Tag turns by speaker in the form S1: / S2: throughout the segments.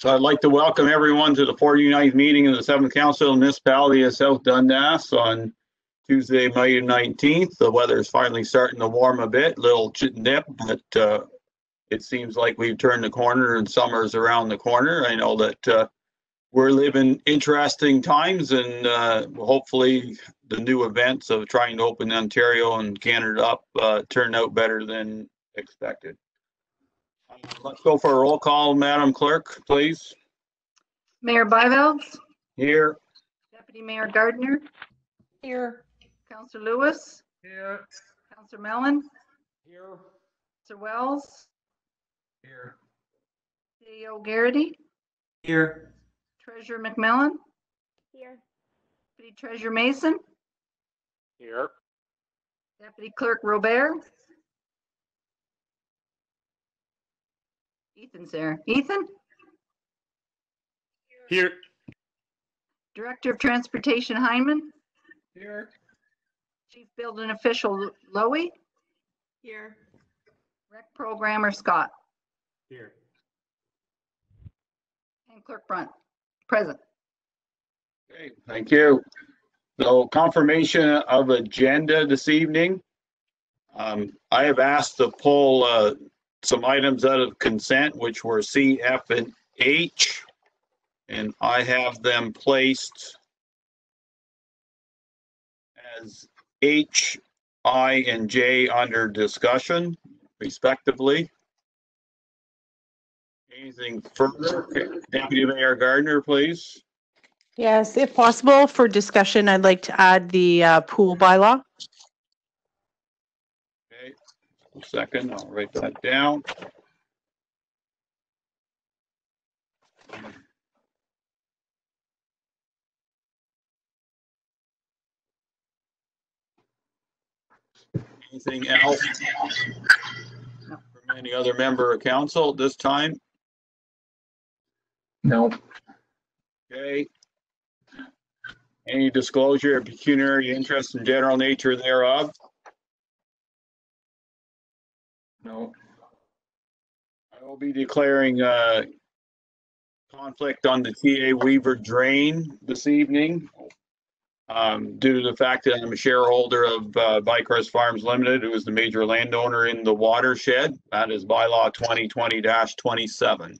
S1: So I'd like to welcome everyone to the 49th meeting of the 7th Council of Municipality of South Dundas on Tuesday, May 19th. The weather is finally starting to warm a bit, a little chit and dip, but uh, it seems like we've turned the corner and summer's around the corner. I know that uh, we're living interesting times and uh, hopefully the new events of trying to open Ontario and Canada up uh, turn out better than expected. Let's go for a roll call, Madam Clerk, please.
S2: Mayor Byveld,
S1: Here.
S2: Deputy Mayor Gardner,
S3: Here.
S2: Counselor Lewis,
S1: Here.
S2: Counselor Mellon,
S1: Here.
S2: Sir Wells,
S1: Here.
S2: CEO Garrity,
S4: Here.
S2: Treasurer McMillan,
S3: Here.
S2: Deputy Treasurer Mason,
S1: Here.
S2: Deputy Clerk Robert. Ethan's there. Ethan,
S4: Here.
S2: Director of Transportation Hyman,
S1: Here.
S2: Chief Building Official Lowy,
S3: Here.
S2: Rec Programmer Scott,
S4: Here.
S2: and Clerk Brunt, present.
S1: Okay, thank you. So confirmation of agenda this evening. Um, I have asked to pull, uh, some items out of consent, which were C, F, and H. And I have them placed as H, I, and J under discussion respectively. Anything further? Deputy Mayor Gardner, please.
S5: Yes, if possible, for discussion, I'd like to add the uh, pool bylaw.
S1: Okay, a second, I'll write that down. Anything else? From any other member of council at this time?
S4: No.
S1: Okay. Any disclosure of pecuniary interest and general nature thereof?
S4: No.
S1: I will be declaring uh conflict on the TA Weaver drain this evening. Um, due to the fact that I'm a shareholder of uh, Farms Limited, who is the major landowner in the watershed. That is bylaw 2020-27.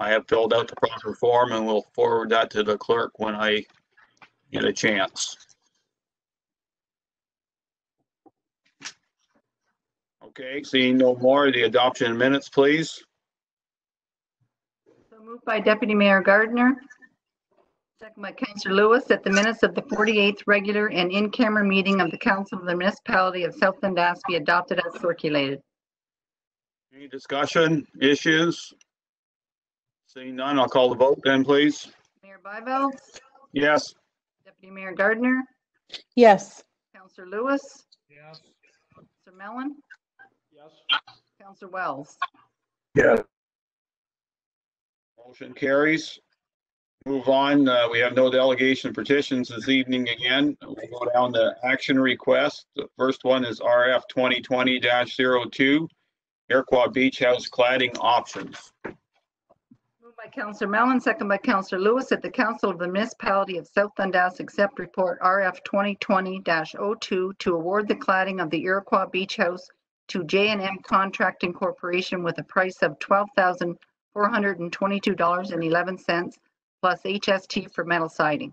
S1: I have filled out the proper form and will forward that to the clerk when I get a chance. Okay, seeing no more, the adoption of minutes, please.
S2: So moved by Deputy Mayor Gardner. Second by Councillor Lewis that the minutes of the 48th regular and in-camera meeting of the Council of the Municipality of South Dundas be adopted as circulated.
S1: Any discussion, issues? Seeing none, I'll call the vote then, please.
S2: Mayor Byveld,
S1: Yes.
S2: Deputy Mayor Gardner,
S5: Yes,
S2: Councillor Lewis,
S4: Yes.
S2: Sir Mellon,
S4: Yes.
S2: Counselor Wells.
S4: Yes.
S1: Motion carries. Move on, uh, we have no delegation petitions this evening again. We'll go down to action requests. The first one is RF twenty twenty 2 Iroquois Beach House cladding options.
S2: Moved by Councillor Mellon, second by Councillor Lewis that the Council of the Municipality of South Dundas accept report RF 2020-02 to award the cladding of the Iroquois Beach House to J and M Contracting Corporation with a price of $12,422.11 plus HST for metal siding.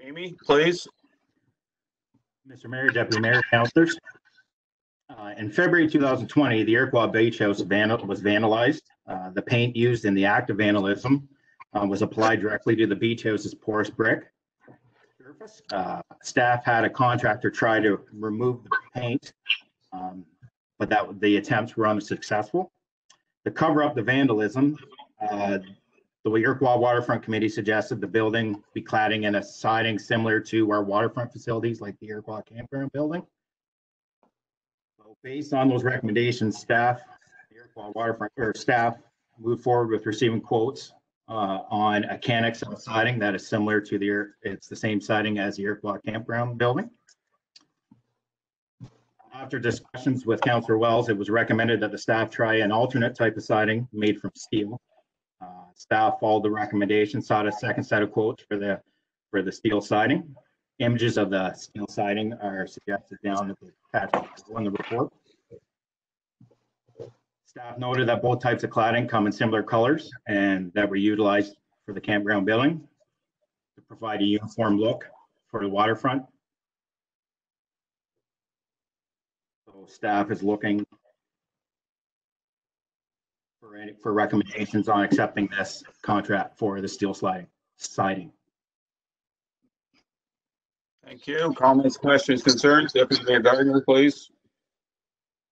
S1: Jamie, please.
S6: Mr. Mayor, Deputy Mayor, Councilors. Uh, In February 2020, the Iroquois Beach House vandal- was vandalized. Uh, The paint used in the act of vandalism uh, was applied directly to the beach house's porous brick. surface. Uh, Staff had a contractor try to remove the paint, um, but that, the attempts were unsuccessful. To cover up the vandalism, uh, the Iroquois Waterfront Committee suggested the building be cladding in a siding similar to our waterfront facilities like the Iroquois Campground Building. So Based on those recommendations, staff, Iroquois Waterfront, or staff moved forward with receiving quotes uh, on a Canex siding that is similar to the, it's the same siding as the Iroquois Campground Building. After discussions with Councillor Wells, it was recommended that the staff try an alternate type of siding made from steel. Uh, Staff followed the recommendation, sought a second set of quotes for the, for the steel siding. Images of the steel siding are suggested down at the attachment in the report. Staff noted that both types of cladding come in similar colors and that were utilized for the campground building to provide a uniform look for the waterfront. Staff is looking for any, for recommendations on accepting this contract for the steel sliding, siding.
S1: Thank you. Comments, questions, concerns? Deputy Mayor Gardner, please.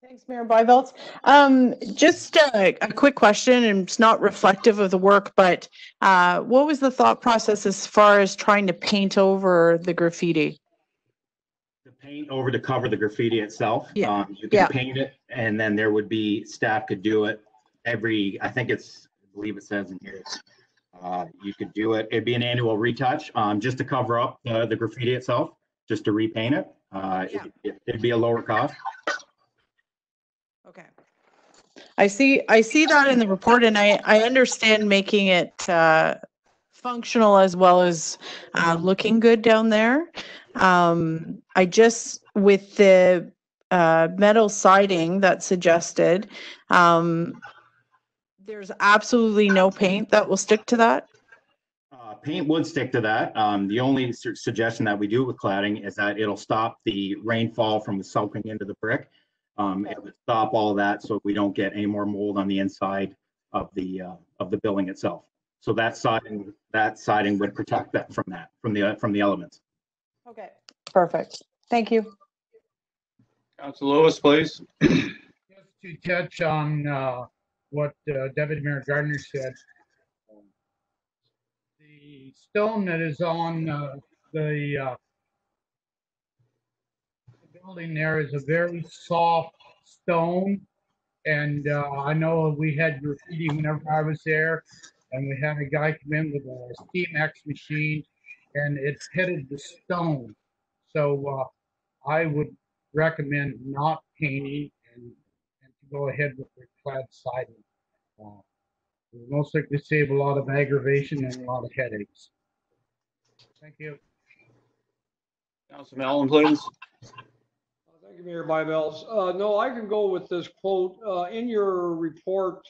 S5: Thanks, Mayor Byveld. Um, just a, a quick question, and it's not reflective of the work, but uh, what was the thought process as far as trying to paint over the graffiti?
S6: Paint over to cover the graffiti itself.
S5: Yeah.
S6: Um, You
S5: Yeah.
S6: can paint it and then there would be, staff could do it every, I think it's, I believe it says in here. Uh, You could do it, it'd be an annual retouch, um, just to cover up the, the graffiti itself, just to repaint it. Uh, it- it- It'd be a lower cost.
S5: Okay. I see, I see that in the report and I, I understand making it, uh, functional as well as, uh, looking good down there. Um, I just, with the, uh, metal siding that's suggested, um, there's absolutely no paint that will stick to that?
S6: Uh, Paint would stick to that. Um, The only su- suggestion that we do with cladding is that it'll stop the rainfall from soaking into the brick. Um, It would stop all that so we don't get any more mold on the inside of the, uh, of the building itself. So that siding, that siding would protect that from that, from the, from the elements.
S5: Okay. Perfect. Thank you.
S1: Council Lewis, please.
S4: Just to touch on uh, what uh, Deputy Mayor Gardner said. The stone that is on uh, the uh, building there is a very soft stone. And uh, I know we had graffiti whenever I was there, and we had a guy come in with a Steam X machine, and it's headed to stone. So uh, I would recommend not painting and, and to go ahead with the clad siding. Uh, it'll Most likely save a lot of aggravation and a lot of headaches. Thank you.
S1: Councilman Allen, please.
S7: Uh, Thank you, Mayor Byvelds. Uh, no, I can go with this quote. Uh, in your report,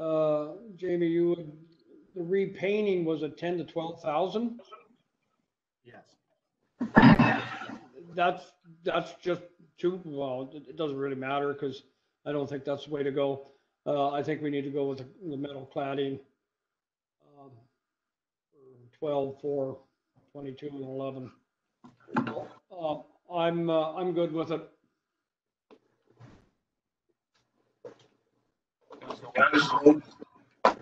S7: uh, Jamie, you, would- the repainting was a ten to twelve thousand.
S6: Yes.
S7: That's, that's just too, well, it, it doesn't really matter because I don't think that's the way to go. Uh, I think we need to go with the, the metal cladding. um, for Twelve, four, twenty-two and eleven. Uh, I'm, uh, I'm good with it.
S1: Council Gaddis, please.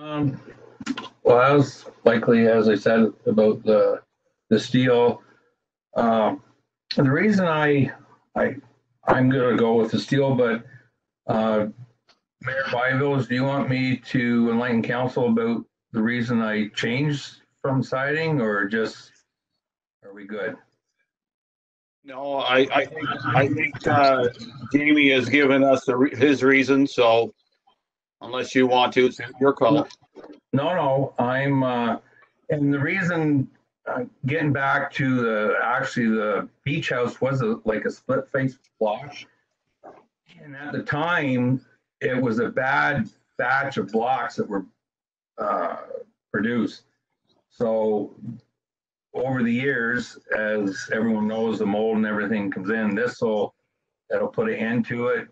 S8: Um, well, as likely as I said about the, the steel, um, the reason I, I, I'm gonna go with the steel, but, uh, Mayor Byville, do you want me to enlighten council about the reason I changed from siding or just, are we good?
S1: No, I, I think, I think, uh, Jamie has given us the his reason, so unless you want to, it's your call.
S8: No, no, I'm, uh, and the reason, uh, getting back to the, actually the beach house was a, like a split face block. And at the time, it was a bad batch of blocks that were, uh, produced. So over the years, as everyone knows, the mold and everything comes in, this will, that'll put an end to it.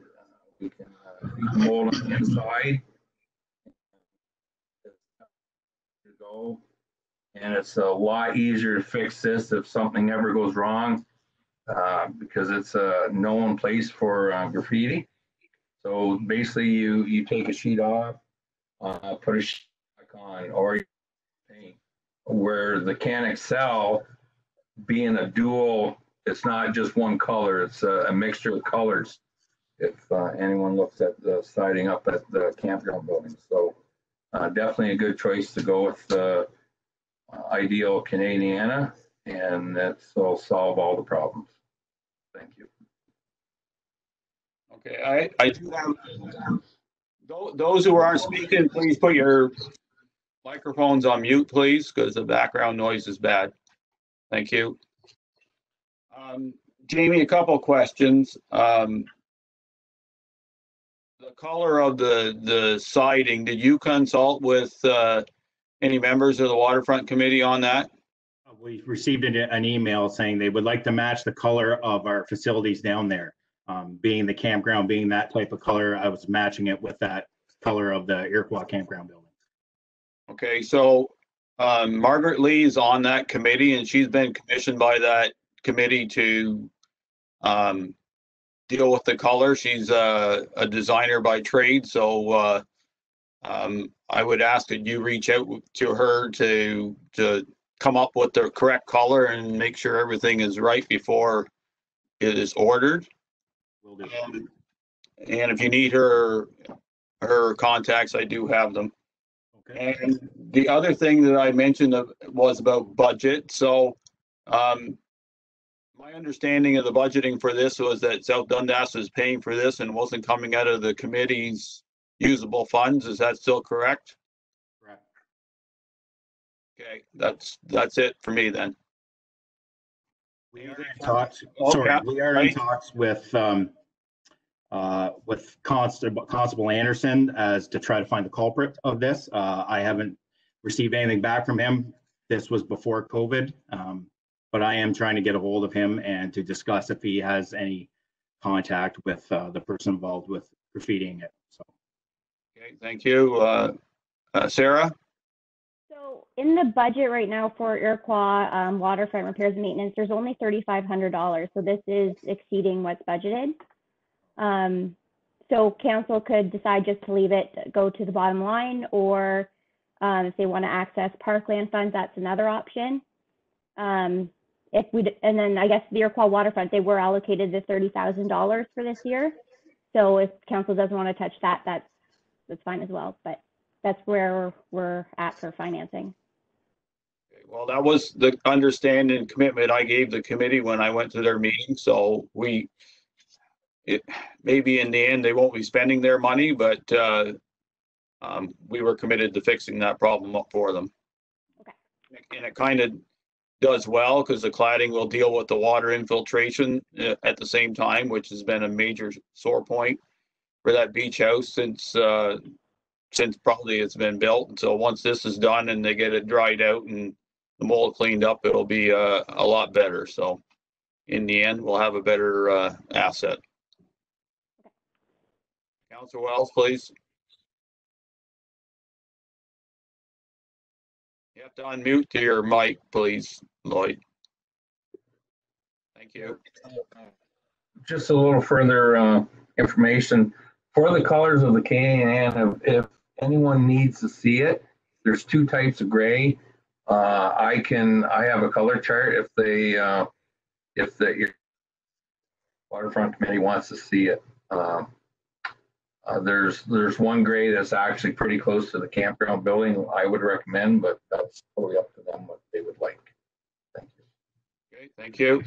S8: We can, uh, mold on the inside to And it's a lot easier to fix this if something ever goes wrong, uh, because it's a known place for uh, graffiti. So basically, you, you take a sheet off, uh, put a sheet on, or paint. Where the Canexel, being a dual, it's not just one color, it's a, a mixture of colors. If uh, anyone looks at the siding up at the campground building, so uh, definitely a good choice to go with the uh, ideal Canadiana, and that'll solve all the problems. Thank you.
S1: Okay, I, I do have Tho- Those who aren't speaking, please put your microphones on mute, please, because the background noise is bad. Thank you. Um, Jamie, a couple questions. Um, color of the, the siding, did you consult with, uh, any members of the waterfront committee on that?
S6: We received an, an email saying they would like to match the color of our facilities down there. Um, being the campground, being that type of color, I was matching it with that color of the Iroquois campground building.
S1: Okay, so, um, Margaret Lee is on that committee and she's been commissioned by that committee to, um, deal with the color. She's a, a designer by trade, so, uh, um, I would ask that you reach out to her to, to come up with the correct color and make sure everything is right before it is ordered.
S6: Will do.
S1: Um, And if you need her, her contacts, I do have them.
S6: Okay.
S1: And the other thing that I mentioned was about budget, so, um, my understanding of the budgeting for this was that South Dundas was paying for this and wasn't coming out of the committee's usable funds, is that still correct?
S6: Correct.
S1: Okay, that's, that's it for me then.
S6: We are in talks,
S1: Oh,
S6: sorry,
S1: yeah,
S6: we are in talks with, um, uh, with Constable, Constable Anderson as to try to find the culprit of this. Uh, I haven't received anything back from him. This was before COVID. Um, but I am trying to get a hold of him and to discuss if he has any contact with, uh, the person involved with graffitiing it, so.
S1: Okay, thank you. Uh, uh, Sarah?
S3: So in the budget right now for Iroquois um, waterfront repairs and maintenance, there's only thirty-five hundred dollars. So this is exceeding what's budgeted. Um, so council could decide just to leave it, go to the bottom line, or um, if they want to access parkland funds, that's another option. Um, if we, and then I guess the Iroquois waterfront, they were allocated the thirty thousand dollars for this year. So if council doesn't want to touch that, that's, that's fine as well. But that's where we're at for financing.
S1: Well, that was the understanding and commitment I gave the committee when I went to their meeting, so we, it, maybe in the end, they won't be spending their money, but, uh, um, we were committed to fixing that problem up for them.
S3: Okay.
S1: And it kind of does well, because the cladding will deal with the water infiltration, uh, at the same time, which has been a major sore point for that beach house since, uh, since probably it's been built. And so once this is done and they get it dried out and the mold cleaned up, it'll be uh, a lot better. So in the end, we'll have a better uh, asset. Councilor Wells, please. You have to unmute your mic, please, Lloyd. Thank you.
S8: just a little further uh, information. For the colors of the K&N, if, if anyone needs to see it, there's two types of gray. Uh, I can, I have a color chart if they, uh, if the waterfront committee wants to see it. Um, uh, There's, there's one gray that's actually pretty close to the campground building I would recommend, but that's totally up to them what they would like. Thank you.
S1: Okay, thank you.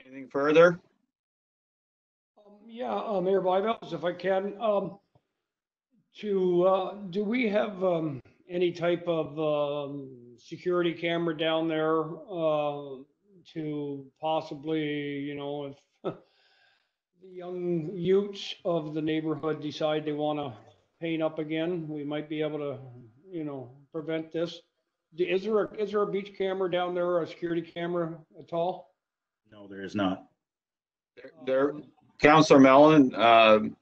S1: Anything further?
S7: Um, Yeah, uh, Mayor Byvelds, if I can, um, to, uh, do we have, um, any type of, um, security camera down there, uh, to possibly, you know, if the young youths of the neighborhood decide they want to paint up again, we might be able to, you know, prevent this. Is there, a is there a beach camera down there, a security camera at all?
S6: No, there is not.
S1: There, Counselor Mellon, um,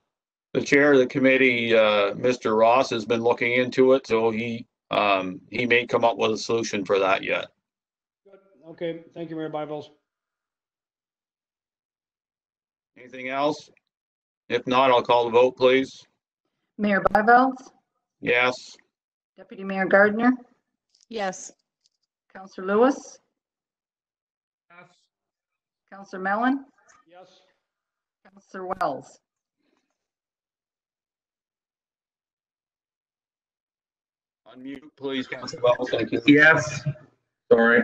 S1: the chair of the committee, uh, Mr. Ross has been looking into it, so he, um, he may come up with a solution for that yet.
S7: Good. Okay, thank you, Mayor Byvelds.
S1: Anything else? If not, I'll call the vote, please.
S2: Mayor Byvelds,
S1: Yes,
S2: Deputy Mayor Gardner,
S5: Yes.
S2: Counselor Lewis,
S4: Yes.
S2: Counselor Mellon,
S7: Yes.
S2: Counselor Wells.
S1: unmute, please, Counselor Wells, thank you.
S8: Yes. Sorry.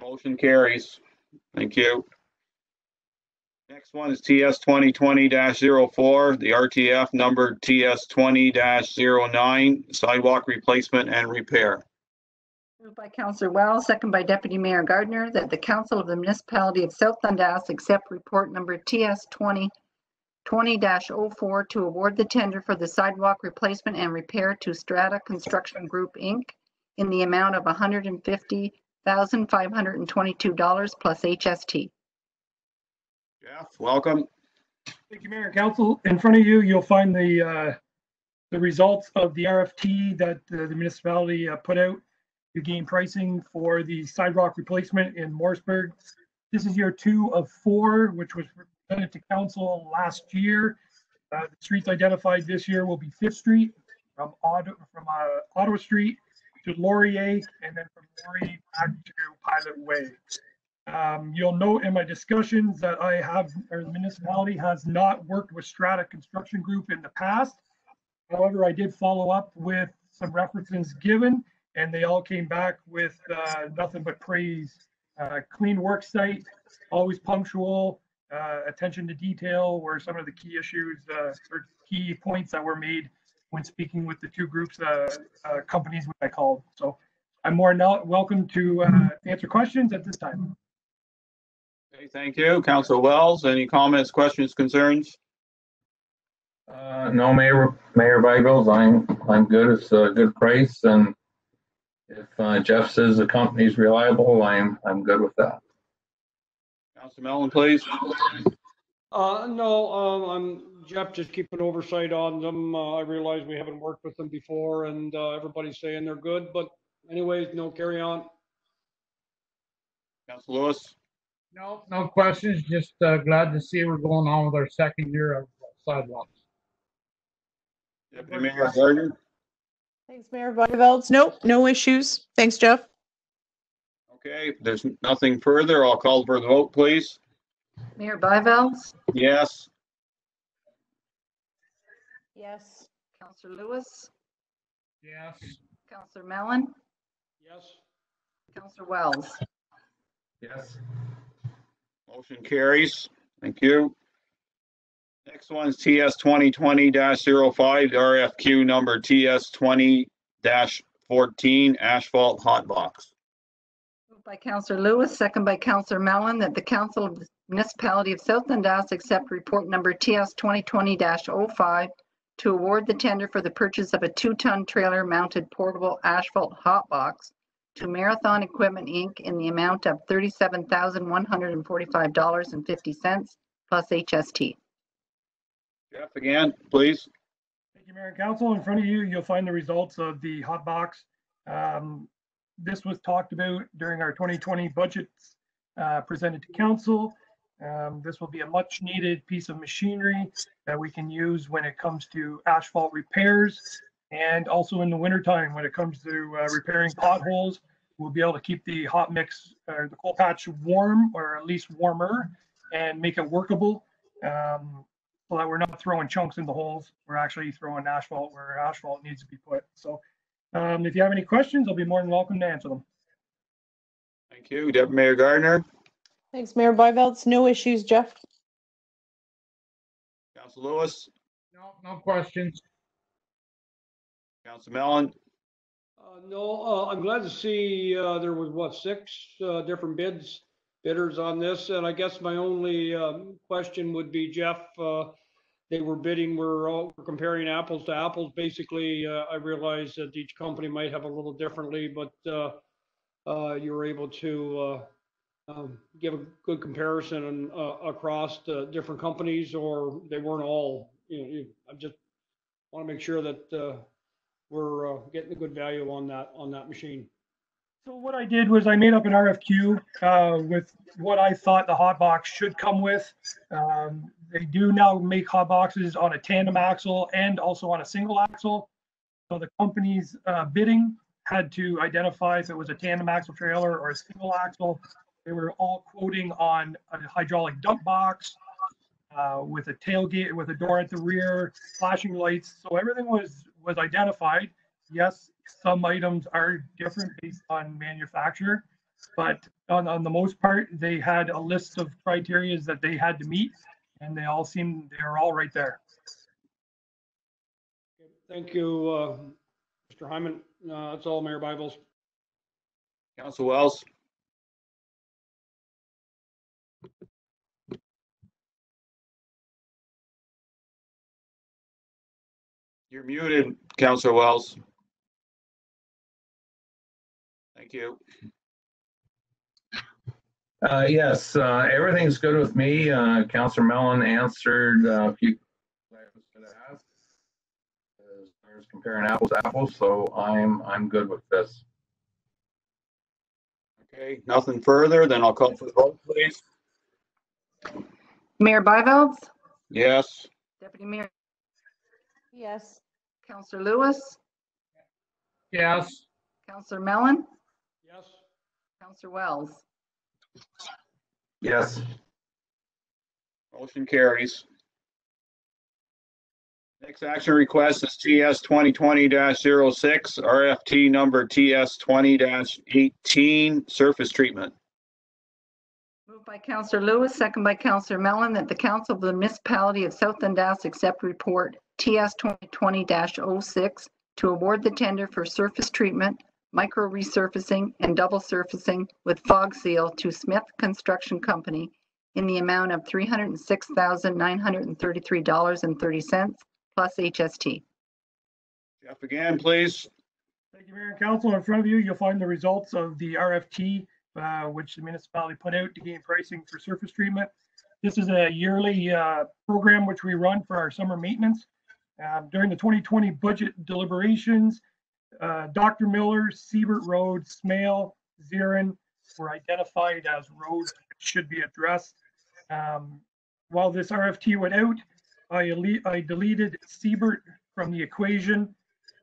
S1: Motion carries. Thank you. Next one is TS twenty twenty 4 the RTF number TS twenty 9 sidewalk replacement and repair.
S2: Moved by Counselor Wells, second by Deputy Mayor Gardner, that the Council of the Municipality of South Dundas accept report number TS 20 20-04 to award the tender for the sidewalk replacement and repair to Strata Construction Group, Inc. in the amount of $150,522 plus HST.
S1: Jeff, welcome.
S9: Thank you, Mayor and Council. In front of you, you'll find the, uh, the results of the RFT that uh, the municipality uh, put out to gain pricing for the sidewalk replacement in Morrisburg. This is year two of four, which was presented to council last year. Uh, The streets identified this year will be Fifth Street from Ottawa, from uh, Ottawa Street to Laurier, and then from Laurier back to Pilot Way. Um, you'll note in my discussions that I have, or the municipality has not worked with Strata Construction Group in the past. However, I did follow up with some references given, and they all came back with, uh, nothing but praise. Uh, clean work site, always punctual, uh, attention to detail were some of the key issues, uh, or key points that were made when speaking with the two groups, uh, uh, companies I called. So I'm more now welcome to, answer questions at this time.
S1: Okay, thank you. Council Wells, any comments, questions, concerns?
S8: Uh, no, Mayor, Mayor Byvelds, I'm, I'm good. It's a good price and if uh, Jeff says the company's reliable, I'm, I'm good with that.
S1: Council Mellon, please.
S7: Uh, no, um, I'm, Jeff, just keeping oversight on them. Uh, I realize we haven't worked with them before and, uh, everybody's saying they're good, but anyways, no, carry on.
S1: Council Lewis,
S4: No, no questions. Just uh, glad to see we're going on with our second year of sidewalks.
S1: Deputy Mayor Gardner.
S5: Thanks, Mayor Byvelds. Nope, no issues. Thanks, Jeff.
S1: Okay, if there's nothing further. I'll call for the vote, please.
S2: Mayor Byvelds,
S1: Yes.
S5: Yes.
S2: Counselor Lewis,
S4: Yes.
S2: Counselor Mellon,
S7: Yes,
S2: Counselor Wells.
S8: Yes.
S1: Motion carries. Thank you. Next one's TS twenty twenty 5 the RFQ number TS 20-14, asphalt hot box.
S2: Moved by Counselor Lewis, second by Counselor Mellon, that the Council of the Municipality of South Dundas accept report number TS 2020-05 to award the tender for the purchase of a two-ton trailer-mounted portable asphalt hot box to Marathon Equipment, Inc. in the amount of $37,145.50 plus HST.
S1: Jeff again, please.
S9: Thank you, Mayor and Council. In front of you, you'll find the results of the hot box. Um, This was talked about during our 2020 budgets uh, presented to council. Um, This will be a much needed piece of machinery that we can use when it comes to asphalt repairs and also in the wintertime when it comes to uh, repairing potholes. We'll be able to keep the hot mix or the coal patch warm or at least warmer and make it workable. Um, so that we're not throwing chunks in the holes. We're actually throwing asphalt where asphalt needs to be put. So um, if you have any questions, I'll be more than welcome to answer them.
S1: Thank you. Deputy Mayor Gardner.
S5: Thanks, Mayor Byvelds. No issues, Jeff.
S1: Council Lewis,
S4: No, no questions.
S1: Council Mellon.
S7: uh, no, uh, I'm glad to see, uh, there was what, six, uh, different bids, bidders on this, and I guess my only, um, question would be, Jeff, uh, they were bidding, we're all we're comparing apples to apples, basically, uh, I realize that each company might have a little differently, but, uh, uh, you were able to, uh, um, give a good comparison, uh, across the different companies, or they weren't all, you know, you, I just want to make sure that, uh, we're uh, getting a good value on that, on that machine.
S9: So what I did was I made up an RFQ uh, with what I thought the hot box should come with. Um, they do now make hot boxes on a tandem axle and also on a single axle. So the company's uh, bidding had to identify if it was a tandem axle trailer or a single axle. They were all quoting on a hydraulic dump box uh, with a tailgate, with a door at the rear, flashing lights. So everything was was identified. Yes, some items are different based on manufacturer, But on, on the most part, they had a list of criterias that they had to meet and they all seem, they are all right there.
S7: Thank you, uh, Mr. Hyman. Uh, That's all, Mayor Byvelds.
S1: Council Wells? You're muted, Council Wells. Thank you.
S8: Uh, yes, uh, everything's good with me. Uh, Counselor Mellon answered uh, a few questions that I asked. As far as comparing apples to apples, so I'm, I'm good with this.
S1: Okay, nothing further, then I'll call for the vote, please.
S2: Mayor Byveld?
S1: Yes,
S2: Deputy Mayor,
S5: Yes.
S2: Counselor Lewis?
S4: Yes,
S2: Counselor Mellon?
S7: Yes,
S2: Counselor Wells?
S8: Yes,
S1: motion carries. Next action request is TS twenty twenty 6 RFT number TS twenty eighteen, surface treatment.
S2: Moved by Counselor Lewis, second by Counselor Mellon, that the Council of the Municipality of South Dundas accept report TS 2020-06 to award the tender for surface treatment, micro resurfacing, and double surfacing with fog seal to Smith Construction Company in the amount of $306,933.30 plus HST.
S1: Jeff again, please.
S9: Thank you, Mayor and Council. In front of you, you'll find the results of the RFT, uh, which the municipality put out to gain pricing for surface treatment. This is a yearly uh, program which we run for our summer maintenance. Um, During the 2020 budget deliberations, uh, Dr. Miller, Siebert Road, Smale, Zirin were identified as roads that should be addressed. Um, While this RFT went out, I elite- I deleted Siebert from the equation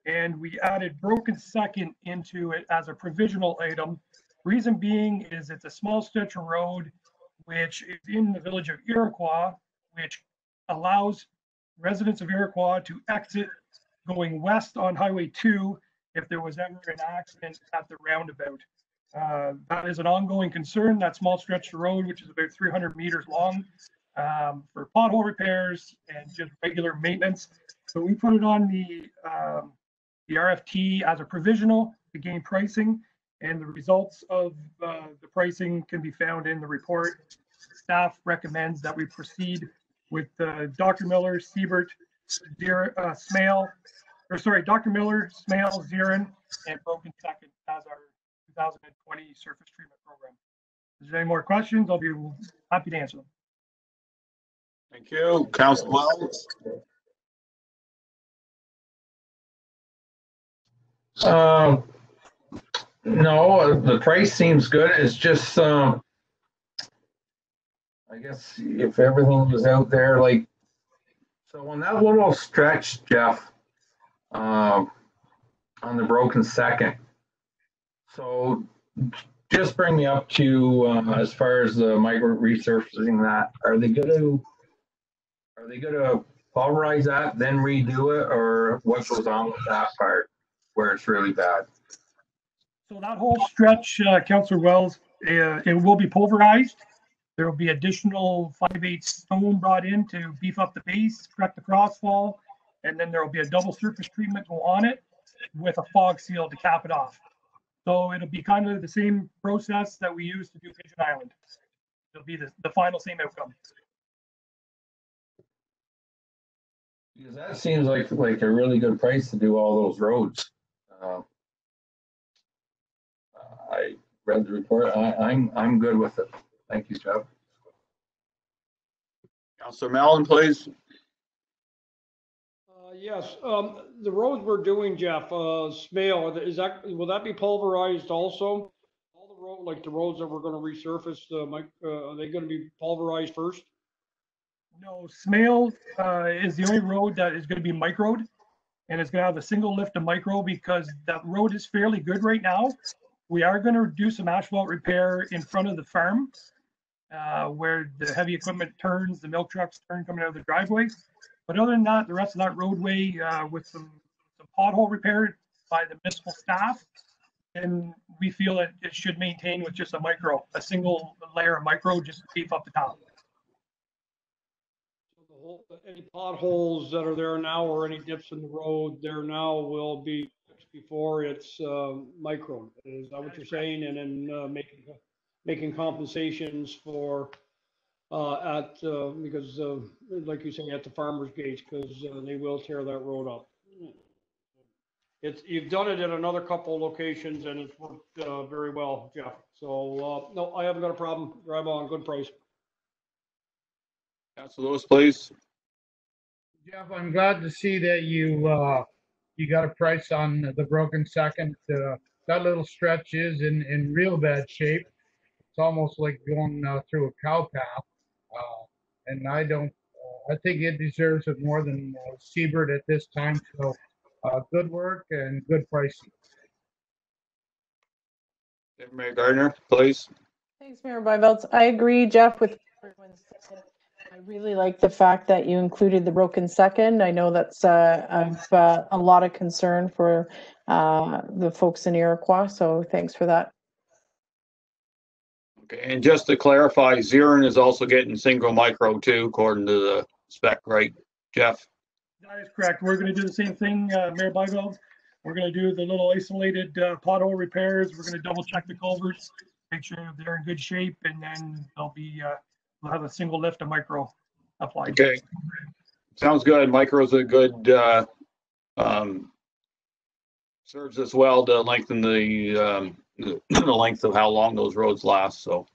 S9: and we added broken second into it as a provisional item. Reason being is it's a small stretch of road which is in the village of Iroquois, which allows residents of Iroquois to exit going west on Highway 2 if there was ever an accident at the roundabout. Uh, That is an ongoing concern, that small stretch of road, which is about 300 meters long, um, for pothole repairs and just regular maintenance. So we put it on the um, the RFT as a provisional to gain pricing, and the results of uh, the pricing can be found in the report. Staff recommends that we proceed with uh, Dr. Miller, Siebert, Zier- uh, Smale, or sorry, Dr. Miller, Smale, Zirin, and Broken Second as our 2020 surface treatment program. If there's any more questions, I'll be happy to answer them.
S1: Thank you. Council Wells?
S8: um, no, the price seems good. It's just, um, I guess if everything was out there, like, so on that little stretch, Jeff, um, on the broken second. So just bring me up to, uh, as far as the micro resurfacing that, are they gonna, are they gonna pulverize that, then redo it, or what goes on with that part where it's really bad?
S9: So that whole stretch, uh, Councillor Wells, uh, it will be pulverized. There will be additional five eight stone brought in to beef up the base, correct the crossfall, and then there will be a double surface treatment go on it with a fog seal to cap it off. So it'll be kind of the same process that we use to do Pigeon Island. It'll be the, the final same outcome.
S8: Because that seems like, like a really good price to do all those roads. Um, I read the report. I, I'm, I'm good with it. Thank you, Jeff.
S1: Councilor Mellon, please.
S7: Uh, yes, um, the roads we're doing, Jeff, uh, Smale, is that, will that be pulverized also? All the road, like the roads that we're gonna resurface, uh, Mike, uh, are they gonna be pulverized first?
S9: No, Smale, uh, is the only road that is gonna be microed. And it's gonna have a single lift of micro because that road is fairly good right now. We are gonna do some asphalt repair in front of the farm. Uh, where the heavy equipment turns, the milk trucks turn coming out of the driveway. But other than that, the rest of that roadway, uh, with some, some pothole repair by the municipal staff. And we feel it, it should maintain with just a micro, a single layer of micro, just to beef up the top.
S7: The whole- Any potholes that are there now or any dips in the road there now will be fixed before it's uh, micro. Is that what you're saying? And then uh, making, making compensations for, uh, at, uh, because, uh, like you say, at the farmer's gates, because they will tear that road up. It's, you've done it in another couple of locations and it's worked uh, very well, Jeff. So, uh, no, I haven't got a problem. Drive on, good price.
S1: Council Lewis, please.
S4: Jeff, I'm glad to see that you, uh, you got a price on the broken second. Uh, that little stretch is in, in real bad shape. It's almost like going uh, through a cow path. Uh, and I don't, uh, I think it deserves it more than uh, Siebert at this time. So, uh, good work and good pricing.
S1: Deputy Mayor Gardner, please.
S5: Thanks, Mayor Byvelds. I agree, Jeff, with everyone. I really like the fact that you included the broken second. I know that's uh, of uh, a lot of concern for uh, the folks in Iroquois, so thanks for that.
S1: And just to clarify, Xeron is also getting single micro too, according to the spec, right, Jeff?
S9: That is correct. We're gonna do the same thing, uh, Mayor Bygov. We're gonna do the little isolated, uh, pothole repairs. We're gonna double check the culverts, make sure they're in good shape, and then they'll be, uh, we'll have a single lift of micro applied.
S1: Okay. Sounds good. Micro's a good, uh, um, serves us well to lengthen the, um, the the length of how long those roads last, so.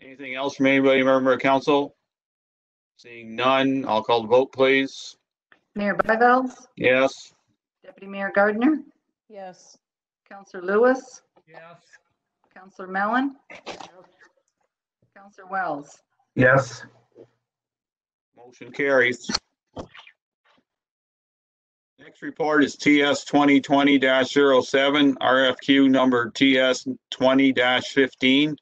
S1: Anything else from anybody, member of council? Seeing none, I'll call the vote, please.
S2: Mayor Byvelds,
S1: Yes,
S2: Deputy Mayor Gardner,
S5: Yes.
S2: Counselor Lewis,
S4: Yes.
S2: Counselor Mellon, Counselor Wells.
S8: Yes.
S1: motion carries. Next report is TS twenty twenty 7 RFQ number TS twenty 15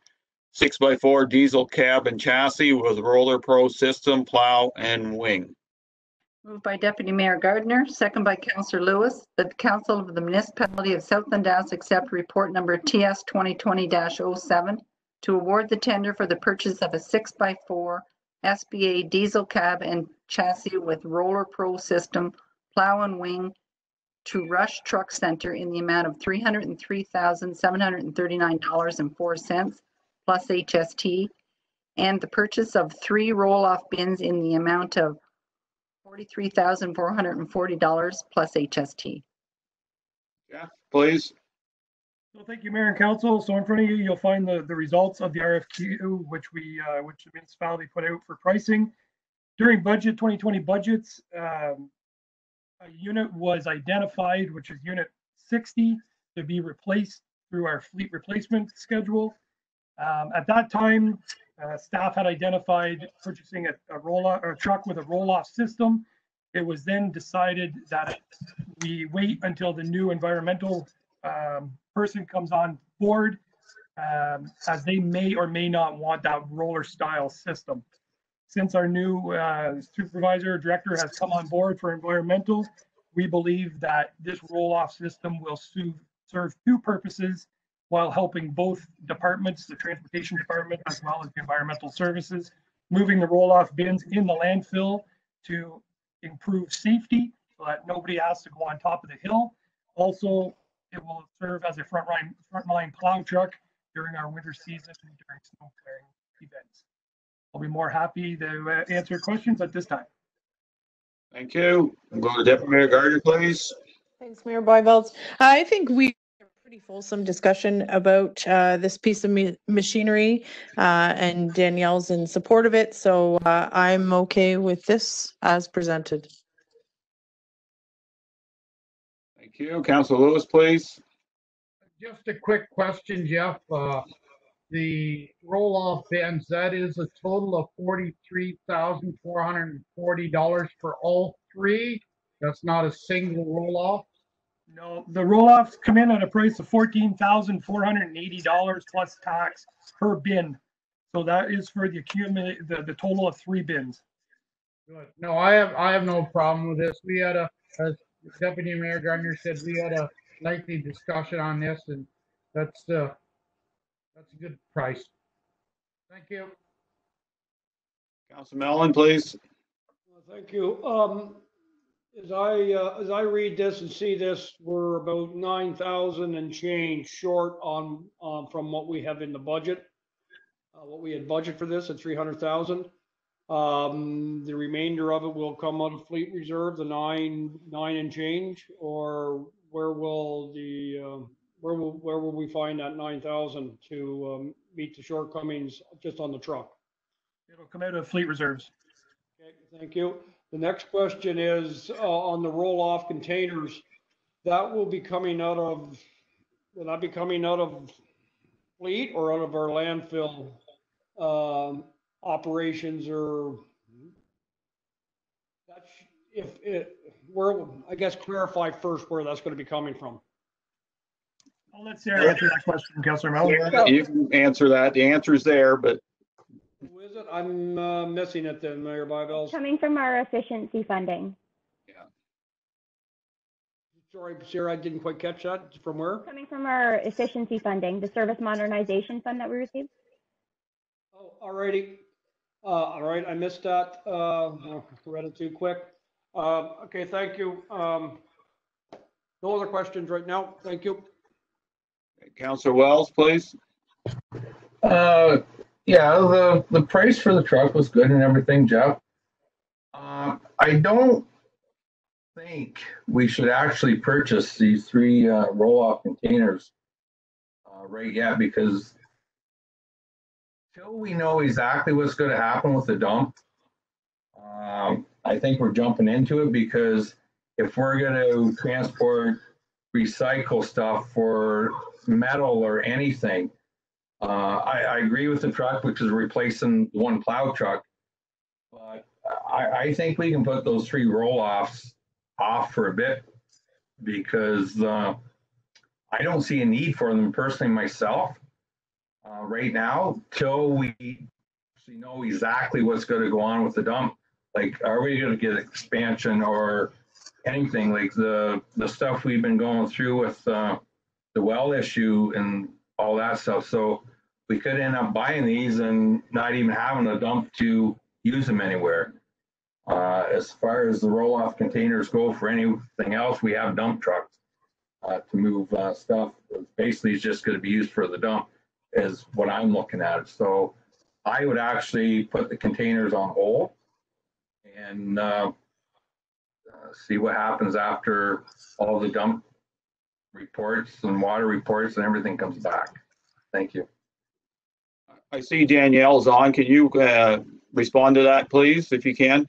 S1: 6x4 diesel cab and chassis with roller pro system, plow and wing.
S2: Moved by Deputy Mayor Gardner, second by Counselor Lewis, that the Council of the Municipality of South Dundas accept report number TS 2020-07 to award the tender for the purchase of a 6x4 SBA diesel cab and chassis with roller pro system, plow and wing to Rush Truck Center in the amount of $303,739.04 plus HST, and the purchase of three roll-off bins in the amount of forty-three thousand four hundred and forty dollars plus HST.
S1: Yeah, please,
S9: So thank you, Mayor and Council. So in front of you, you'll find the, the results of the RFQ, which we, uh, which the municipality put out for pricing. During budget, 2020 budgets, um, a unit was identified, which is unit 60, to be replaced through our fleet replacement schedule. Um, At that time, uh, staff had identified purchasing a, a roll-off, or a truck with a roll-off system. It was then decided that we wait until the new environmental um, person comes on board, um, as they may or may not want that roller style system. Since our new uh, supervisor, director has come on board for environmental, we believe that this roll-off system will serve two purposes while helping both departments, the transportation department as well as the environmental services, moving the roll-off bins in the landfill to improve safety so that nobody has to go on top of the hill. Also, it will serve as a front line, front plow truck during our winter season and during snow clearing events. I'll be more happy to uh, answer questions at this time.
S1: thank you. I'm going to Deputy Mayor Gardner, please.
S5: Thanks, Mayor Byvelds. I think we had a pretty fulsome discussion about uh, this piece of ma- machinery, uh, and Danielle's in support of it, so uh, I'm okay with this as presented.
S1: Thank you. Council Lewis, please.
S4: Just a quick question, Jeff. The roll-off bins, that is a total of forty-three thousand four hundred and forty dollars for all three? That's not a single roll-off?
S9: No, the roll-offs come in at a price of fourteen thousand four hundred and eighty dollars plus tax per bin. So that is for the accumulate, the, the total of three bins.
S4: Good. No, I have, I have no problem with this. We had a, as Deputy Mayor Gardner said, we had a lengthy discussion on this and that's, uh, that's a good price. Thank you.
S1: Councilman Mellon, please.
S7: Well, Thank you. Um, as I, uh, as I read this and see this, we're about nine thousand and change short on, um, from what we have in the budget. Uh, what we had budgeted for this at three hundred thousand. Um, the remainder of it will come out of fleet reserve, the nine, nine and change, or where will the, um, where will, where will we find that nine thousand to, um, meet the shortcomings just on the truck?
S9: It'll come out of fleet reserves.
S7: Okay, thank you. The next question is, uh, on the roll-off containers. That will be coming out of, will that be coming out of fleet or out of our landfill, um, operations or? That's, if it, where, I guess clarify first where that's gonna be coming from.
S9: I'll let Sarah answer that question, Councillor Mellan.
S1: You can answer that. The answer is there, but
S7: Who is it? I'm, uh, missing it then, Mayor Byvelds.
S3: Coming from our efficiency funding. Yeah.
S7: Sorry, Sarah, I didn't quite catch that. From where?
S3: Coming from our efficiency funding, the service modernization fund that we received.
S7: Oh, alrighty. Uh, all right, I missed that. Uh, I read it too quick. Uh, okay, thank you. Um, no other questions right now. Thank you.
S1: Councilor Wells, please.
S8: Uh, yeah, the, the price for the truck was good and everything, Jeff. Uh, I don't think we should actually purchase these three, uh, roll-off containers uh, right yet because till we know exactly what's gonna happen with the dump, um, I think we're jumping into it because if we're gonna transport recycle stuff for metal or anything, uh, I, I agree with the truck, which is replacing one plow truck. But I, I think we can put those three roll-offs off for a bit because, uh, I don't see a need for them personally myself, uh, right now, till we know exactly what's gonna go on with the dump. Like, are we gonna get expansion or anything like the, the stuff we've been going through with, uh, the well issue and all that stuff. So we could end up buying these and not even having a dump to use them anywhere. Uh, as far as the roll-off containers go for anything else, we have dump trucks uh, to move uh, stuff. Basically, it's just going to be used for the dump, is what I'm looking at. So I would actually put the containers on hold and uh, uh, see what happens after all the dump reports and water reports and everything comes back. Thank you.
S1: I see Danielle's on. Can you uh, respond to that, please, if you can?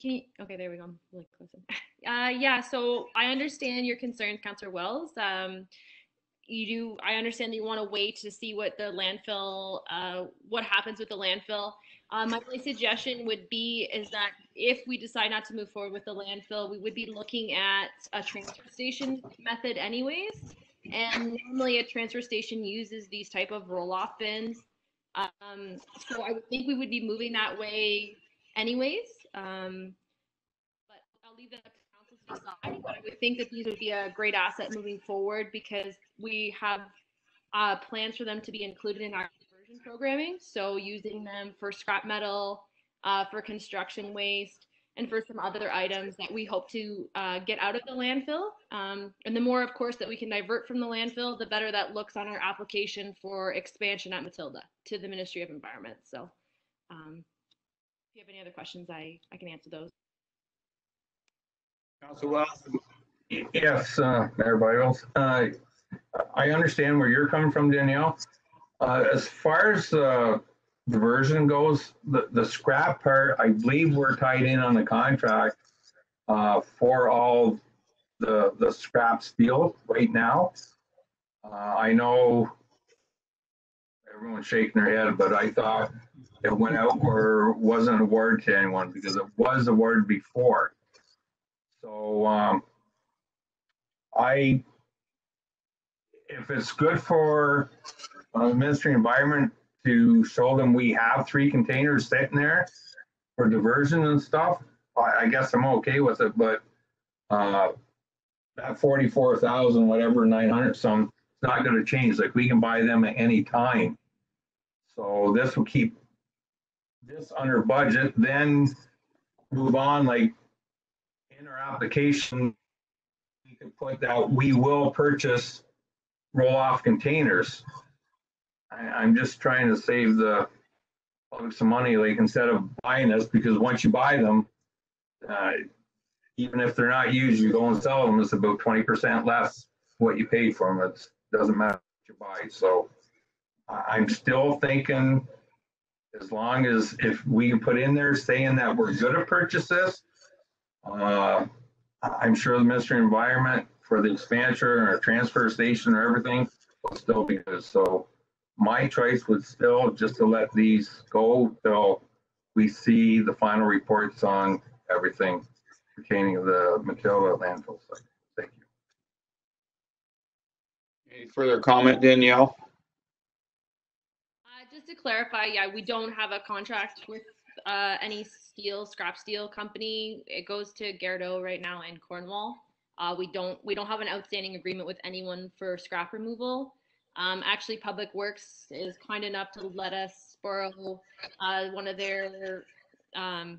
S10: Can you, okay, there we go. I'm really close. Uh, yeah, so I understand your concerns, Councillor Wells. Um, you do, I understand that you want to wait to see what the landfill, uh, what happens with the landfill. Uh, my only suggestion would be is that if we decide not to move forward with the landfill, we would be looking at a transfer station method anyways. And normally a transfer station uses these type of roll-off bins. Um, so I would think we would be moving that way anyways. Um, but I'll leave that up to council to decide. But I would think that these would be a great asset moving forward because we have uh, plans for them to be included in our conversion programming. So using them for scrap metal, uh, for construction waste, and for some other items that we hope to uh, get out of the landfill. Um, and the more, of course, that we can divert from the landfill, the better that looks on our application for expansion at Matilda to the Ministry of Environment. So um, if you have any other questions, I, I can answer those.
S1: Councilor Wells?
S8: Yes, uh, everybody else. Uh, I understand where you're coming from, Danielle. Uh, as far as uh, diversion goes, the, the scrap part, I believe we're tied in on the contract uh, for all the, the scrap steel right now. Uh, I know everyone's shaking their head, but I thought it went out or wasn't awarded to anyone because it was awarded before. So, um, I, if it's good for uh, the Ministry of Environment to show them we have three containers sitting there for diversion and stuff, I, I guess I'm okay with it, but, uh, that forty-four thousand, whatever, nine hundred some, it's not gonna change, like, we can buy them at any time. So this will keep this under budget, then move on, like, in our application, we can put that we will purchase roll-off containers. I, I'm just trying to save the public some money, like, instead of buying this, because once you buy them, uh, even if they're not used, you go and sell them, it's about twenty percent less what you paid for them. It doesn't matter what you buy, so I, I'm still thinking as long as if we put in there saying that we're gonna purchase this, uh, I- I'm sure the Ministry of Environment for the expansion or transfer station or everything will still be good. So my choice would still just to let these go till we see the final reports on everything pertaining to the Matilda landfill site. Thank you.
S1: Any further comment, Danielle?
S10: Uh, just to clarify, yeah, we don't have a contract with uh, any steel, scrap steel company. It goes to Gerdau right now in Cornwall. Uh, we don't we don't have an outstanding agreement with anyone for scrap removal. Um, actually, Public Works is kind enough to let us borrow uh, one of their, um,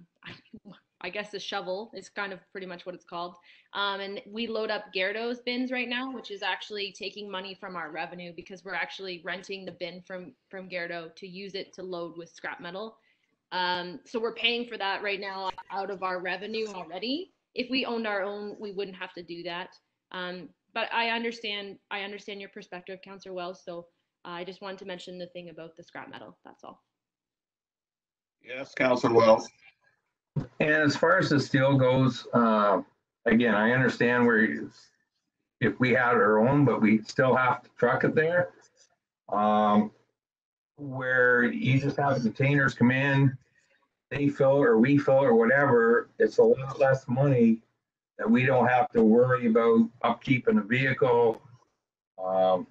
S10: I guess, a shovel is kind of pretty much what it's called. Um, and we load up Gerdau bins right now, which is actually taking money from our revenue because we're actually renting the bin from from Gerdau to use it to load with scrap metal. Um, so we're paying for that right now out of our revenue already. If we owned our own, we wouldn't have to do that. Um, but I understand, I understand your perspective, Councillor Wells. So uh, I just wanted to mention the thing about the scrap metal. That's all.
S1: Yes, Counselor Wells.
S8: And as far as the steel goes, uh, again, I understand where you- if we had our own, but we still have to truck it there. Um, where you just have containers come in, they fill or we fill or whatever, it's a lot less money that we don't have to worry about upkeep in the vehicle. Um,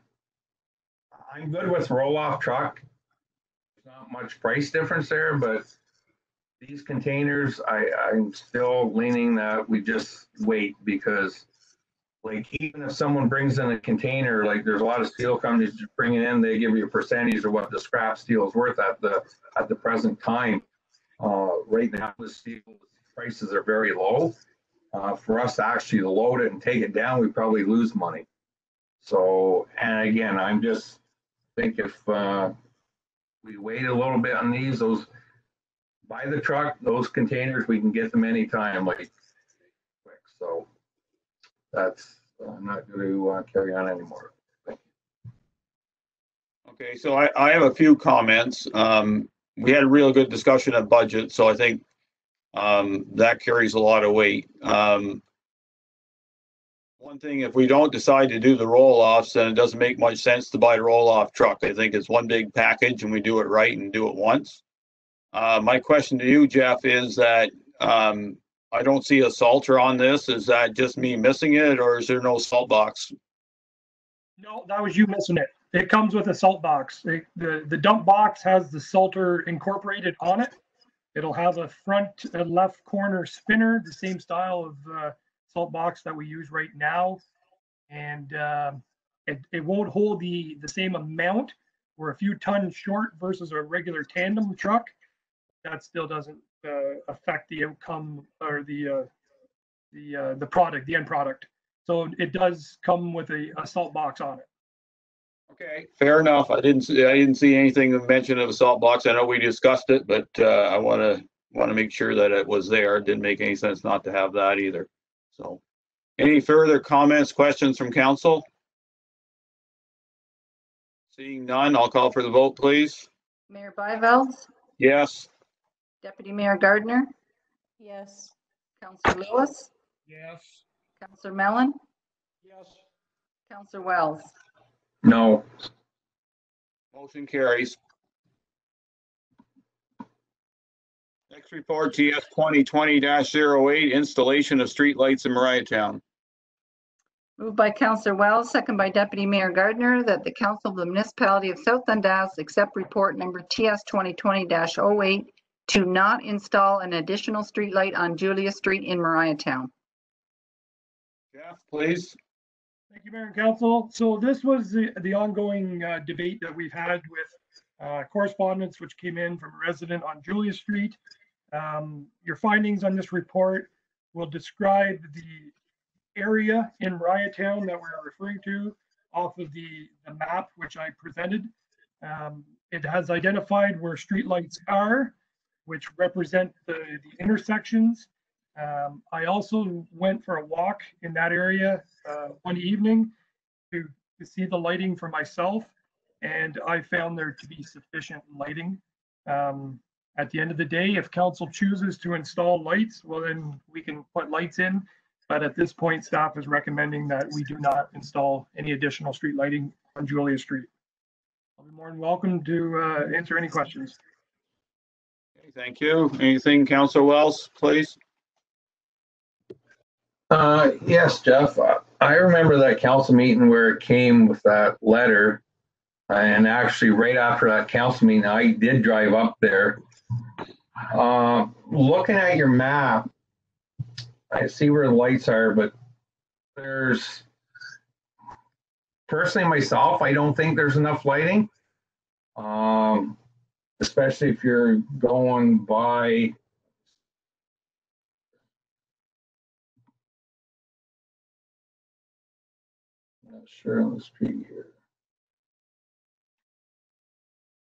S8: I'm good with roll-off truck. There's Not much price difference there, but these containers, I, I'm still leaning that we just wait because like even if someone brings in a container, like there's a lot of steel companies just bring it in, they give you a percentage of what the scrap steel is worth at the, at the present time. Uh, right now, the steel prices are very low. Uh, for us to actually load it and take it down, we probably lose money. So, and again, I'm just think if, uh, we wait a little bit on these, those, buy the truck, those containers, we can get them anytime, like, quick, so that's, I'm not going to uh, carry on anymore.
S1: Okay, so I, I have a few comments. Um, we had a real good discussion of budget, so I think um, that carries a lot of weight. Um, one thing, if we don't decide to do the roll-offs, then it doesn't make much sense to buy a roll-off truck. I think it's one big package and we do it right and do it once. Uh, my question to you, Jeff, is that, um, I don't see a salter on this. Is that just me missing it or is there no salt box?
S9: No, that was you missing it. It comes with a salt box. It- The, the dump box has the salter incorporated on it. It'll have a front uh, left corner spinner, the same style of uh, salt box that we use right now. And um, it, it won't hold the, the same amount. We're a few tons short versus a regular tandem truck. That still doesn't uh, affect the outcome or the, uh, the, uh, the product, the end product. So it does come with a, a salt box on it.
S1: Okay, fair enough. I didn't see, I didn't see anything to mention of a salt box. I know we discussed it, but, uh, I wanna, wanna make sure that it was there. It didn't make any sense not to have that either. So, any further comments, questions from council? Seeing none, I'll call for the vote, please.
S2: Mayor Byveld,
S1: Yes,
S2: Deputy Mayor Gardner,
S5: Yes.
S2: Councillor Lewis,
S4: Yes.
S2: Councillor Mellan,
S7: Yes.
S2: Councillor Wells.
S8: No,
S1: motion carries. Next report, GS twenty twenty 8 installation of streetlights in Mariatown.
S2: Moved by Councillor Wells, second by Deputy Mayor Gardner, that the Council of the Municipality of South Dundas accept report number TS 2020-08 to not install an additional streetlight on Julia Street in Mariatown.
S1: Jeff, please.
S9: Thank you, Mayor and Council. So this was the, the ongoing uh, debate that we've had with uh, correspondence which came in from a resident on Julia Street. Um, Your findings on this report will describe the area in Mariatown that we're referring to off of the, the map which I presented. Um, It has identified where streetlights are, which represent the, the intersections. Um, I also went for a walk in that area uh, one evening to, to see the lighting for myself, and I found there to be sufficient lighting. Um, at the end of the day, if council chooses to install lights, well, then we can put lights in. But at this point, staff is recommending that we do not install any additional street lighting on Julia Street. I'll be more than welcome to uh, answer any questions.
S1: Thank you. Anything, Counselor Wells, please?
S8: Uh, yes, Jeff, I- I remember that council meeting where it came with that letter. And actually, right after that council meeting, I did drive up there. Uh, looking at your map, I see where the lights are, but there's personally myself, I don't think there's enough lighting. Um, especially if you're going by sure on the street here.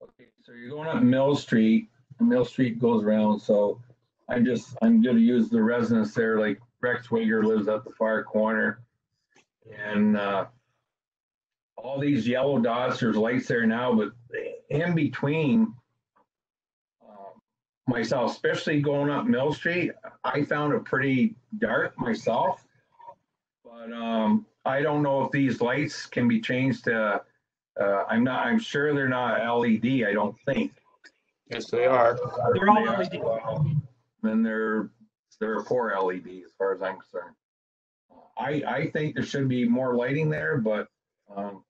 S8: Okay, so you're going up Mill Street, Mill Street goes around, so I'm just, I'm gonna use the residents there, like Rex Wager lives at the far corner. And, uh, all these yellow dots, there's lights there now, but in between, um, myself, especially going up Mill Street, I found it pretty dark myself. But, um, I don't know if these lights can be changed to, uh, I'm not, I'm sure they're not LED, I don't think.
S1: Yes, they are.
S9: They're all LED.
S8: Then they're, they're poor LED as far as I'm concerned. I, I think there should be more lighting there, but, um,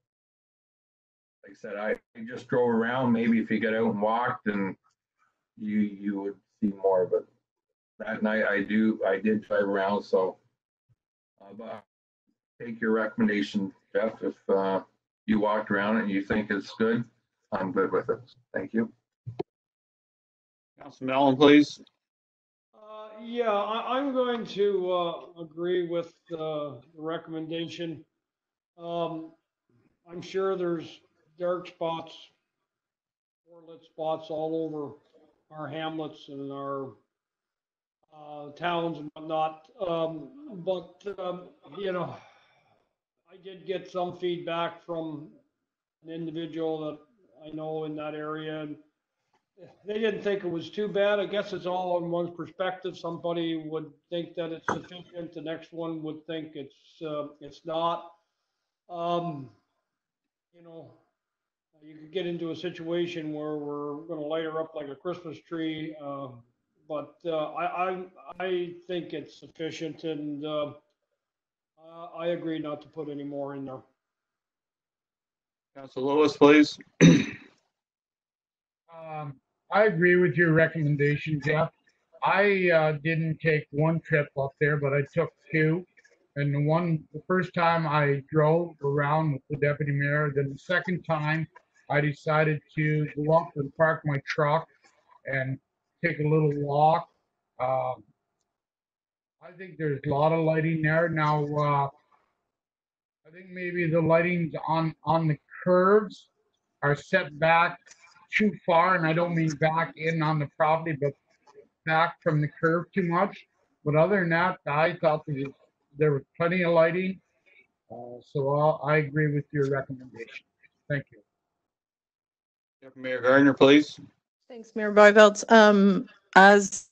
S8: like I said, I I just drove around, maybe if you got out and walked and you, you would see more, but that night I do, I did drive around, so. Uh, but take your recommendation, Jeff, if, uh, you walked around and you think it's good, I'm good with it. Thank you.
S1: Counselor Allen, please.
S7: Uh, Yeah, I, I'm going to, uh, agree with, uh, the recommendation. Um, I'm sure there's dark spots, or lit spots all over our hamlets and our, uh, towns and whatnot. Um, but, um, you know, I did get some feedback from an individual that I know in that area and they didn't think it was too bad. I guess it's all on one's perspective. Somebody would think that it's sufficient. The next one would think it's, uh, it's not. Um, you know, you could get into a situation where we're gonna light her up like a Christmas tree. Uh, but, uh, I, I, I think it's sufficient and, uh, I agree not to put any more in there.
S1: Council Lewis, please.
S4: Um, I agree with your recommendation, Jeff. I, uh, didn't take one trip up there, but I took two. And the one, the first time I drove around with the deputy mayor, then the second time I decided to go up and park my truck and take a little walk. Um, I think there's a lot of lighting there. Now, uh, I think maybe the lightings on, on the curves are set back too far, and I don't mean back in on the property, but back from the curve too much. But other than that, I thought there was, there was plenty of lighting. Uh, so I'll- I agree with your recommendation. Thank you.
S1: Deputy Mayor Gardner, please.
S5: Thanks, Mayor Byvelds. Um, as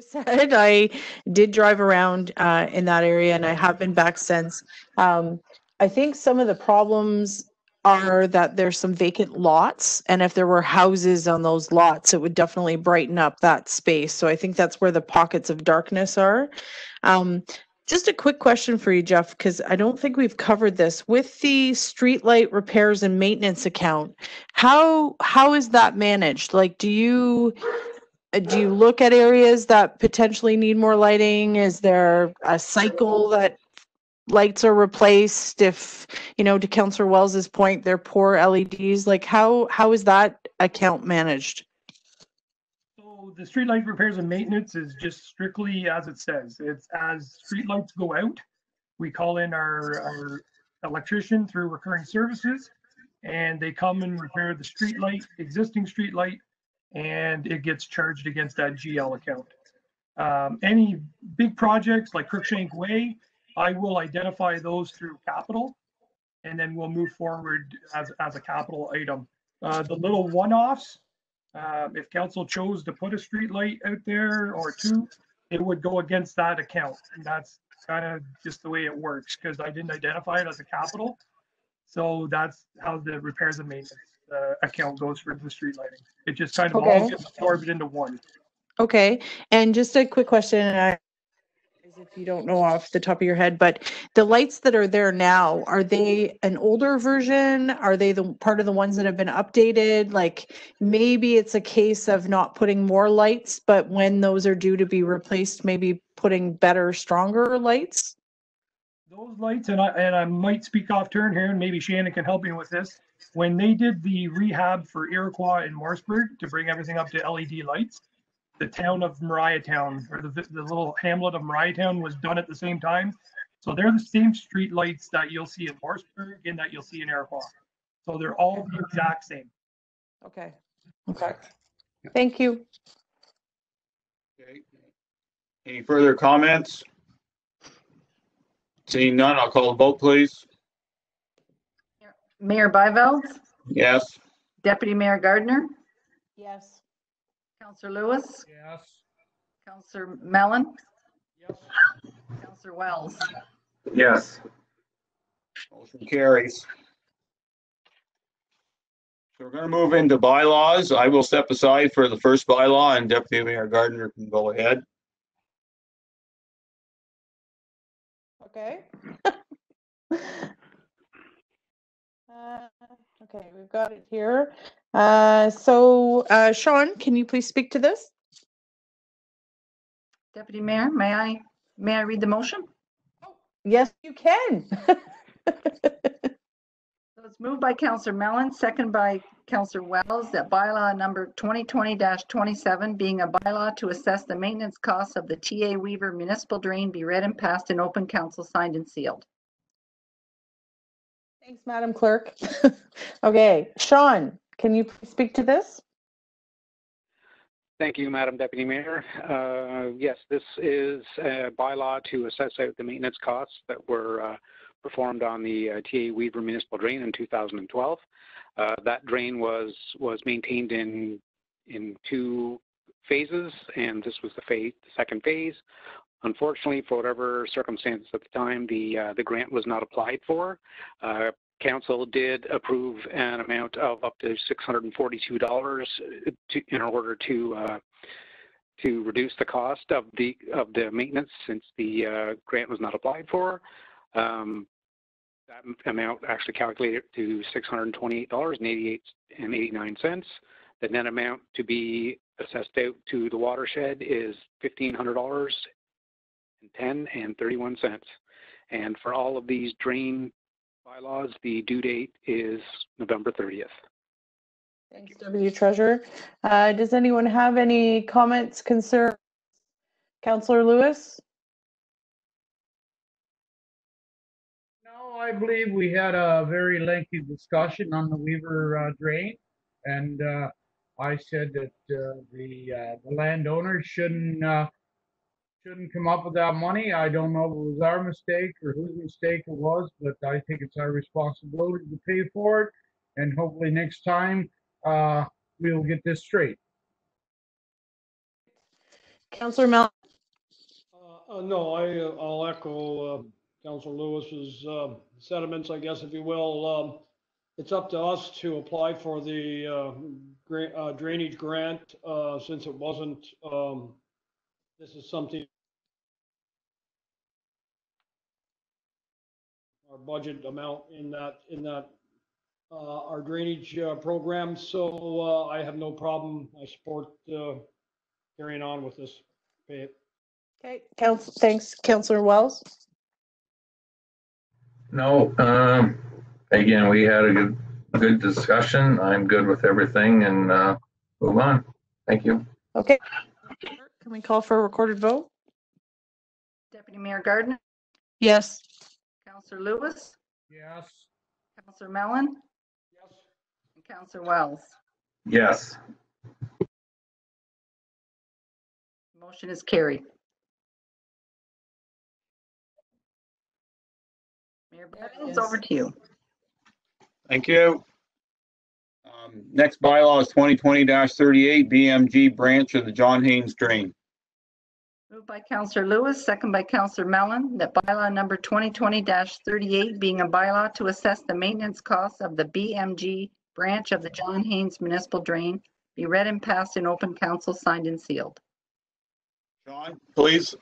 S5: Said, I did drive around, uh, in that area and I have been back since. Um, I think some of the problems are that there's some vacant lots and if there were houses on those lots, it would definitely brighten up that space. So I think that's where the pockets of darkness are. Um, just a quick question for you, Jeff, because I don't think we've covered this. With the streetlight repairs and maintenance account, how how is that managed? Like, do you uh, do you look at areas that potentially need more lighting? Is there a cycle that lights are replaced if, you know, to Counselor Wells's point, they're poor LEDs? Like how, how is that account managed?
S9: So the street streetlight repairs and maintenance is just strictly as it says. It's as streetlights go out, we call in our, our electrician through recurring services. And they come and repair the streetlight, existing streetlight, and it gets charged against that GL account. Um, any big projects like Crookshank Way, I will identify those through capital. And then we'll move forward as, as a capital item. Uh, the little one-offs, um, if council chose to put a street light out there or two, it would go against that account. And that's kind of just the way it works because I didn't identify it as a capital. So that's how the repairs and maintenance uh, account goes for the street lighting. It just kind of all
S5: Okay.
S9: gets absorbed into one.
S5: Okay, and just a quick question, and I, as if you don't know off the top of your head, but the lights that are there now, are they an older version? Are they the part of the ones that have been updated? Like maybe it's a case of not putting more lights, but when those are due to be replaced, maybe putting better, stronger lights?
S9: Those lights, and I, and I might speak off turn here, and maybe Shannon can help me with this. When they did the rehab for Iroquois and Morrisburg to bring everything up to LED lights, the town of Mariatown, or the, the little hamlet of Mariatown was done at the same time. So they're the same street lights that you'll see in Morrisburg and that you'll see in Iroquois. So they're all the exact same.
S5: Okay, okay. Thank you.
S1: Okay. Any further comments? Seeing none, I'll call the vote, please.
S2: Mayor Byveld,
S1: Yes.
S2: Deputy Mayor Gardner,
S5: Yes.
S2: Counselor Lewis,
S4: Yes.
S2: Counselor Mellan,
S7: Yes.
S2: Counselor Wells.
S8: Yes.
S1: Motion carries. So we're gonna move into bylaws. I will step aside for the first bylaw and Deputy Mayor Gardner can go ahead.
S5: Okay. Uh, Okay, we've got it here. Uh, so, uh, Sean, can you please speak to this?
S2: Deputy Mayor, may I, may I read the motion?
S5: Yes, you can.
S2: So it's moved by Counselor Mellan, second by Counselor Wells, that bylaw number 2020-27 being a bylaw to assess the maintenance costs of the TA Weaver municipal drain be read and passed in open council, signed and sealed.
S5: Thanks, Madam Clerk. Okay, Sean, can you please speak to this?
S11: Thank you, Madam Deputy Mayor. Uh, Yes, this is a bylaw to assess out the maintenance costs that were uh, performed on the uh, TA Weaver Municipal Drain in 2012. Uh, That drain was, was maintained in, in two phases, and this was the phase, the second phase. Unfortunately, for whatever circumstances at the time, the, uh, the grant was not applied for. Uh, Council did approve an amount of up to $642 to, in order to uh, to reduce the cost of the of the maintenance since the uh, grant was not applied for. Um, that amount actually calculated to $628.88 and 89 cents. The net amount to be assessed out to the watershed is $1,500 and 10 and 31 cents. And for all of these drain bylaws, the due date is November 30th.
S5: Thanks, Deputy Treasurer. Uh, does anyone have any comments, concerns? Counselor Lewis?
S4: I believe we had a very lengthy discussion on the Weaver uh, drain. And uh, I said that uh, the, uh, the landowners shouldn't, uh, shouldn't come up with that money. I don't know if it was our mistake or whose mistake it was, but I think it's our responsibility to pay for it. And hopefully next time, uh, we'll get this straight.
S5: Counselor Mel?
S7: Uh, uh, no, I, uh, I'll echo, uh, Council Lewis's, um, sentiments, I guess, if you will. Um, it's up to us to apply for the, uh, gra- uh, drainage grant, uh, since it wasn't, um, this is something our budget amount in that, in that, uh, our drainage, uh, program. So, uh, I have no problem. I support, uh, carrying on with this.
S5: Okay, council, thanks, Counselor Wells.
S8: No, um, again, we had a good, good discussion. I'm good with everything and, uh, move on. Thank you.
S5: Okay. Can we call for a recorded vote?
S2: Deputy Mayor Gardner,
S5: Yes.
S2: Counselor Lewis,
S4: Yes.
S2: Counselor Mellan,
S7: Yes.
S2: and Counselor Wells.
S8: Yes.
S2: Motion is carried. Mayor Byvelds, over to you.
S1: Thank you. Um, Next bylaw is 2020-38 BMG branch of the John Haynes Drain.
S2: Moved by Counselor Lewis, second by Counselor Mellan, that bylaw number 2020-38 being a bylaw to assess the maintenance costs of the BMG branch of the John Haynes Municipal Drain be read and passed in open council, signed and sealed.
S1: John, please.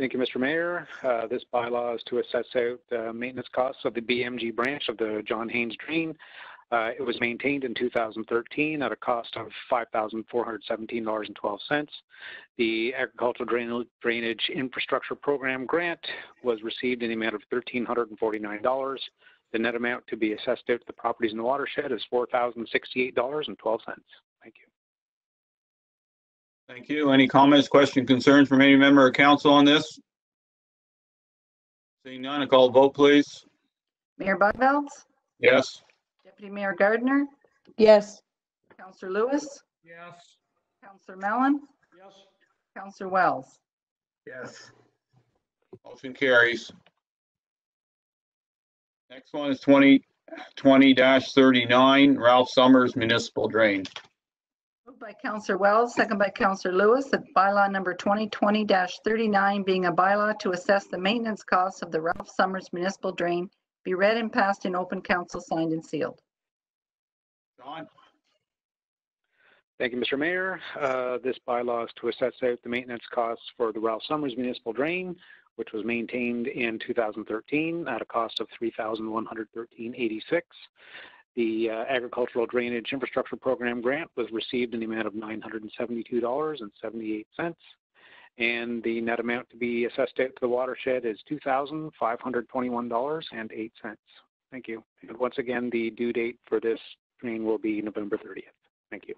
S11: Thank you, Mr. Mayor. Uh, This bylaw is to assess out the maintenance costs of the BMG branch of the John Haynes Drain. Uh, It was maintained in 2013 at a cost of $5,417.12. The Agricultural Drain- Drainage Infrastructure Program grant was received in the amount of $1,349. The net amount to be assessed out to the properties in the watershed is $4,068.12. Thank you.
S1: Any comments, question, concerns from any member of council on this? Seeing none, a call vote, please.
S2: Mayor Byvelds,
S1: Yes.
S2: Deputy Mayor Gardner,
S5: Yes.
S2: Counselor Lewis,
S4: Yes.
S2: Counselor Mellan,
S7: Yes.
S2: Counselor Wells.
S8: Yes.
S1: Motion carries. Next one is 2020-39 Ralph Summers Municipal Drain.
S2: Moved by Counselor Wells, second by Counselor Lewis, that bylaw number 2020-39 being a bylaw to assess the maintenance costs of the Ralph Summers Municipal Drain be read and passed in open council, signed and sealed.
S1: Sean?
S11: Thank you, Mr. Mayor. Uh, This bylaw is to assess out the maintenance costs for the Ralph Summers Municipal Drain, which was maintained in 2013 at a cost of $3,113.86. The uh, Agricultural Drainage Infrastructure Program grant was received in the amount of $972.78. And the net amount to be assessed out to the watershed is $2,521.08. Thank you. And once again, the due date for this drain will be November 30th. Thank you.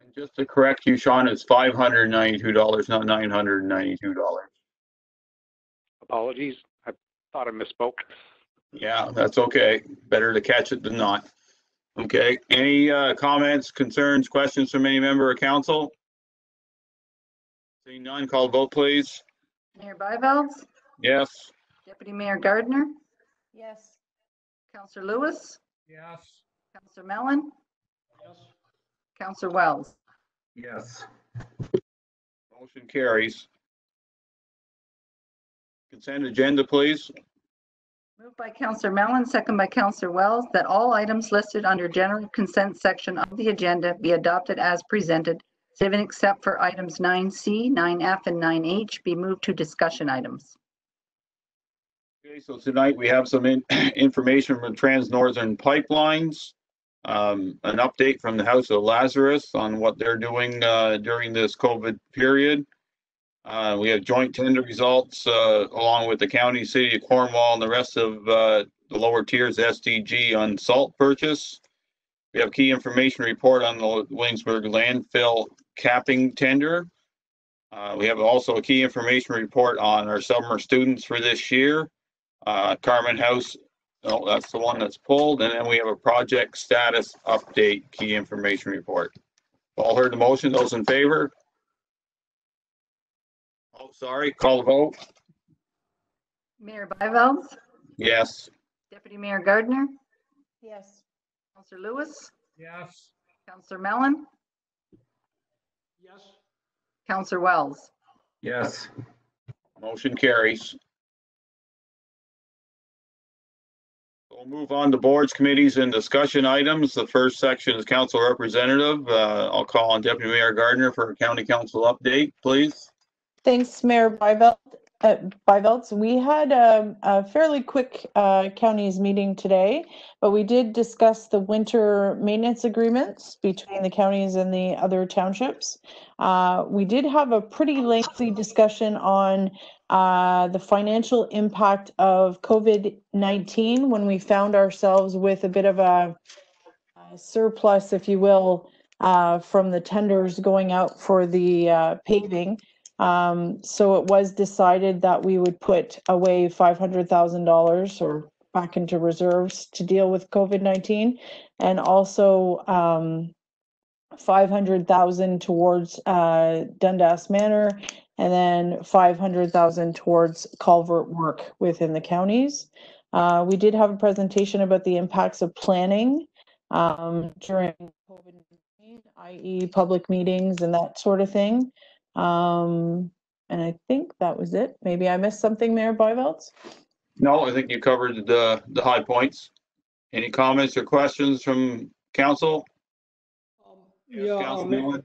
S1: And just to correct you, Sean, it's five hundred ninety-two dollars, not nine hundred ninety-two dollars.
S11: Apologies. I thought I misspoke.
S1: Yeah, that's okay. Better to catch it than not. Okay, any uh, comments, concerns, questions from any member of council? Seeing none, call vote, please.
S2: Mayor Byveld,
S1: Yes.
S2: Deputy Mayor Gardner,
S5: Yes.
S2: Counselor Lewis,
S4: Yes.
S2: Counselor Mellan,
S7: Yes.
S2: Counselor Wells.
S8: Yes.
S1: Motion carries. Consent agenda, please.
S2: Moved by Counselor Mellan, second by Counselor Wells, that all items listed under general consent section of the agenda be adopted as presented, save and except for items 9C, 9F, and 9H be moved to discussion items.
S1: Okay, so tonight we have some in- information from Trans Northern Pipelines. Um, an update from the House of Lazarus on what they're doing, uh, during this COVID period. Uh, we have joint tender results, uh, along with the county, city of Cornwall and the rest of, uh, the lower tiers SDG on salt purchase. We have key information report on the Williamsburg landfill capping tender. Uh, we have also a key information report on our summer students for this year uh, Carman House, no, that's the one that's pulled, and then we have a project status update key information report. All heard the motion, those in favor? Oh, sorry, call the vote.
S2: Mayor Byveld,
S1: Yes.
S2: Deputy Mayor Gardner,
S5: Yes.
S2: Counselor Lewis,
S4: Yes.
S2: Counselor Mellan,
S7: Yes.
S2: Counselor Wells.
S8: Yes.
S1: Motion carries. We'll move on to boards, committees, and discussion items. The first section is council representative. Uh, I'll call on Deputy Mayor Gardner for a county council update, please.
S5: Thanks, Mayor Byveld. uh, we had um, a fairly quick uh, counties meeting today, but we did discuss the winter maintenance agreements between the counties and the other townships. Uh, we did have a pretty lengthy discussion on uh, the financial impact of COVID-19 when we found ourselves with a bit of a a surplus, if you will, uh, from the tenders going out for the uh, paving. Um, so it was decided that we would put away five hundred thousand dollars or back into reserves to deal with COVID-19. And also, um, five hundred thousand towards, uh, Dundas Manor and then five hundred thousand towards culvert work within the counties. Uh, we did have a presentation about the impacts of planning, um, during COVID-19, i.e. public meetings and that sort of thing. Um, and I think that was it. Maybe I missed something there, Byvelds?
S1: No, I think you covered the, the high points. Any comments or questions from council?
S7: Um,
S1: Yes,
S7: Yeah,
S1: Councilor
S7: I'll make-
S1: Miller?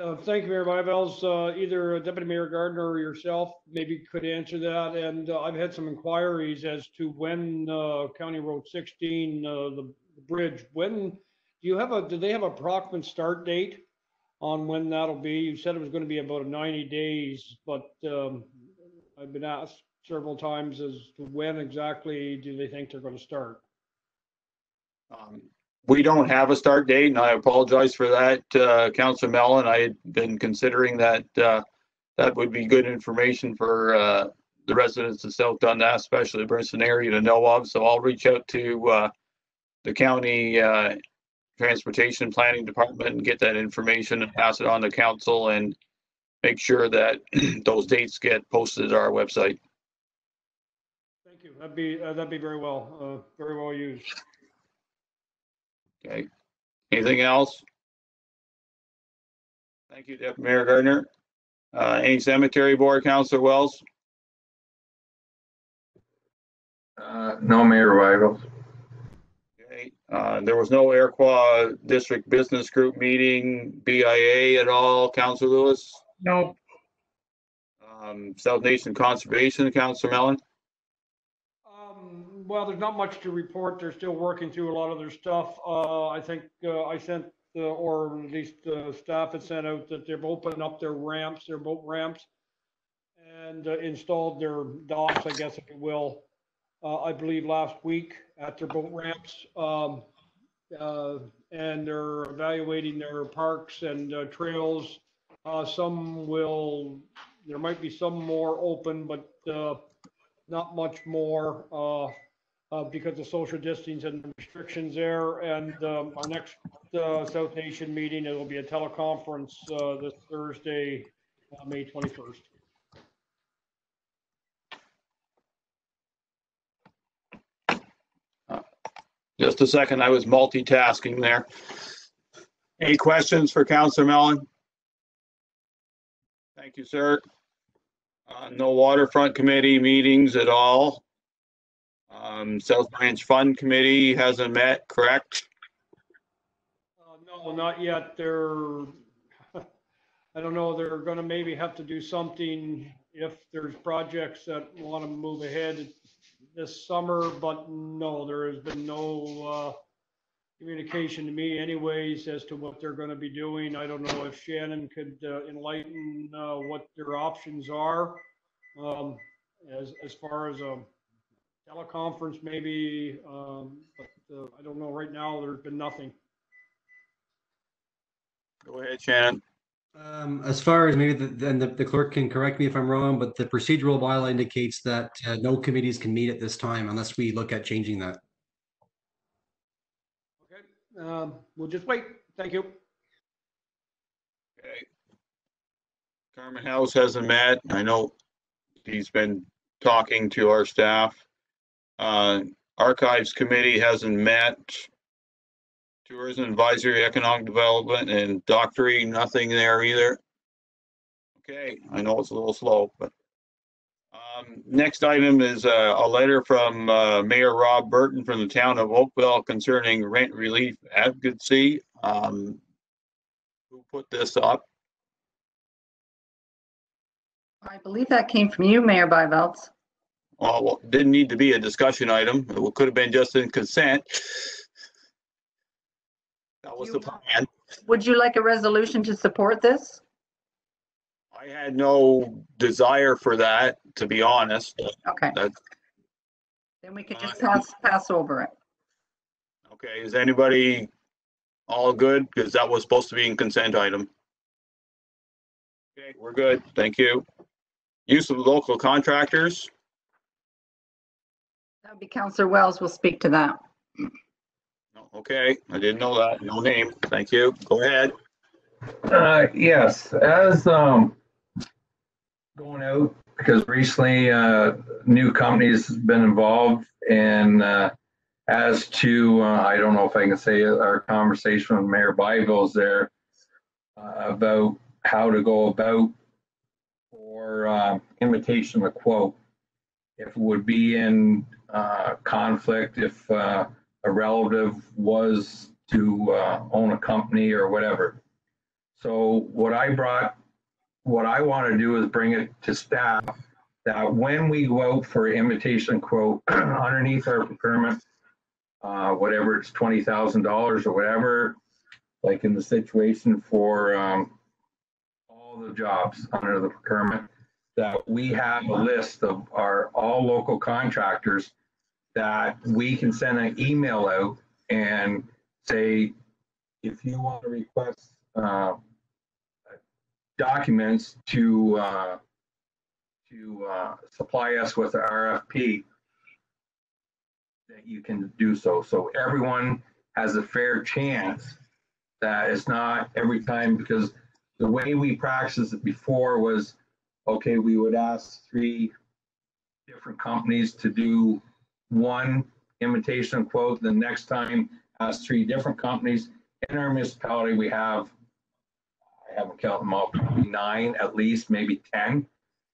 S7: Uh, Thank you, Mayor Byvelds. Uh, Either Deputy Mayor Gardner or yourself maybe could answer that. And uh, I've had some inquiries as to when uh, County Road 16, uh, the the bridge, when, do you have a, do they have a approximate start date on when that'll be? You said it was going to be about 90 days, but um, I've been asked several times as to when exactly do they think they're going to start?
S1: Um, We don't have a start date and I apologize for that, uh, Councilor Mellan. I had been considering that, uh, that would be good information for, uh, the residents of South Dundas, especially the Brinston area to know of. So I'll reach out to, uh, the county, uh, transportation planning department and get that information and pass it on to council and make sure that those dates get posted to our website.
S7: Thank you. That'd be, uh, that'd be very well, uh, very well used.
S1: Okay. Anything else? Thank you, Deputy Mayor Gardner. Uh, any cemetery board, Counselor Wells?
S8: Uh, no, Mayor Weigel.
S1: Uh, there was no Iroquois District Business Group meeting, BIA at all, Counselor Lewis?
S9: No,
S1: Um, South Nation Conservation, Counselor Mellan?
S7: Um, well, there's not much to report. They're still working through a lot of their stuff. Uh, I think, uh, I sent, uh, or at least, uh, staff had sent out that they've opened up their ramps, their boat ramps. And uh, installed their docks, I guess, if you will, uh, I believe last week at their boat ramps. Um, uh, and they're evaluating their parks and uh, trails. Uh, some will, there might be some more open, but, uh, not much more, uh, because of social distancing and restrictions there. And, um, our next, South Nation meeting, it'll be a teleconference, this Thursday, May 21st.
S1: Just a second, I was multitasking there. Any questions for Counselor Mellan? Thank you, sir. Uh, no waterfront committee meetings at all. Um, South Branch Fund Committee hasn't met, correct?
S7: Uh, no, not yet. They're, I don't know, they're gonna maybe have to do something if there's projects that want to move ahead this summer, but no, there has been no, uh, communication to me anyways as to what they're gonna be doing. I don't know if Shannon could uh, enlighten, uh, what their options are. Um, as, as far as a teleconference maybe, um, but, uh, I don't know. Right now, there's been nothing.
S1: Go ahead, Shannon.
S12: Um, as far as maybe the, then the, the clerk can correct me if I'm wrong, but the procedural bylaw indicates that uh, no committees can meet at this time unless we look at changing that.
S7: Okay, um, we'll just wait. Thank you.
S1: Okay. Carman House hasn't met. I know he's been talking to our staff. Uh, Archives Committee hasn't met. Tourism Advisory, Economic Development and Doctory, nothing there either. Okay, I know it's a little slow, but. Um, next item is a, a letter from, uh, Mayor Rob Burton from the town of Oakville concerning rent relief advocacy. Um, who put this up?
S2: I believe that came from you, Mayor Byvelds.
S1: Oh, well, didn't need to be a discussion item. It could have been just in consent. That was the plan.
S2: Would you like a resolution to support this?
S1: I had no desire for that, to be honest.
S2: Okay,
S1: That's,
S2: then we could just pass, pass over it.
S1: okay, is anybody all good? Because that was supposed to be in consent item. Okay, we're good. Thank you. Use of local contractors.
S2: That would be Counselor Wells will speak to that.
S1: Okay, I didn't know that. No name. Thank you. Go ahead.
S8: Uh, yes, as, um, going out, because recently, uh, new companies been involved and, uh, as to, uh, I don't know if I can say our conversation with Mayor Byvelds there, uh, about how to go about or, uh, invitation to quote. If it would be in, uh, conflict, if, a relative was to, uh, own a company or whatever. So what I brought, what I want to do is bring it to staff that when we go out for invitation quote underneath our procurement, uh, whatever it's twenty thousand dollars or whatever, like in the situation for, um, all the jobs under the procurement, that we have a list of our, all local contractors that we can send an email out and say, if you want to request, uh, documents to, uh, to, uh, supply us with the RFP, that you can do so. So everyone has a fair chance that it's not every time, because the way we practiced it before was, okay, we would ask three different companies to do one invitation quote, the next time ask three different companies. In our municipality, we have, I haven't counted them all, probably nine at least, maybe 10.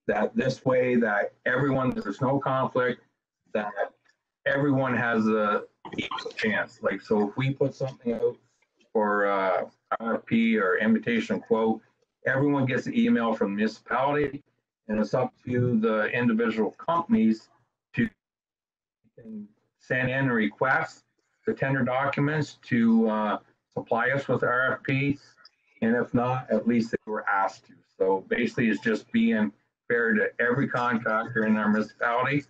S8: That this way that everyone, there's no conflict, that everyone has a chance. Like, so if we put something out for uh, RFP or invitation quote, everyone gets an email from the municipality and it's up to the individual companies can send in a request for tender documents to uh, supply us with RFP. And if not, at least they were asked to. So basically, it's just being fair to every contractor in our municipality.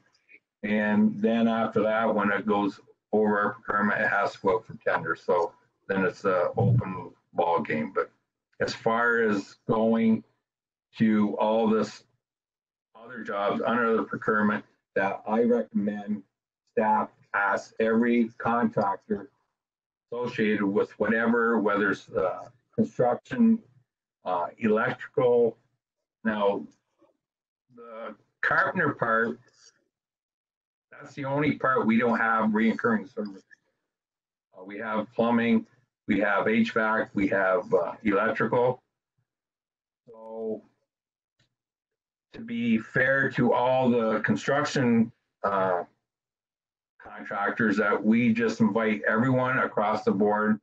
S8: And then after that, when it goes over our procurement, it has to go out for tender. So then it's a open ball game. But as far as going to all this other jobs under the procurement, that I recommend staff ask every contractor associated with whatever, whether it's uh, construction, uh, electrical. Now, the carpenter part, that's the only part we don't have reoccurring service. Uh, we have plumbing, we have HVAC, we have uh, electrical. So to be fair to all the construction uh, contractors that we just invite everyone across the board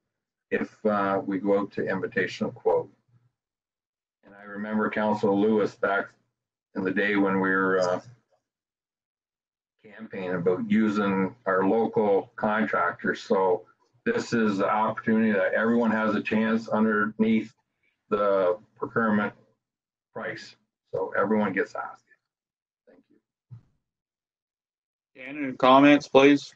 S8: if uh, we go out to invitational quote. And I remember Council Lewis back in the day when we were uh, campaigning about using our local contractors. So this is the opportunity that everyone has a chance underneath the procurement price. So everyone gets asked. Thank you.
S1: Dan, any comments, please?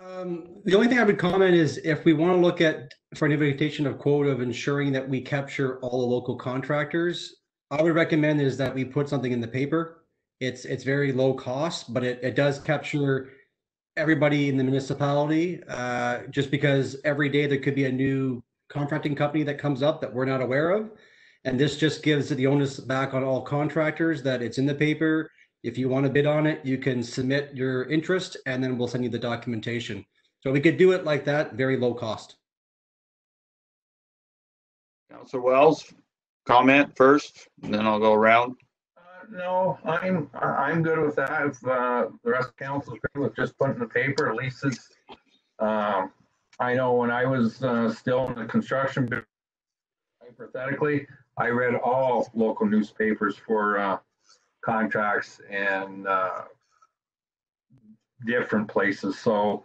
S12: Um, the only thing I would comment is if we want to look at for an invitation of quote of ensuring that we capture all the local contractors, I would recommend is that we put something in the paper. It's it's very low cost, but it, it does capture everybody in the municipality. Uh, just because every day there could be a new contracting company that comes up that we're not aware of. And this just gives the onus back on all contractors that it's in the paper. If you want to bid on it, you can submit your interest and then we'll send you the documentation. So we could do it like that, very low cost.
S1: Counselor Wells, comment first, and then I'll go around.
S8: Uh, No, I'm, I- I'm good with that. If uh, the rest of council's good with just putting the paper, at least it's, um, I know when I was uh, still in the construction, hypothetically, I read all local newspapers for uh, contracts in uh, different places. So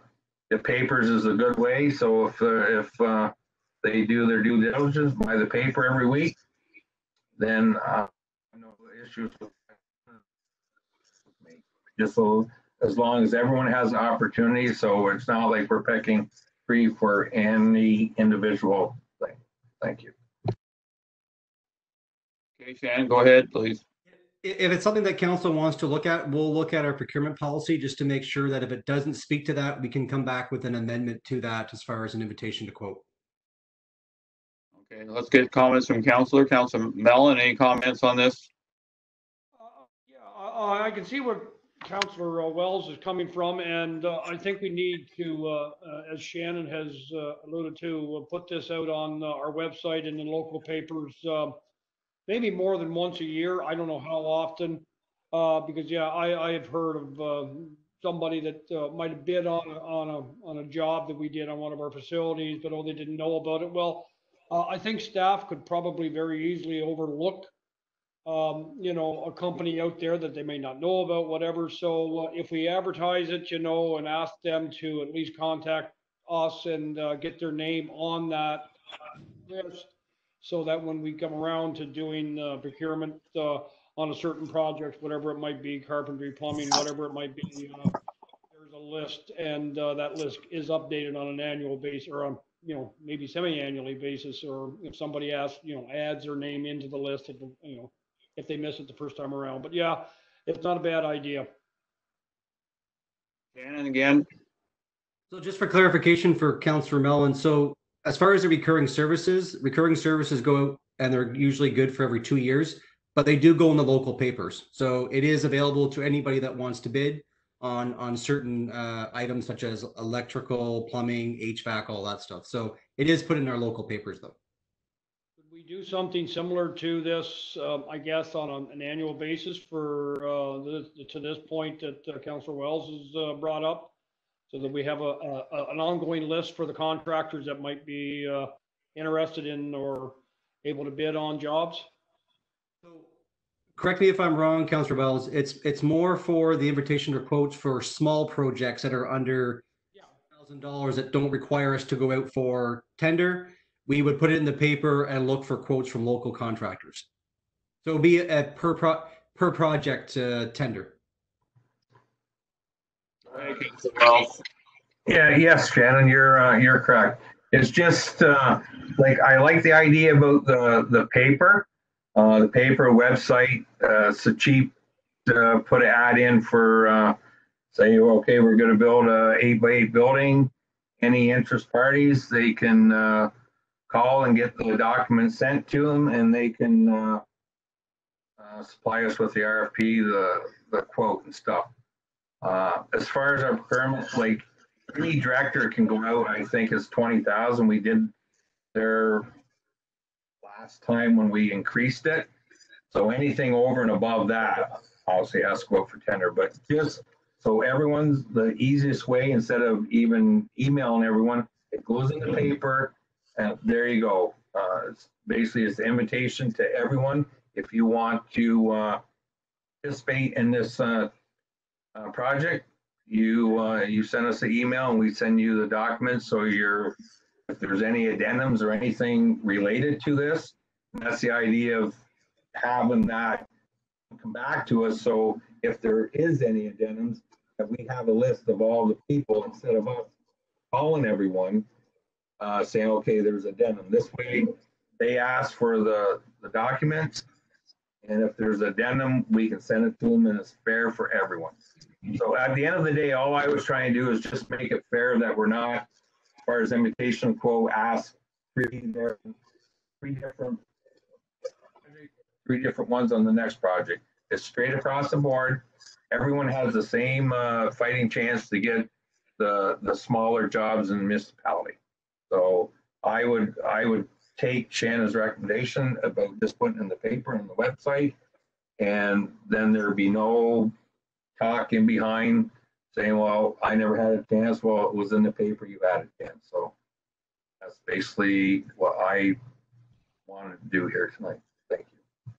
S8: the papers is a good way. So if, uh, if uh, they do their due diligence, buy the paper every week, then uh, no issues with me. Just as long as everyone has an opportunity, so it's not like we're picking free for any individual thing. Thank you.
S1: Okay, Shannon, go ahead, please.
S12: I- If it's something that council wants to look at, we'll look at our procurement policy just to make sure that if it doesn't speak to that, we can come back with an amendment to that as far as an invitation to quote.
S1: Okay, let's get comments from Counselor. Counselor Mellan, any comments on this?
S7: Yeah, I, I can see where Counselor uh, Wells is coming from, and uh, I think we need to, uh, uh, as Shannon has uh, alluded to, uh, put this out on uh, our website and in local papers, um, maybe more than once a year. I don't know how often, uh, because yeah, I, I have heard of uh, somebody that uh, might have bid on a, on a on a job that we did on one of our facilities, but oh, they didn't know about it. Well, uh, I think staff could probably very easily overlook um, you know, a company out there that they may not know about, whatever. So uh, if we advertise it, you know, and ask them to at least contact us and uh, get their name on that list, so that when we come around to doing uh, procurement uh, on a certain project, whatever it might be, carpentry, plumbing, whatever it might be, uh, there's a list, and uh, that list is updated on an annual basis or on you know maybe semi-annually basis, or if somebody asks, you know, adds their name into the list, it, you know if they miss it the first time around. But yeah, it's not a bad idea.
S1: And again?
S12: So just for clarification for Councillor Mellan, so as far as the recurring services, recurring services go and they're usually good for every two years, but they do go in the local papers. So it is available to anybody that wants to bid on, on certain uh, items such as electrical, plumbing, HVAC, all that stuff. So it is put in our local papers though.
S7: Could we do something similar to this, um, I guess, on an- an annual basis for, uh, this, to this point that uh, Councilor Wells has, uh, brought up? So that we have a, a, an ongoing list for the contractors that might be, uh, interested in or able to bid on jobs?
S12: Correct me if I'm wrong, Councillor Wells, it's, it's more for the invitation or quotes for small projects that are under thousand dollars that don't require us to go out for tender. We would put it in the paper and look for quotes from local contractors. So it'll be a per pro, per project uh, tender.
S8: Yeah, yes, Shannon, you're, uh, you're correct. It's just, uh, like, I like the idea about the, the paper. Uh, the paper website, uh, cheap to put an ad in for, uh, say, okay, we're gonna build a eight by eight building. Any interest parties, they can, uh, call and get the documents sent to them and they can, uh, uh, supply us with the RFP, the, the quote and stuff. Uh, as far as our procurement, like, any director can go out, I think is twenty thousand. We did their last time when we increased it. So anything over and above that, has to go up for tender, but just so everyone's the easiest way, instead of even emailing everyone, it goes in the paper and there you go. Uh, it's basically it's the invitation to everyone. If you want to, uh, participate in this, uh, uh, project, you, uh, you send us an email and we send you the documents, so you're, if there's any addendums or anything related to this, that's the idea of having that come back to us, so if there is any addendums, that we have a list of all the people instead of us calling everyone, uh, saying, okay, there's a addendum. This way, they ask for the, the documents, and if there's addendum, we can send it to them and it's fair for everyone. So at the end of the day, all I was trying to do is just make it fair that we're not, as far as invitation quote, ask three different, three different, three different ones on the next project. It's straight across the board. Everyone has the same, uh, fighting chance to get the, the smaller jobs in the municipality. So I would, I would take Shannon's recommendation about just putting in the paper and the website. And then there'd be no talk in behind saying, well, I never had a chance. Well, it was in the paper, you had a chance. So that's basically what I wanted to do here tonight. Thank you.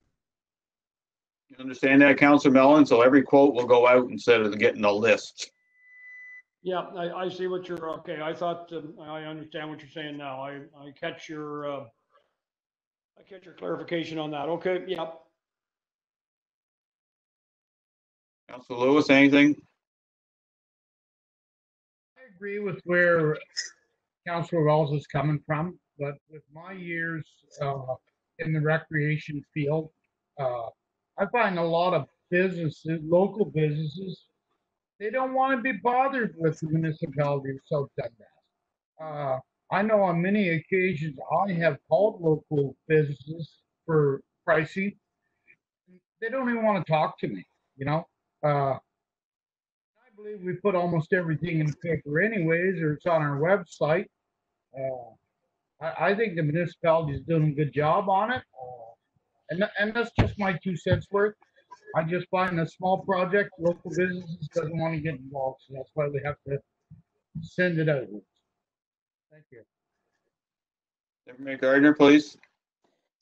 S1: You understand that, Counselor Mellan? So every quote will go out instead of getting a list.
S7: Yeah, I, I see what you're, okay, I thought, um, I understand what you're saying now. I, I catch your, uh, I catch your clarification on that. Okay, yeah.
S1: Council Lewis, anything?
S4: I agree with where Councilor Wells is coming from, but with my years uh, in the recreation field, uh, I find a lot of businesses, local businesses, they don't want to be bothered with the municipality of South Dundas. Uh, I know on many occasions I have called local businesses for pricing. They don't even want to talk to me, you know? Uh, I believe we put almost everything in the paper anyways, or it's on our website. Uh, I, I think the municipality is doing a good job on it. And, and that's just my two cents worth. I just find a small project, local businesses doesn't want to get involved, so that's why we have to send it out. Thank you.
S1: Mayor Gardner, please.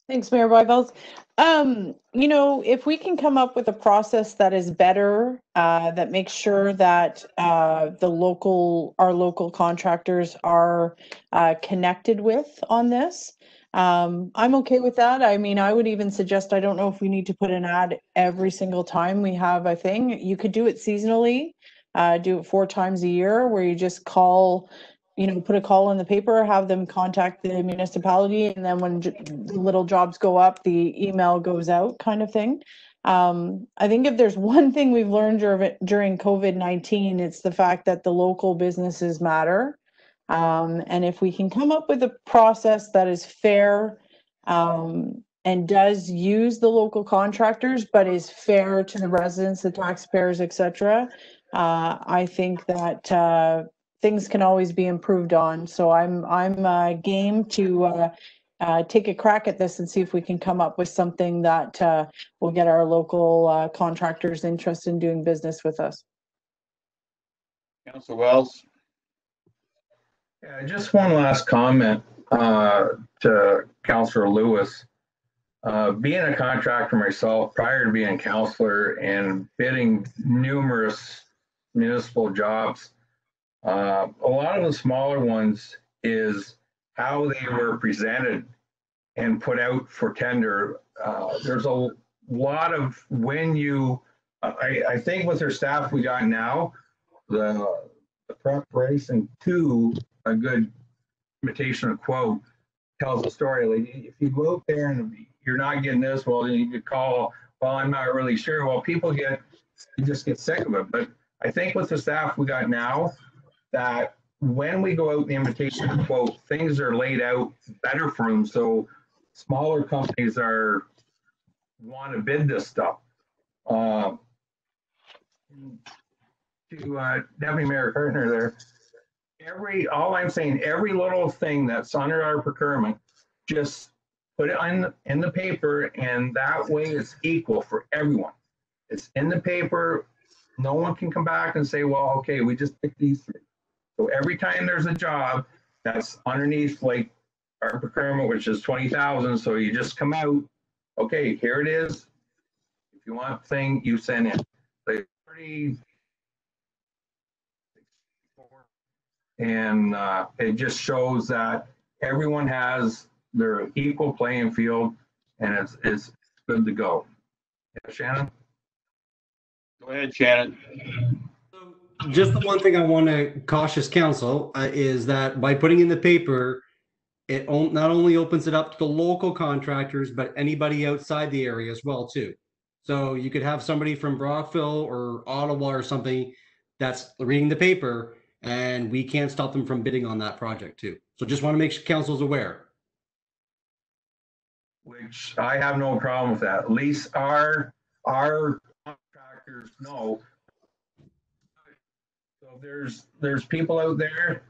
S5: Thanks, Mayor Byvelds. Um, you know, if we can come up with a process that is better, uh, that makes sure that, uh, the local, our local contractors are, uh, connected with on this. Um, I'm okay with that. I mean, I would even suggest, I don't know if we need to put an ad every single time we have a thing. You could do it seasonally, uh, do it four times a year where you just call, you know, put a call in the paper, have them contact the municipality, and then when j- the little jobs go up, the email goes out kind of thing. Um, I think if there's one thing we've learned during, during COVID-19, it's the fact that the local businesses matter. Um, and if we can come up with a process that is fair, um, and does use the local contractors, but is fair to the residents, the taxpayers, et cetera, uh, I think that, uh, things can always be improved on. So I'm, I'm, uh, game to, uh, uh, take a crack at this and see if we can come up with something that, uh, will get our local, contractors interested in doing business with us.
S1: Counselor Wells?
S8: Yeah, just one last comment uh, to Counselor Lewis. Uh, Being a contractor myself, prior to being counselor and bidding numerous municipal jobs, uh, a lot of the smaller ones is how they were presented and put out for tender. Uh, There's a lot of, when you, I, I think with our staff we got now, the the preparation to a good imitation of quote tells a story. Like if you go out there and you're not getting this, well, then you could call, well, I'm not really sure. Well, people get, just get sick of it. But I think with the staff we got now, that when we go out the invitation to quote, things are laid out better for them. So smaller companies are, want to bid this stuff. Uh, To uh, Deputy Mayor Kirchner there, every, all I'm saying, every little thing that's under our procurement, just put it on, in the paper and that way it's equal for everyone. It's in the paper. No one can come back and say, well, okay, we just picked these three. So every time there's a job that's underneath like our procurement, which is twenty thousand, so you just come out, okay, here it is. If you want thing, you send in. Like pretty And uh, it just shows that everyone has their equal playing field and it's, it's good to go. Yeah, Shannon?
S1: Go ahead, Shannon.
S12: Just the one thing I want to cautious counsel uh, is that by putting in the paper, it on- not only opens it up to the local contractors, but anybody outside the area as well too. So you could have somebody from Brockville or Ottawa or something that's reading the paper and we can't stop them from bidding on that project too. So just want to make sure council's aware.
S8: Which I have no problem with that. At least our, our contractors know. So there's, there's people out there.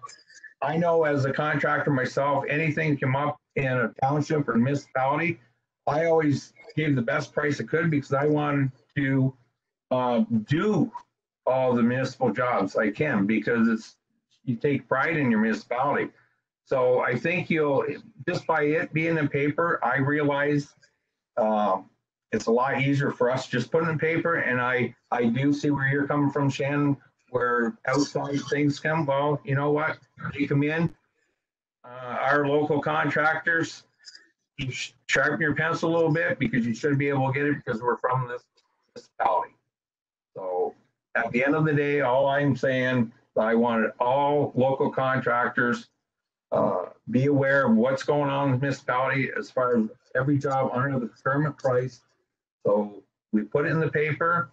S8: I know as a contractor myself, anything come up in a township or municipality, I always gave the best price I could because I wanted to uh, do all the municipal jobs I can because it's, you take pride in your municipality. So I think you'll, just by it being in paper, I realize um, it's a lot easier for us just putting in paper. And I, I do see where you're coming from, Shannon, where outside things come, well, you know what? They come in. Uh, our local contractors, you sharpen your pencil a little bit because you should be able to get it because we're from this municipality. So at the end of the day, all I'm saying, I wanted all local contractors uh, be aware of what's going on in the municipality as far as every job under the procurement price. So we put it in the paper,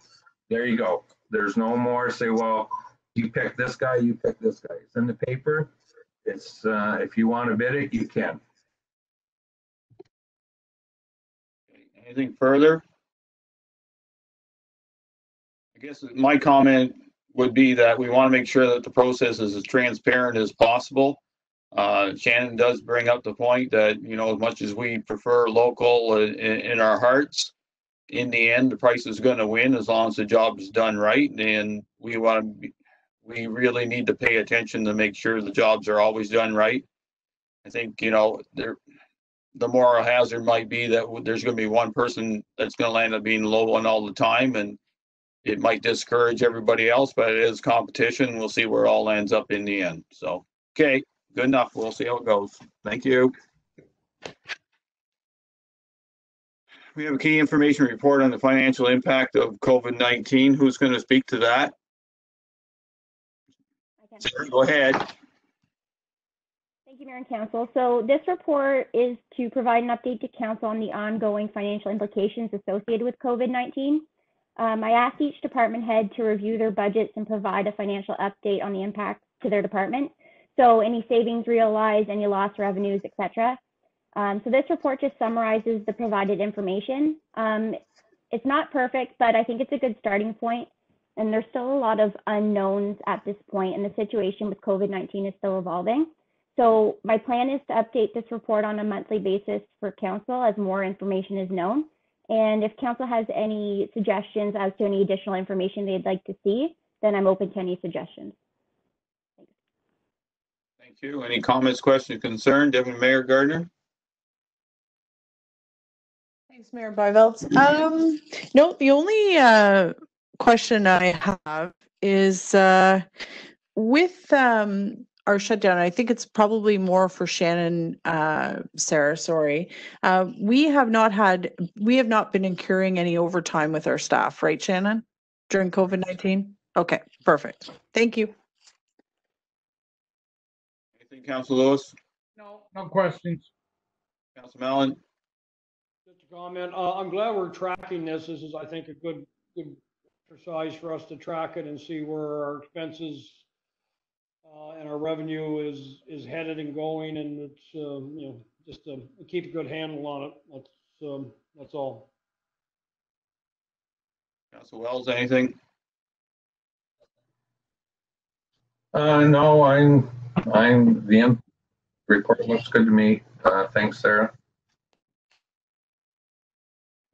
S8: there you go. There's no more say, well, you pick this guy, you pick this guy. It's in the paper. It's, uh, if you want to bid it, you can.
S1: Anything further? Guess my comment would be that we want to make sure that the process is as transparent as possible. Uh, Shannon does bring up the point that, you know, as much as we prefer local in, in our hearts, in the end, the price is going to win as long as the job is done right. And we want to be, we really need to pay attention to make sure the jobs are always done right. I think, you know, there, the moral hazard might be that there's going to be one person that's going to land up being low one all the time and it might discourage everybody else, but it is competition. We'll see where it all ends up in the end. So, okay, good enough. We'll see how it goes. Thank you. We have a key information report on the financial impact of COVID-19. Who's going to speak to that? Sarah, go ahead.
S3: Thank you, Mayor and Council. So this report is to provide an update to Council on the ongoing financial implications associated with COVID-19. Um, I asked each department head to review their budgets and provide a financial update on the impact to their department. So any savings realized, any lost revenues, et cetera. Um, so this report just summarizes the provided information. Um, it's not perfect, but I think it's a good starting point. And there's still a lot of unknowns at this point, and the situation with COVID-19 is still evolving. So my plan is to update this report on a monthly basis for council as more information is known. And if council has any suggestions as to any additional information they'd like to see, then I'm open to any suggestions.
S1: Thank you. Any comments, questions, concern? Deputy Mayor Gardner?
S5: Thanks, Mayor Byveld. Um, no, the only uh, question I have is uh, with um, our shutdown. I think it's probably more for Shannon, uh, Sarah. Sorry, uh, we have not had, we have not been incurring any overtime with our staff, right, Shannon, during COVID nineteen. Okay, perfect. Thank you.
S1: Anything, Council Lewis?
S4: No, no questions.
S1: Council Mellan?
S7: Just a comment, uh, I'm glad we're tracking this. This is, I think, a good, good exercise for us to track it and see where our expenses and our revenue is, is headed and going, and it's, um, you know, just to keep a good handle on it. That's, um, that's all.
S1: Council Wells, anything?
S8: Uh, no, I'm, I'm, the im- report looks good to me. Uh, thanks, Sarah.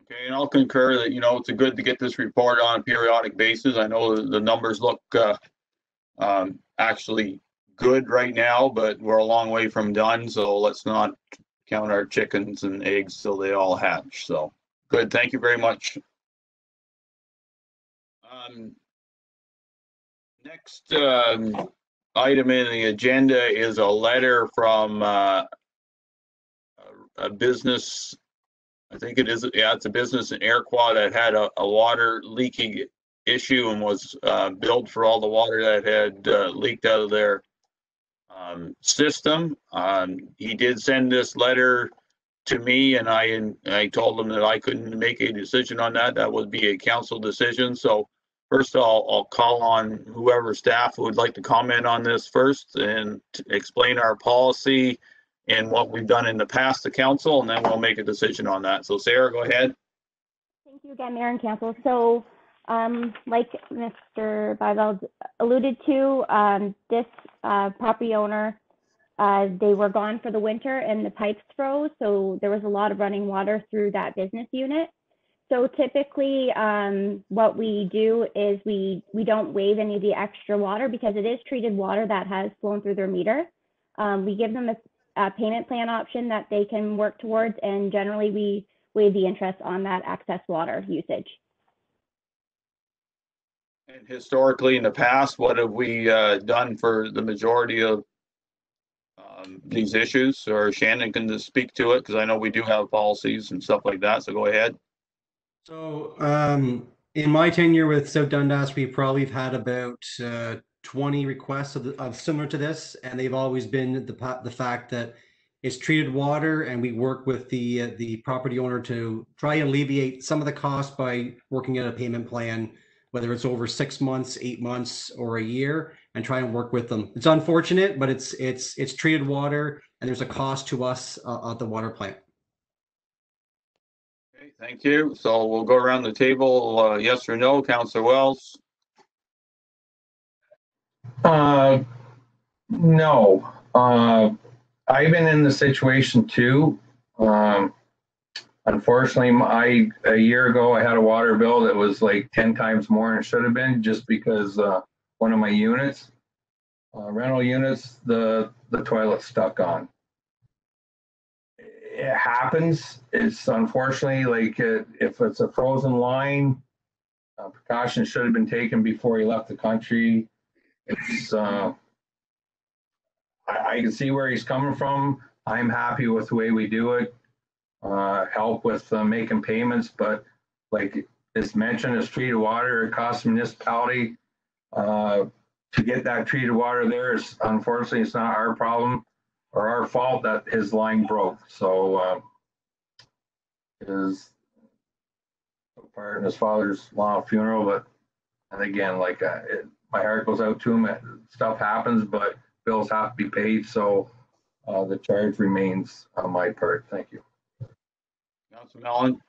S1: Okay, and I'll concur that, you know, it's a good to get this report on a periodic basis. I know the, the numbers look, uh, um, actually good right now, but we're a long way from done, so let's not count our chickens and eggs till they all hatch. So, good, thank you very much. Um, next, um, item in the agenda is a letter from, uh, a- business I think it is, yeah, it's a business in Iroquois that had a, a water leaking issue and was, uh, billed for all the water that had, uh, leaked out of their, um, system. Um, he did send this letter to me and I, and I told him that I couldn't make a decision on that. That would be a council decision. So first I'll, I'll call on whoever staff would like to comment on this first and explain our policy and what we've done in the past to council, and then we'll make a decision on that. So Sarah, go ahead.
S3: Thank you again, Mayor and Council. So, um, like Mr. Byveld alluded to, um, this, uh, property owner, uh, they were gone for the winter and the pipes froze, so there was a lot of running water through that business unit. So typically, um, what we do is we, we don't waive any of the extra water because it is treated water that has flown through their meter. Um, we give them a, a payment plan option that they can work towards, and generally we waive the interest on that excess water usage.
S1: And historically, in the past, what have we uh, done for the majority of um, these issues? Or Shannon can just speak to it, because I know we do have policies and stuff like that, so go ahead.
S12: So, um, in my tenure with South Dundas, we probably have had about, uh, twenty requests of, the- of similar to this, and they've always been the, the fact that it's treated water and we work with the, uh, the property owner to try and alleviate some of the cost by working at a payment plan, whether it's over six months, eight months, or a year, and try and work with them. It's unfortunate, but it's, it's, it's treated water and there's a cost to us, uh, at the water plant.
S1: Okay, Thank you. So we'll go around the table, uh, yes or no, Counselor Wells?
S8: Uh, no, uh, I've been in the situation too. Um, unfortunately, my, a year ago, I had a water bill that was like ten times more than it should have been, just because, uh, one of my units, uh, rental units, the, the toilet stuck on. It happens. It's unfortunately like, uh, if it's a frozen line, uh, precautions should have been taken before he left the country. It's, uh, I, I can see where he's coming from. I'm happy with the way we do it. Uh, help with uh, making payments, but like it's mentioned, it's treated water, it costs municipality. Uh, to get that treated water there is unfortunately, it's not our problem or our fault that his line broke. So, uh, his part in his father's law funeral, but and again, like, uh, it, my heart goes out to him. uh, Stuff happens, but bills have to be paid, so uh, the charge remains on my part. Thank you.
S1: Counselor Mellan?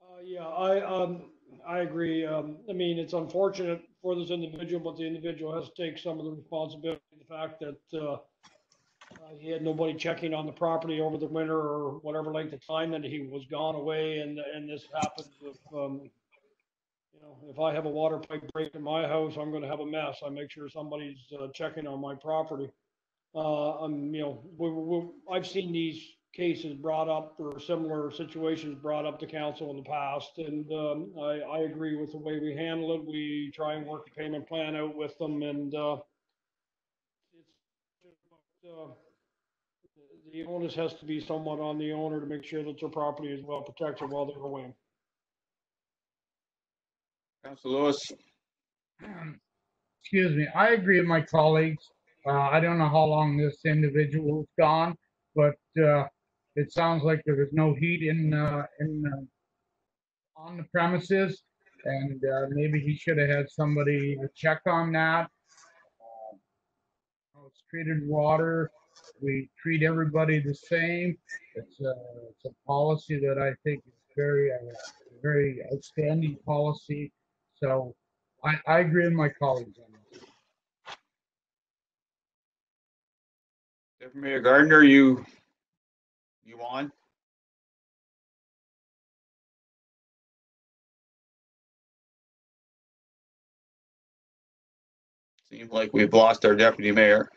S7: Uh, yeah, I, um, I agree. Um, I mean, it's unfortunate for this individual, but the individual has to take some of the responsibility. The fact that, uh, uh, he had nobody checking on the property over the winter or whatever length of time that he was gone away and, and this happens with, um, you know, if I have a water pipe break in my house, I'm gonna have a mess. I make sure somebody's, uh, checking on my property. Uh, um, you know, we, we, I've seen these cases brought up or similar situations brought up to council in the past. And, um, I, I agree with the way we handle it. We try and work the payment plan out with them and, uh, it's, uh, the onus has to be somewhat on the owner to make sure that their property is well protected while they're away.
S1: Counselor Lewis?
S4: Excuse me, I agree with my colleagues. Uh, I don't know how long this individual is gone, but, uh, it sounds like there was no heat in, uh, in, uh, on the premises, and, uh, maybe he should have had somebody check on that. Uh, It's treated water. We treat everybody the same. It's a, it's a policy that I think is very, uh, very outstanding policy. So I, I agree with my colleagues on this.
S1: Mayor Gardner, you, you on? Seems like we've lost our deputy mayor.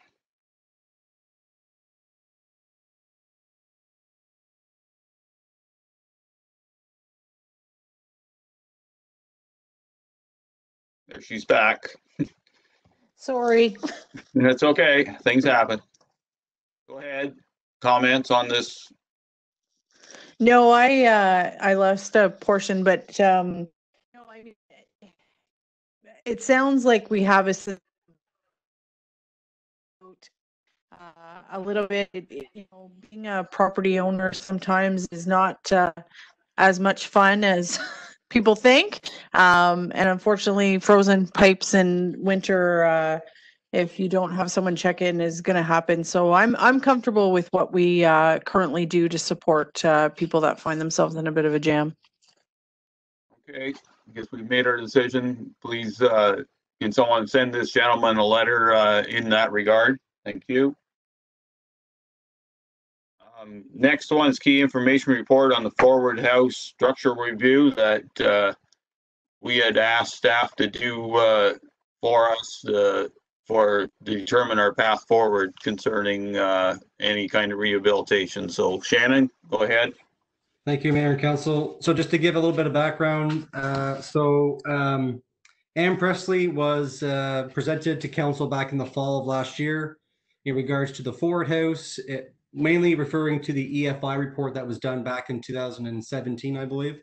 S1: There she's back.
S5: Sorry.
S1: That's okay. Things happen. Go ahead. Comments on this?
S5: No, I, uh, I lost a portion, but, um, no, I mean, it sounds like we have a uh, a little bit, it- it- you know, being a property owner sometimes is not, uh, as much fun as people think. Um, and unfortunately, frozen pipes in winter, uh, if you don't have someone check in is going to happen. So I'm I'm comfortable with what we uh, currently do to support uh, people that find themselves in a bit of a jam.
S1: Okay, I guess we've made our decision. Please, uh, can someone send this gentleman a letter, uh, in that regard? Thank you. Um, next one is key information report on the forward house structure review that, uh, we had asked staff to do, uh, for us, for, determine our path forward concerning, uh, any kind of rehabilitation. So Shannon, go ahead.
S12: Thank you, Mayor and Council. So just to give a little bit of background, uh, so um, Ann Presley was uh, presented to council back in the fall of last year in regards to the Ford House, it- mainly referring to the EFI report that was done back in 2017, I believe.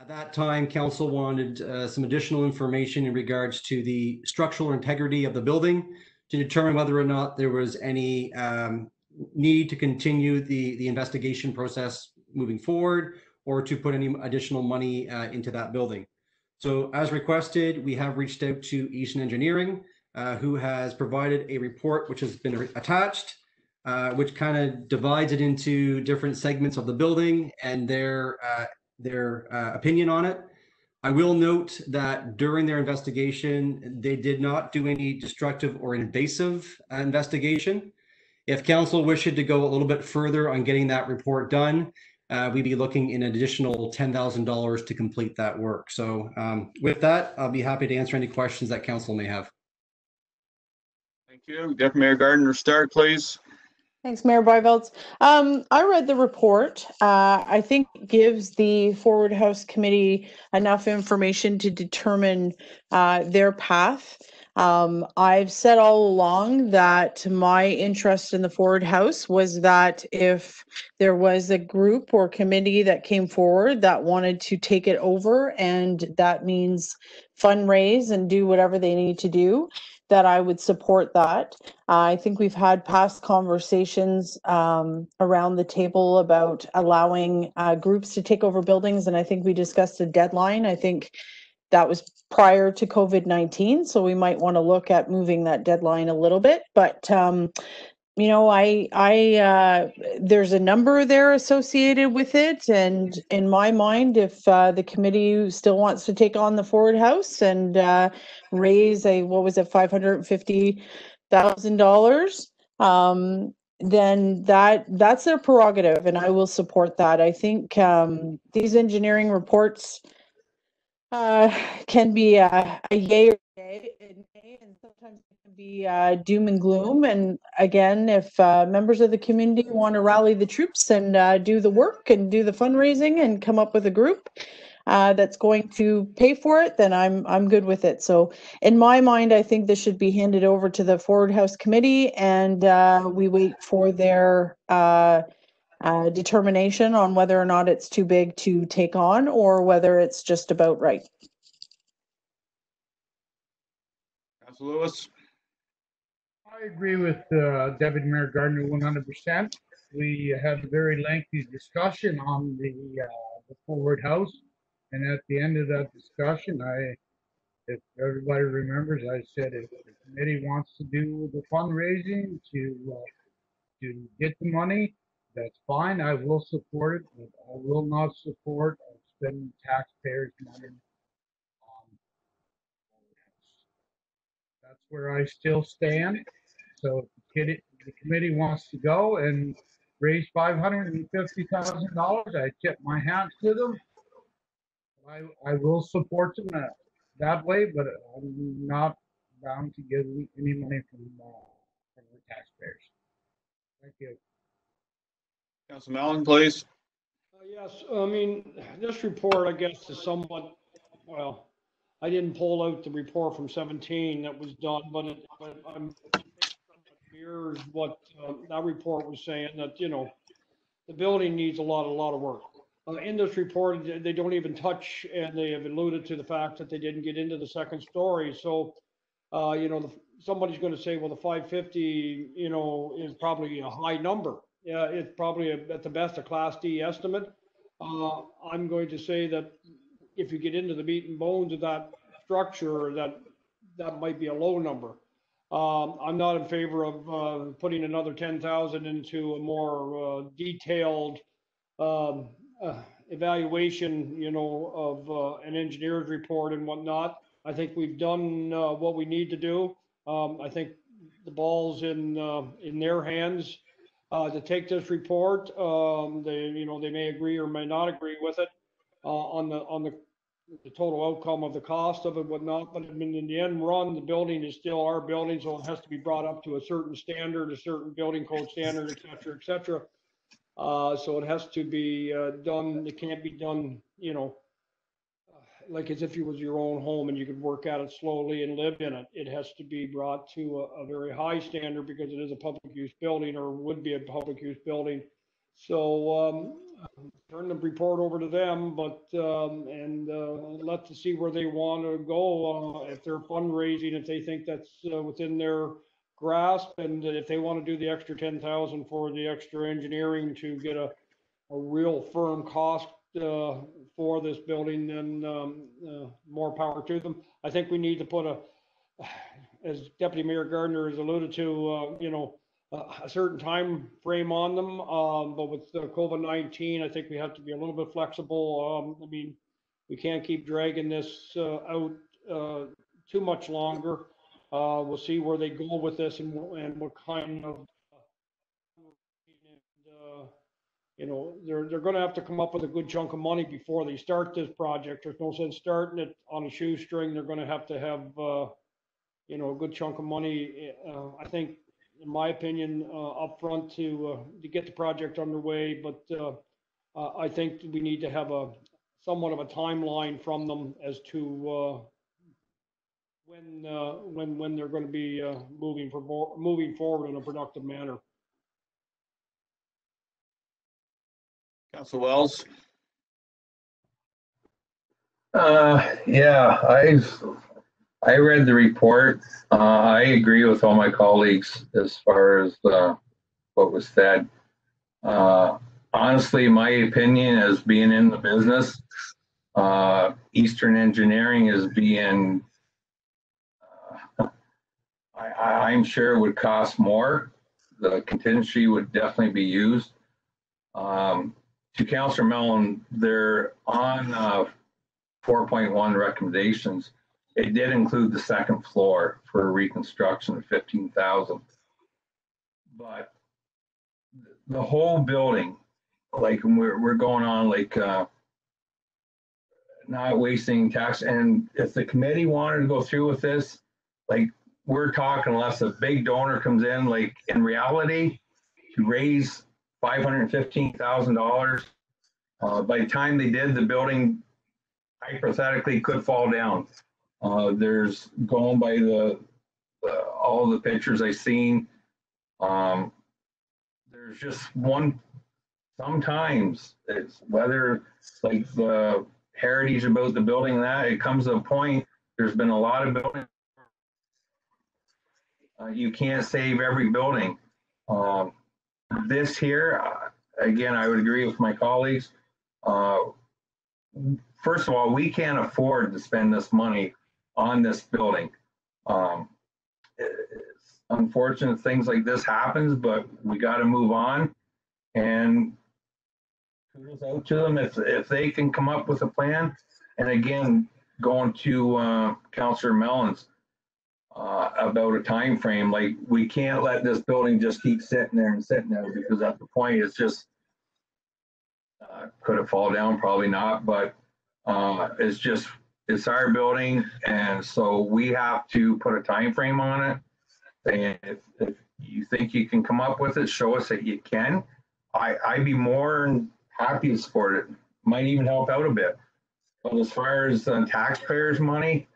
S12: At that time, council wanted uh, some additional information in regards to the structural integrity of the building to determine whether or not there was any um, need to continue the, the investigation process moving forward or to put any additional money uh, into that building. So as requested, we have reached out to Eastern Engineering, uh, who has provided a report which has been attached, uh, which kind of divides it into different segments of the building and their uh, their uh, opinion on it. I will note that during their investigation, they did not do any destructive or invasive uh, investigation. If council wished to go a little bit further on getting that report done, uh, we'd be looking in an additional $10,000 to complete that work. So um, with that, I'll be happy to answer any questions that council may have.
S1: Thank you. Deputy Mayor Gardner, start, please.
S5: Thanks, Mayor Byvelds. Um, I read the report. Uh, I think it gives the Forward House Committee enough information to determine uh, their path. Um, I've said all along that my interest in the Forward House was that if there was a group or committee that came forward that wanted to take it over, and that means fundraise and do whatever they need to do, that I would support that. Uh, I think we've had past conversations um, around the table about allowing uh, groups to take over buildings, and I think we discussed a deadline. I think that was prior to COVID 19, so we might want to look at moving that deadline a little bit. But um, you know, I, I, uh, there's a number there associated with it, and in my mind, if uh, the committee still wants to take on the Forward House and uh, raise a what was it, five hundred and fifty thousand dollars, um, then that that's their prerogative, and I will support that. I think um, these engineering reports uh, can be a, a yay or nay, and nay, and sometimes it can be uh, doom and gloom. And again, if uh, members of the community want to rally the troops and uh, do the work and do the fundraising and come up with a group uh, that's going to pay for it, then I'm I'm good with it. So in my mind, I think this should be handed over to the Forward House Committee, and uh, we wait for their. Uh, determination on whether or not it's too big to take on or whether it's just about right.
S1: Lewis,
S4: I agree with uh, Deputy Mayor Gardner one hundred percent. We had a very lengthy discussion on the, uh, the Forward House. And at the end of that discussion, I, if everybody remembers, I said if the committee wants to do the fundraising to, uh, to get the money, that's fine. I will support it, but I will not support spending taxpayers' money on That's where I still stand. So if the the committee wants to go and raise five hundred and fifty thousand dollars, I tip my hat to them. I, I will support them that, that way, but I'm not bound to give any money from, uh, from the taxpayers. Thank you.
S1: Council Mellan, please.
S7: Uh, Yes, I mean, this report, I guess, is somewhat, well, I didn't pull out the report from 17 that was done, but it, but I'm mirrors what um, that report was saying, that, you know, the building needs a lot, a lot of work. Uh, In this report, they- don't even touch, and they have alluded to the fact that they didn't get into the second story, so, uh, you know, the- somebody's gonna say, well, the 550, you know, is probably a high number. Yeah, it's probably a- at the best a Class D estimate. Uh, I'm going to say that if you get into the meat and bones of that structure, that, that might be a low number. Um, I'm not in favor of, uh, putting another ten thousand into a more, uh, detailed, um, uh, evaluation, you know, of, uh, an engineer's report and whatnot. I think we've done, uh, what we need to do. Um, I think the ball's in, uh, in their hands to take this report. Um, they, you know, they may agree or may not agree with it, on the, on the, the total outcome of the cost of it, whatnot. But I mean, in the end run, the building is still our building, so it has to be brought up to a certain standard, a certain building code standard, et cetera, et cetera. Uh, so it has to be, uh, done, it can't be done, you know, like as if it was your own home and you could work at it slowly and live in it. It has to be brought to a, a very high standard because it is a public use building or would be a public use building. So, um, turn the report over to them, but, um, and, uh, let to see where they want to go, uh, if they're fundraising, if they think that's, uh, within their grasp, and if they want to do the extra ten thousand for the extra engineering to get a, a real firm cost, uh, for this building, then, um, uh, more power to them. I think we need to put a, as Deputy Mayor Gardner has alluded to, uh, you know, a, certain time frame on them, um, but with the COVID-19, I think we have to be a little bit flexible. Um, I mean, we can't keep dragging this, uh, out, uh, too much longer. Uh, we'll see where they go with this and, and what kind of, uh, you know, they're, they're gonna have to come up with a good chunk of money before they start this project. There's no sense starting it on a shoestring. They're gonna have to have, uh, you know, a good chunk of money, uh, I think, in my opinion, uh, upfront to, uh, to get the project underway, but, uh, uh, I think we need to have a, somewhat of a timeline from them as to, uh, when, uh, when, when they're gonna be, uh, moving for, moving forward in a productive manner.
S1: Council Wells?
S8: Uh, yeah, I've, I read the report. Uh, I agree with all my colleagues as far as, uh, what was said. Uh, honestly, my opinion as being in the business, uh, Eastern Engineering is being, uh, I, I'm sure it would cost more. The contingency would definitely be used. Um, to Councillor Mellan, they're on, uh, four point one recommendations. It did include the second floor for a reconstruction of fifteen thousand. But the whole building, like we're, we're going on like, uh, not wasting tax, and if the committee wanted to go through with this, like, we're talking unless a big donor comes in, like, in reality, to raise five hundred and fifteen thousand dollars. Uh, by the time they did, the building hypothetically could fall down. Uh, there's going by the, the all the pictures I've seen. Um, there's just one. Sometimes it's whether like the heritage about the building that it comes to a point. There's been a lot of buildings. Uh, you can't save every building. Um, this here, uh, again, I would agree with my colleagues. Uh, first of all, we can't afford to spend this money on this building. Um, it's unfortunate things like this happens, but we got to move on. And kudos out to them if if they can come up with a plan. And again, going to uh, Councillor Mellan's uh, about a time frame, like we can't let this building just keep sitting there and sitting there because at the point it's just uh, could it fall down? Probably not, but uh, it's just it's our building, and so we have to put a time frame on it. And if, if you think you can come up with it, show us that you can. I I'd be more than happy to support it. Might even help out a bit. But as far as uh, taxpayers' money,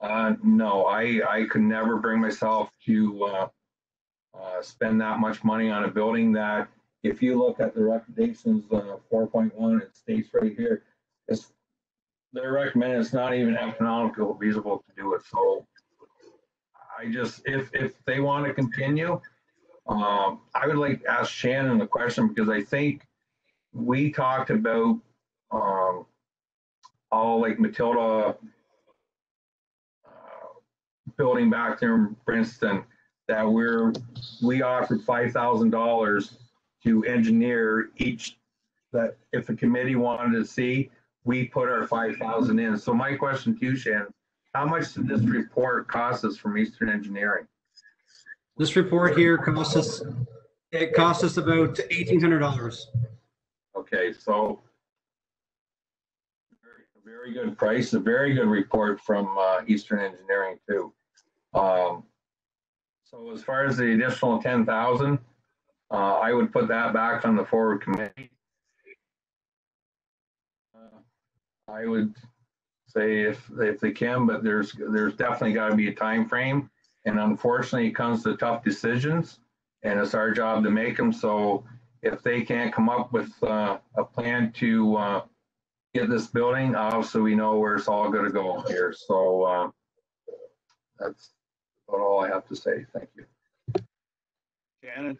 S8: uh, no, I I could never bring myself to uh, uh, spend that much money on a building that if you look at the recommendations, uh, four point one, it states right here, it's, they're recommending it's not even economical feasible to do it, so I just, if, if they want to continue, um, I would like to ask Shannon the question, because I think we talked about, um, all like Matilda uh, building back there in Brinston, that we're, we offered five thousand dollars to engineer each, that if a committee wanted to see, we put our five thousand in. So my question to you, Shannon, how much did this report cost us from Eastern Engineering?
S12: This report here costs us, it cost us about eighteen hundred dollars.
S8: Okay, so very, very good price, a very good report from uh, Eastern Engineering too. Um, So as far as the additional ten thousand, Uh, I would put that back on the forward committee. Uh, I would say if, if they can, but there's, there's definitely gotta be a time frame, And unfortunately, it comes to tough decisions and it's our job to make them. So if they can't come up with, uh, a plan to, uh, get this building, obviously we know where it's all gonna go here. So, uh, that's about all I have to say. Thank you.
S1: Shannon?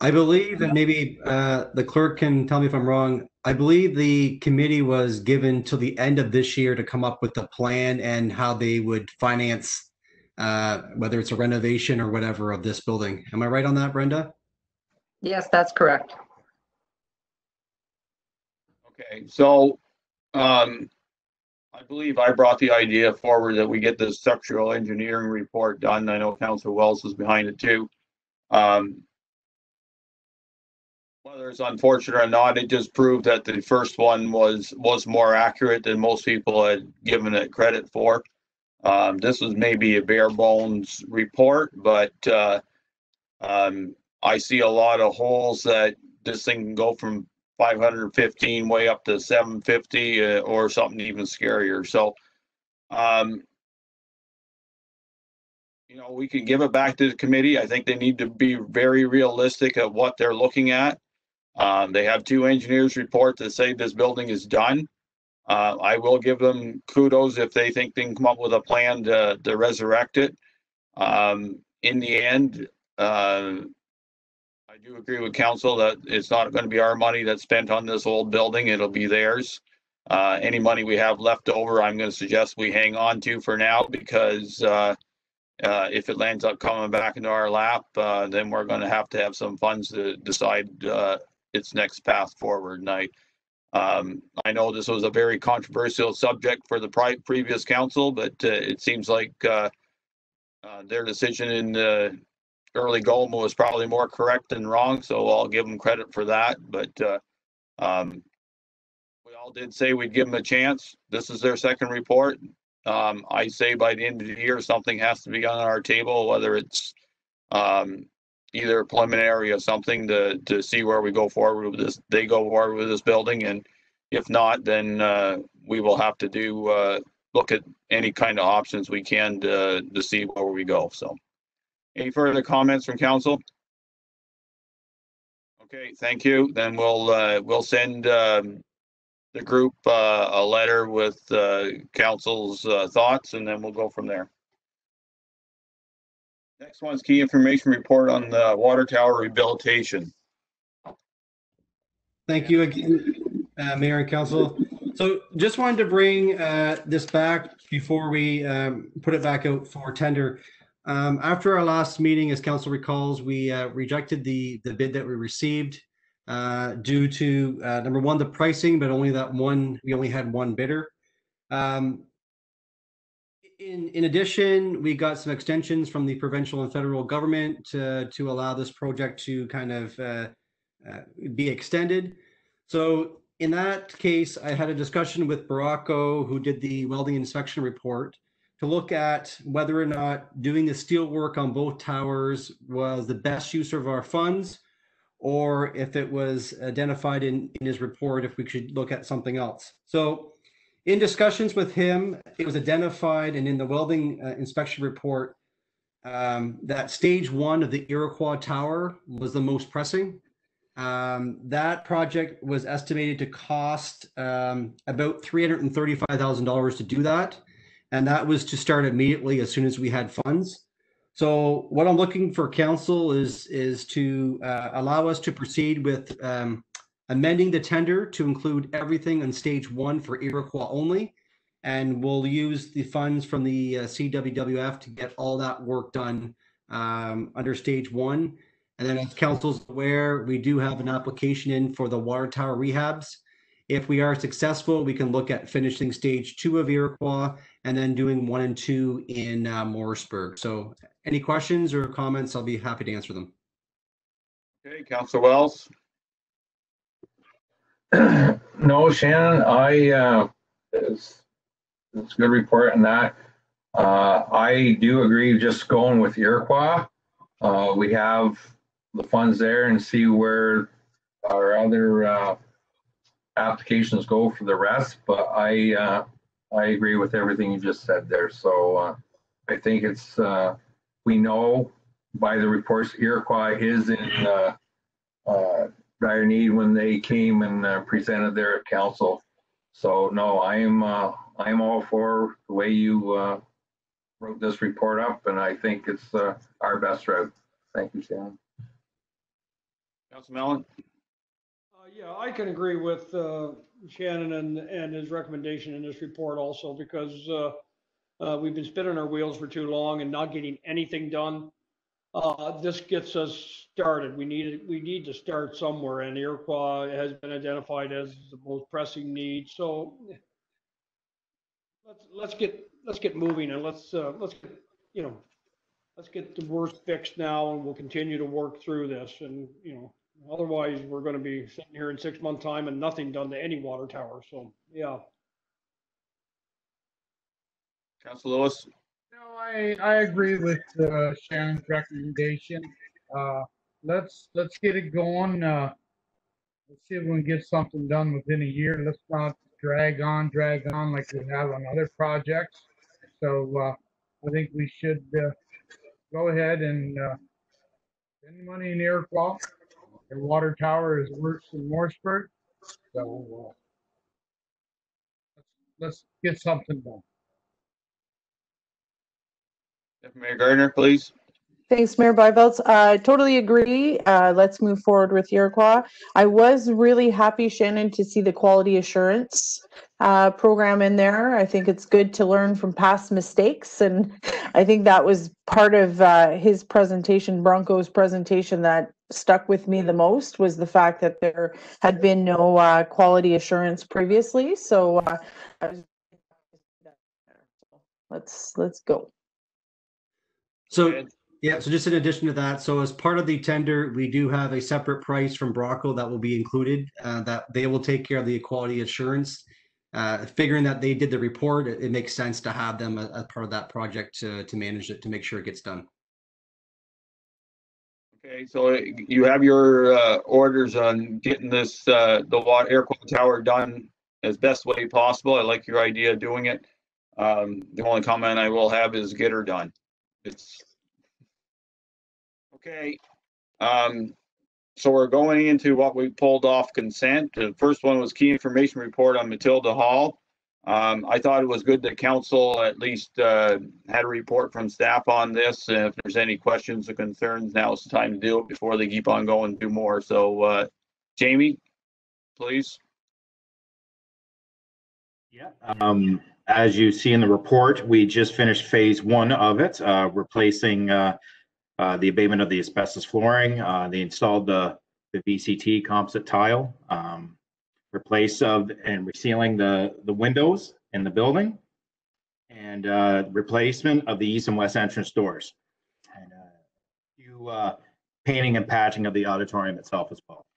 S12: I believe, and maybe uh, the clerk can tell me if I'm wrong, I believe the committee was given till the end of this year to come up with a plan and how they would finance, uh, whether it's a renovation or whatever of this building. Am I right on that, Brenda?
S2: Yes, that's correct.
S1: Okay, so, um, I believe I brought the idea forward that we get this structural engineering report done. I know Council Wells is behind it too. Um, whether it's unfortunate or not, it just proved that the first one was, was more accurate than most people had given it credit for. Um, this was maybe a bare bones report, but, uh, um, I see a lot of holes that this thing can go from five hundred and fifteen way up to seven fifty, uh, or something even scarier, so, um, you know, we can give it back to the committee. I think they need to be very realistic at what they're looking at. Um, they have two engineers report that say this building is done. Uh, I will give them kudos if they think they can come up with a plan to, to resurrect it. Um, in the end, uh, I do agree with council that it's not gonna be our money that's spent on this old building. It'll be theirs. Uh, any money we have left over, I'm gonna suggest we hang on to for now because, uh, uh, if it lands up coming back into our lap, uh, then we're gonna have to have some funds to decide, uh, its next path forward. And I, um, I know this was a very controversial subject for the pri- previous council, but, uh, it seems like, uh, uh, their decision in, the early Goma was probably more correct than wrong, so I'll give them credit for that, but, uh, um, we all did say we'd give them a chance. This is their second report. Um, I say by the end of the year, something has to be on our table, whether it's, um, either preliminary or something to, to see where we go forward with this, they go forward with this building, and if not, then, uh, we will have to do, uh, look at any kind of options we can to, to see where we go, so. Any further comments from council? Okay, thank you. Then we'll, uh, we'll send, um, the group, uh, a letter with, uh, council's, uh, thoughts, and then we'll go from there. Next one's key information report on the water tower rehabilitation.
S12: Thank you again, uh, Mayor and Council. So just wanted to bring uh, this back before we um, put it back out for tender. Um, After our last meeting, as council recalls, we uh, rejected the, the bid that we received uh, due to, uh, number one, the pricing, but only that one, we only had one bidder. Um, In, in addition, we got some extensions from the provincial and federal government to, to allow this project to kind of uh, uh, be extended. So in that case, I had a discussion with Baracco, who did the welding inspection report, to look at whether or not doing the steel work on both towers was the best use of our funds, or if it was identified in, in his report, if we should look at something else. So in discussions with him, it was identified and in the welding uh, inspection report um, that stage one of the Iroquois Tower was the most pressing. Um, that project was estimated to cost um, about $335,000 to do that. And that was to start immediately as soon as we had funds. So what I'm looking for council is, is to uh, allow us to proceed with um, amending the tender to include everything on stage one for Iroquois only. And we'll use the funds from the uh, CWWF to get all that work done um, under stage one. And then as council's aware, we do have an application in for the water tower rehabs. If we are successful, we can look at finishing stage two of Iroquois and then doing one and two in uh, Morrisburg. So any questions or comments, I'll be happy to answer them.
S1: Okay, Council Wells?
S8: No, Shannon, I, uh, it's, it's a good report on that. Uh, I do agree just going with Iroquois. Uh, we have the funds there and see where our other, uh, applications go for the rest, but I, uh, I agree with everything you just said there. So, uh, I think it's, uh, we know by the reports Iroquois is in, uh, uh, dire need when they came and uh, presented their council. So no, I am, uh, I am all for the way you, uh, wrote this report up and I think it's, uh, our best route. Thank you, Shannon.
S1: Council Mellan?
S7: Uh, Yeah, I can agree with uh, Shannon and, and his recommendation in this report also because uh, uh, we've been spinning our wheels for too long and not getting anything done. Uh, This gets us started. We need, we need to start somewhere and Iroquois has been identified as the most pressing need. So let's, let's get, let's get moving and let's, uh, let's, get you know, let's get the worst fixed now and we'll continue to work through this and, you know, Otherwise, we're gonna be sitting here in six month time and nothing done to any water tower, so, yeah.
S1: Council Lewis?
S4: No, I, I agree with uh, Sharon's recommendation. Uh, let's, let's get it going. Uh, let's see if we can get something done within a year. Let's not drag on, drag on like we have on other projects. So, uh, I think we should, uh, go ahead and, uh, spend money in Iroquois. The water tower is worse than Morrisburg. So, let's, let's get something done.
S1: Mayor Gardner, please.
S5: Thanks, Mayor Byvelds. I totally agree. Uh, let's move forward with Iroquois. I was really happy, Shannon, to see the quality assurance uh, program in there. I think it's good to learn from past mistakes. And I think that was part of uh, his presentation, Bronco's presentation, that stuck with me the most was the fact that there had been no uh, quality assurance previously. So uh, let's let's go.
S12: So, yeah, so just in addition to that, so as part of the tender, we do have a separate price from Bracco that will be included, uh, that they will take care of the quality assurance. Uh, figuring that they did the report, it, it makes sense to have them as, as part of that project to, to manage it, to make sure it gets done.
S1: Okay, so you have your uh, orders on getting this, uh, the water, air quality tower done as best way possible. I like your idea of doing it. Um, the only comment I will have is get her done. It's. Okay, um, so we're going into what we pulled off consent. The first one was key information report on Matilda Hall. Um, I thought it was good that council at least, uh, had a report from staff on this. And if there's any questions or concerns, now the time to do it before they keep on going and do more. So, uh, Jamie, please.
S6: Yeah. Um, as you see in the report, we just finished phase one of it, uh, replacing, uh, uh, the abatement of the asbestos flooring. Uh, they installed the, the VCT composite tile, um, replace of and resealing the, the windows in the building and, uh, replacement of the east and west entrance doors. And, uh, few, uh, painting and patching of the auditorium itself as well.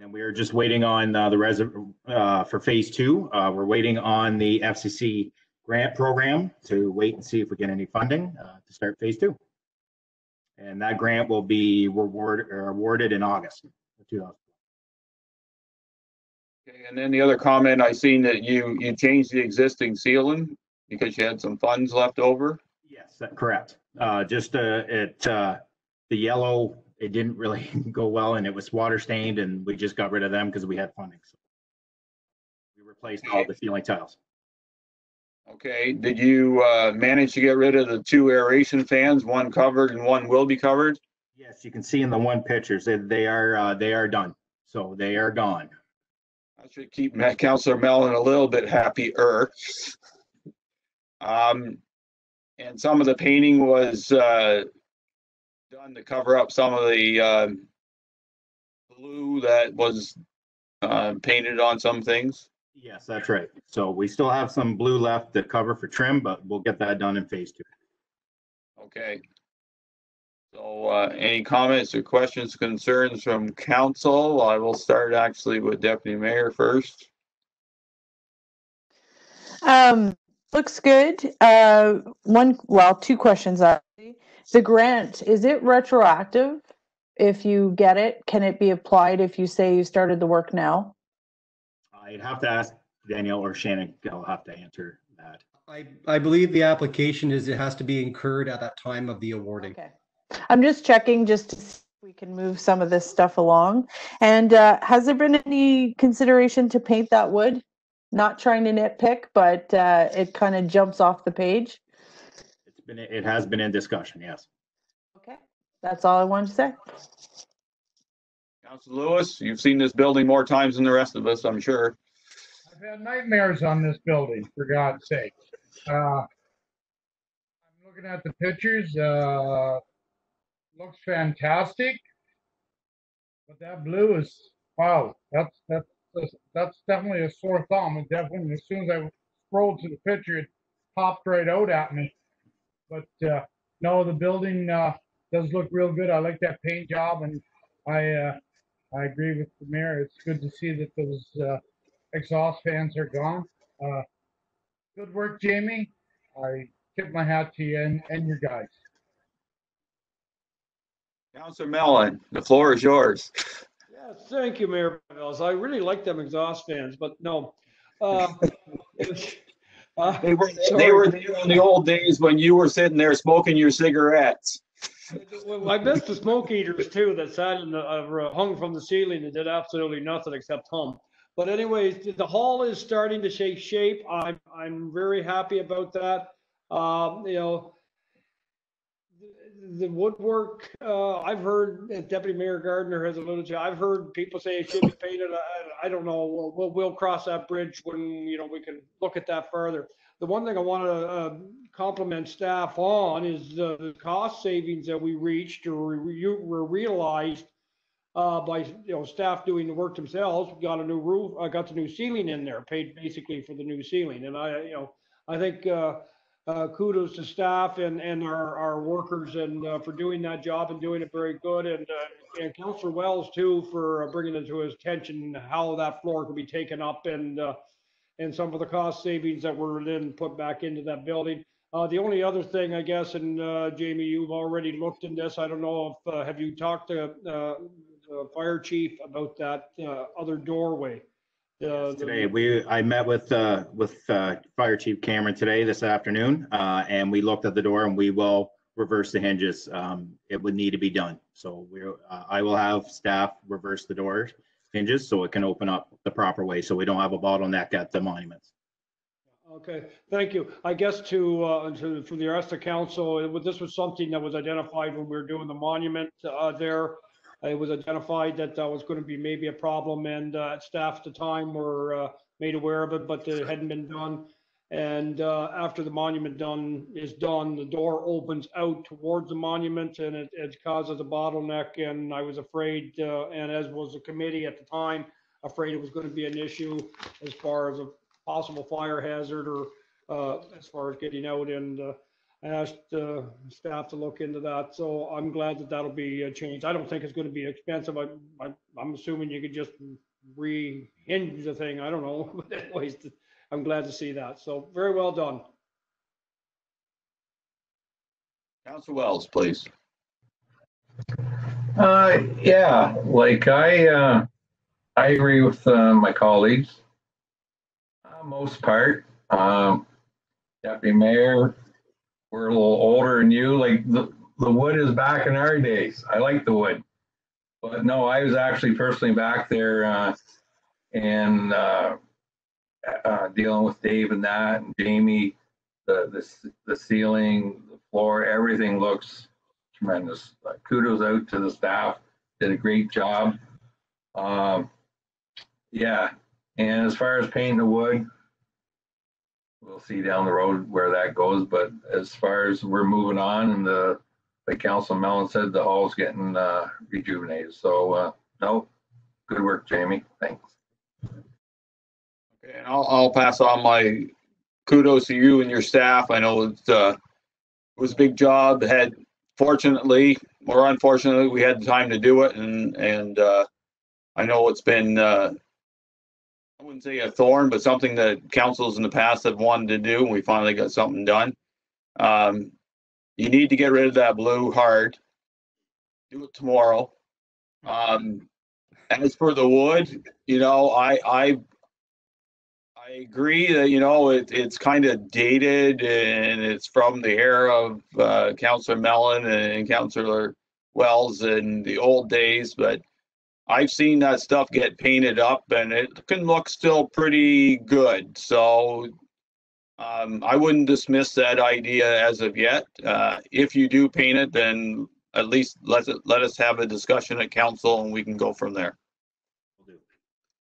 S6: And then we are just waiting on, uh, the res, uh, for phase two. Uh, we're waiting on the FCC grant program to wait and see if we get any funding uh, to start phase two. And that grant will be reward, or awarded in August of 2000.
S1: Okay, and then the other comment, I seen that you, you changed the existing ceiling because you had some funds left over.
S6: Yes, that- correct. Uh, Just uh, it, uh, the yellow, it didn't really go well and it was water stained and we just got rid of them because we had funding. So We replaced all the ceiling tiles.
S1: Okay, did you, uh, manage to get rid of the two aeration fans, one covered and one will be covered?
S6: Yes, you can see in the one pictures that they are, uh, they are done. So they are gone.
S1: I should keep Ma- Counselor Mellan a little bit happier. Um, and some of the painting was, uh, done to cover up some of the, um, blue that was, uh, painted on some things.
S6: Yes, that's right. So we still have some blue left to cover for trim, but we'll get that done in phase two.
S1: Okay. So, uh, any comments or questions, concerns from council? I will start actually with deputy mayor first.
S5: Um, looks good. Uh, one, well, two questions actually. The grant, is it retroactive? If you get it, can it be applied if you say you started the work now?
S6: I'd have to ask Danielle or Shannon, I'll have to answer that.
S12: I, I believe the application is it has to be incurred at that time of the awarding.
S5: Okay. I'm just checking just to see if we can move some of this stuff along. And uh, has there been any consideration to paint that wood? Not trying to nitpick, but uh, it kind of jumps off the page.
S6: It's been, it has been in discussion, yes.
S5: Okay. That's all I wanted to say.
S1: Council Lewis, you've seen this building more times than the rest of us, I'm sure.
S4: I've had nightmares on this building, for God's sake. Uh, I'm looking at the pictures, uh, looks fantastic. But that blue is, wow, that's, that's, that's definitely a sore thumb. And definitely, as soon as I scrolled to the picture, it popped right out at me. But, uh, no, the building, uh, does look real good. I like that paint job and I, uh, I agree with the mayor. It's good to see that those, uh, exhaust fans are gone. Uh, good work, Jamie. I tip my hat to you and, and your guys.
S1: Councilor Mellan, the floor is yours.
S7: Yes, thank you, Mayor Byvelds. I really like them exhaust fans, but no. Uh,
S1: They were, they were there in the old days when you were sitting there smoking your cigarettes.
S7: Well, I missed the smoke eaters too that sat in the, uh, hung from the ceiling and did absolutely nothing except hum. But anyways, the- the hall is starting to take shape. I'm, I'm very happy about that. Um, you know, the- woodwork, uh, I've heard uh, Deputy Mayor Gardner has alluded to, I've heard people say it should be painted. I, I don't know. We'll, we'll, we'll cross that bridge when, you know, we can look at that further. The one thing I want to, uh, compliment staff on is the, the cost savings that we reached or we, were realized uh, by, you know, staff doing the work themselves, got a new roof, I got the new ceiling in there, paid basically for the new ceiling. And I, you know, I think, uh, kudos to staff and, and our, our workers and, uh, for doing that job and doing it very good. And, uh, and Counselor Wells too, for uh, bringing it to his attention, how that floor could be taken up and, uh, and some of the cost savings that were then put back into that building. Uh, the only other thing, I guess, and, uh, Jamie, you've already looked in this, I don't know if, have you talked to, the fire chief about that, other doorway? Uh,
S6: Today, we, I met with, uh, with, uh, Fire Chief Cameron today, this afternoon, uh, and we looked at the door and we will reverse the hinges. Um, it would need to be done. So we're, uh, I will have staff reverse the doors hinges so it can open up the proper way, so we don't have a bottleneck at the monuments.
S7: Okay, thank you. I guess to, uh, to, for the rest of council, it was- this was something that was identified when we were doing the monument, uh, there. It was identified that that was gonna be maybe a problem and, uh, staff at the time were, uh, made aware of it, but it hadn't been done. And, uh, after the monument done, is done, the door opens out towards the monument and it, it causes a bottleneck and I was afraid, uh, and as was the committee at the time, afraid it was gonna be an issue as far as a possible fire hazard or uh, as far as getting out and uh, asked uh, staff to look into that. So I'm glad that that'll be uh, changed. I don't think it's going to be expensive. I, I, I'm assuming you could just re-hinge the thing. I don't know. But anyways, I'm glad to see that. So very well done.
S1: Council Wells, please.
S8: Uh, yeah, like I, uh, I agree with, uh, my colleagues. Uh, most part, um, deputy mayor, we're a little older than you, like the, the wood is back in our days. I like the wood. But no, I was actually personally back there, uh, and, uh, uh, dealing with Dave and that and Jamie, the, the, the ceiling, the floor, everything looks tremendous. Kudos out to the staff, did a great job. Um, yeah, and as far as painting the wood, we'll see down the road where that goes, but as far as we're moving on and the, like Council Mellan said, the hall's getting, uh, rejuvenated, so, uh, no, good work, Jamie, thanks.
S1: Okay, and I'll, I'll pass on my kudos to you and your staff. I know uh, it was a big job, had fortunately, or unfortunately, we had the time to do it and, and, uh, I know it's been, uh, I wouldn't say a thorn, but something that councils in the past have wanted to do, and we finally got something done. Um, you need to get rid of that blue hard. Do it tomorrow. Um, as for the wood, you know, I, I, I agree that, you know, it, it's kind of dated and it's from the era of, uh, Counselor Mellan and Councillor Wells in the old days, but I've seen that stuff get painted up and it can look still pretty good. So um, I wouldn't dismiss that idea as of yet. Uh, if you do paint it, then at least let it, let us have a discussion at council and we can go from there.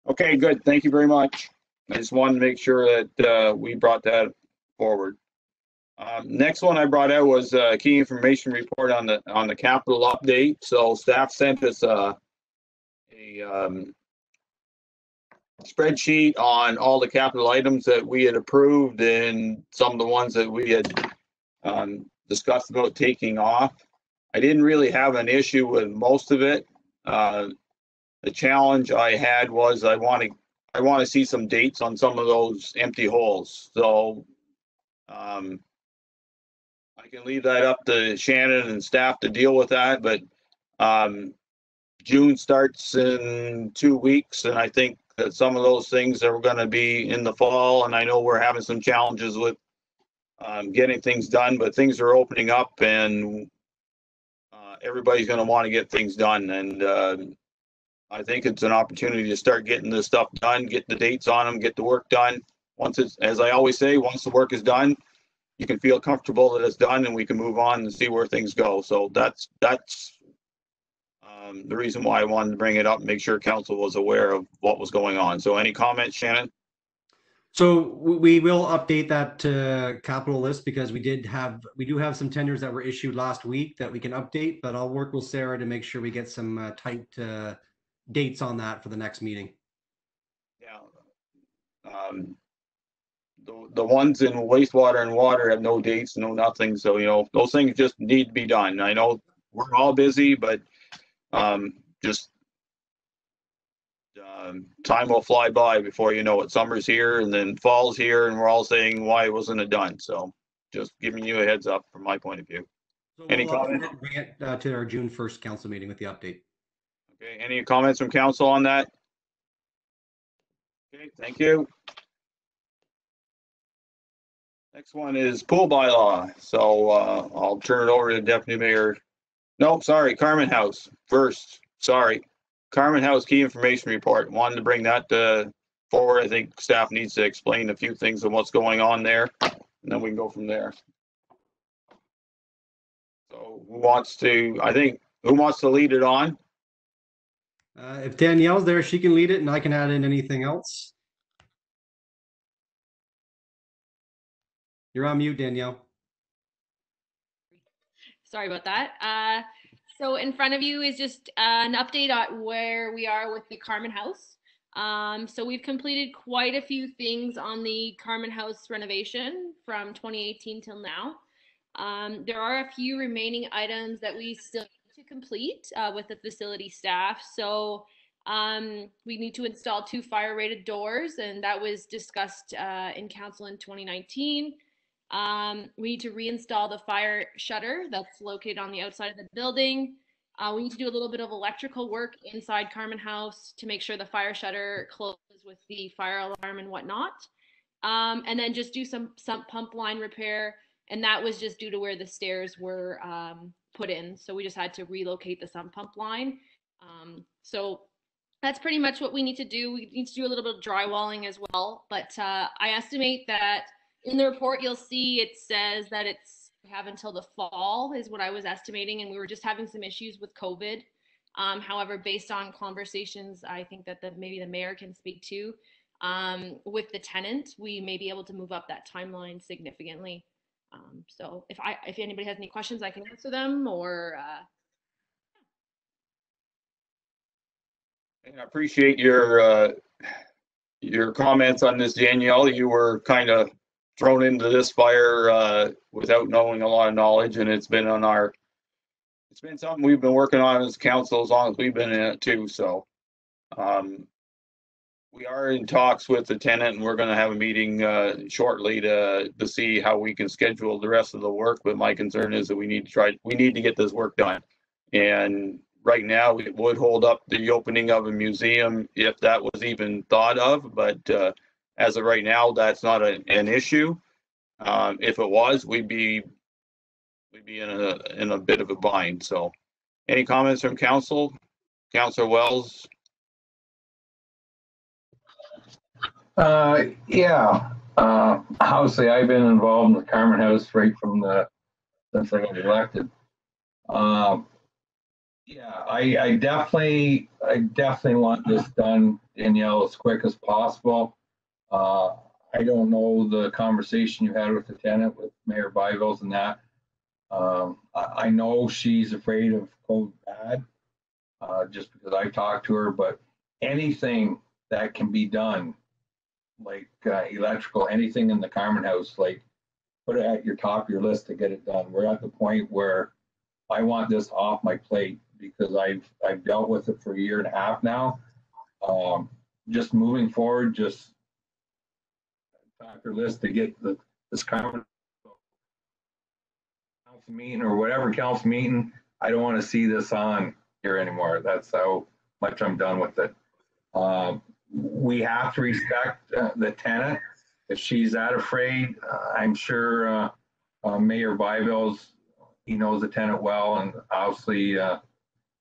S1: Okay, good. Thank you very much. I just wanted to make sure that uh, we brought that forward. Um, next one I brought out was a key information report on the on the capital update. So staff sent us a a um, spreadsheet on all the capital items that we had approved and some of the ones that we had um, discussed about taking off. I didn't really have an issue with most of it. Uh, the challenge I had was I want to I want to see some dates on some of those empty holes. So um, I can leave that up to Shannon and staff to deal with that, but um, June starts in two weeks, and I think that some of those things are gonna be in the fall, and I know we're having some challenges with um, getting things done, but things are opening up and uh, everybody's gonna want to get things done, and uh, I think it's an opportunity to start getting this stuff done, get the dates on them, get the work done. Once it's, as I always say, once the work is done, you can feel comfortable that it's done and we can move on and see where things go. So that's, that's um, the reason why I wanted to bring it up, and make sure council was aware of what was going on. So any comments, Shannon?
S12: So we will update that uh, capital list because we did have, we do have some tenders that were issued last week that we can update, but I'll work with Sarah to make sure we get some uh, tight uh, dates on that for the next meeting.
S1: Yeah. Um, the, the ones in wastewater and water have no dates, no nothing. So, you know, those things just need to be done. I know we're all busy, but um, just um, time will fly by before you know it. Summer's here and then fall's here and we're all saying, why it wasn't it done? So just giving you a heads up from my point of view.
S12: So
S1: Any
S12: we'll, uh,
S1: comment?
S12: Bring it uh, to our June 1st council meeting with the update.
S1: Okay, any comments from council on that? Okay, thank you. Next one is pool bylaw. So uh, I'll turn it over to Deputy Mayor. No, sorry, Carman House first. Sorry. Carman House Key Information Report. Wanted to bring that uh, forward. I think staff needs to explain a few things of what's going on there, and then we can go from there. So who wants to, I think, who wants to lead it on?
S12: Uh, if Danielle's there, she can lead it and I can add in anything else. You're on mute, Danielle.
S10: Sorry about that. Uh, so in front of you is just uh, an update on where we are with the Carman House. Um, so we've completed quite a few things on the Carman House renovation from 2018 till now. Um, there are a few remaining items that we still need to complete uh, with the facility staff. So um, we need to install two fire rated doors, and that was discussed uh, in council in 2019. Um, we need to reinstall the fire shutter that's located on the outside of the building. Uh, we need to do a little bit of electrical work inside Carman House to make sure the fire shutter closes with the fire alarm and whatnot. Um, and then just do some sump pump line repair. And that was just due to where the stairs were um, put in. So we just had to relocate the sump pump line. Um, so that's pretty much what we need to do. We need to do a little bit of drywalling as well. But uh, I estimate that in the report, you'll see it says that it's have until the fall is what I was estimating, and we were just having some issues with COVID. Um, however, based on conversations, I think that the maybe the mayor can speak to um, with the tenant, we may be able to move up that timeline significantly. Um, so if I if anybody has any questions, I can answer them or. Uh,
S1: I appreciate your, uh, your comments on this, Danielle. You were kind of thrown into this fire, uh, without knowing a lot of knowledge and it's been on our, it's been something we've been working on as council as long as we've been in it too, so. Um, we are in talks with the tenant and we're gonna have a meeting, uh, shortly to, to see how we can schedule the rest of the work. But my concern is that we need to try, we need to get this work done. And right now, it would hold up the opening of a museum if that was even thought of, but, uh, as of right now, that's not an issue. Um, if it was, we'd be, we'd be in a, in a bit of a bind, so. Any comments from council? Counselor Wells?
S8: Uh, yeah, uh, obviously I've been involved in the Carman House right from the, since I got elected. Um, yeah, I, I definitely, I definitely want this done, Danielle, as quick as possible. Uh, I don't know the conversation you had with the tenant, with Mayor Byvelds and that. Um, I, I know she's afraid of code bad, uh, just because I talked to her, but anything that can be done like uh, electrical, anything in the Carman house, like put it at your top of your list to get it done. We're at the point where I want this off my plate because I've I've dealt with it for a year and a half now. Um, just moving forward, just your list to get the this council meeting or whatever council meeting. I don't want to see this on here anymore. That's how much I'm done with it. Um, we have to respect uh, the tenant. If she's that afraid, uh, I'm sure uh, uh, Mayor Byvelds, he knows the tenant well, and obviously, uh,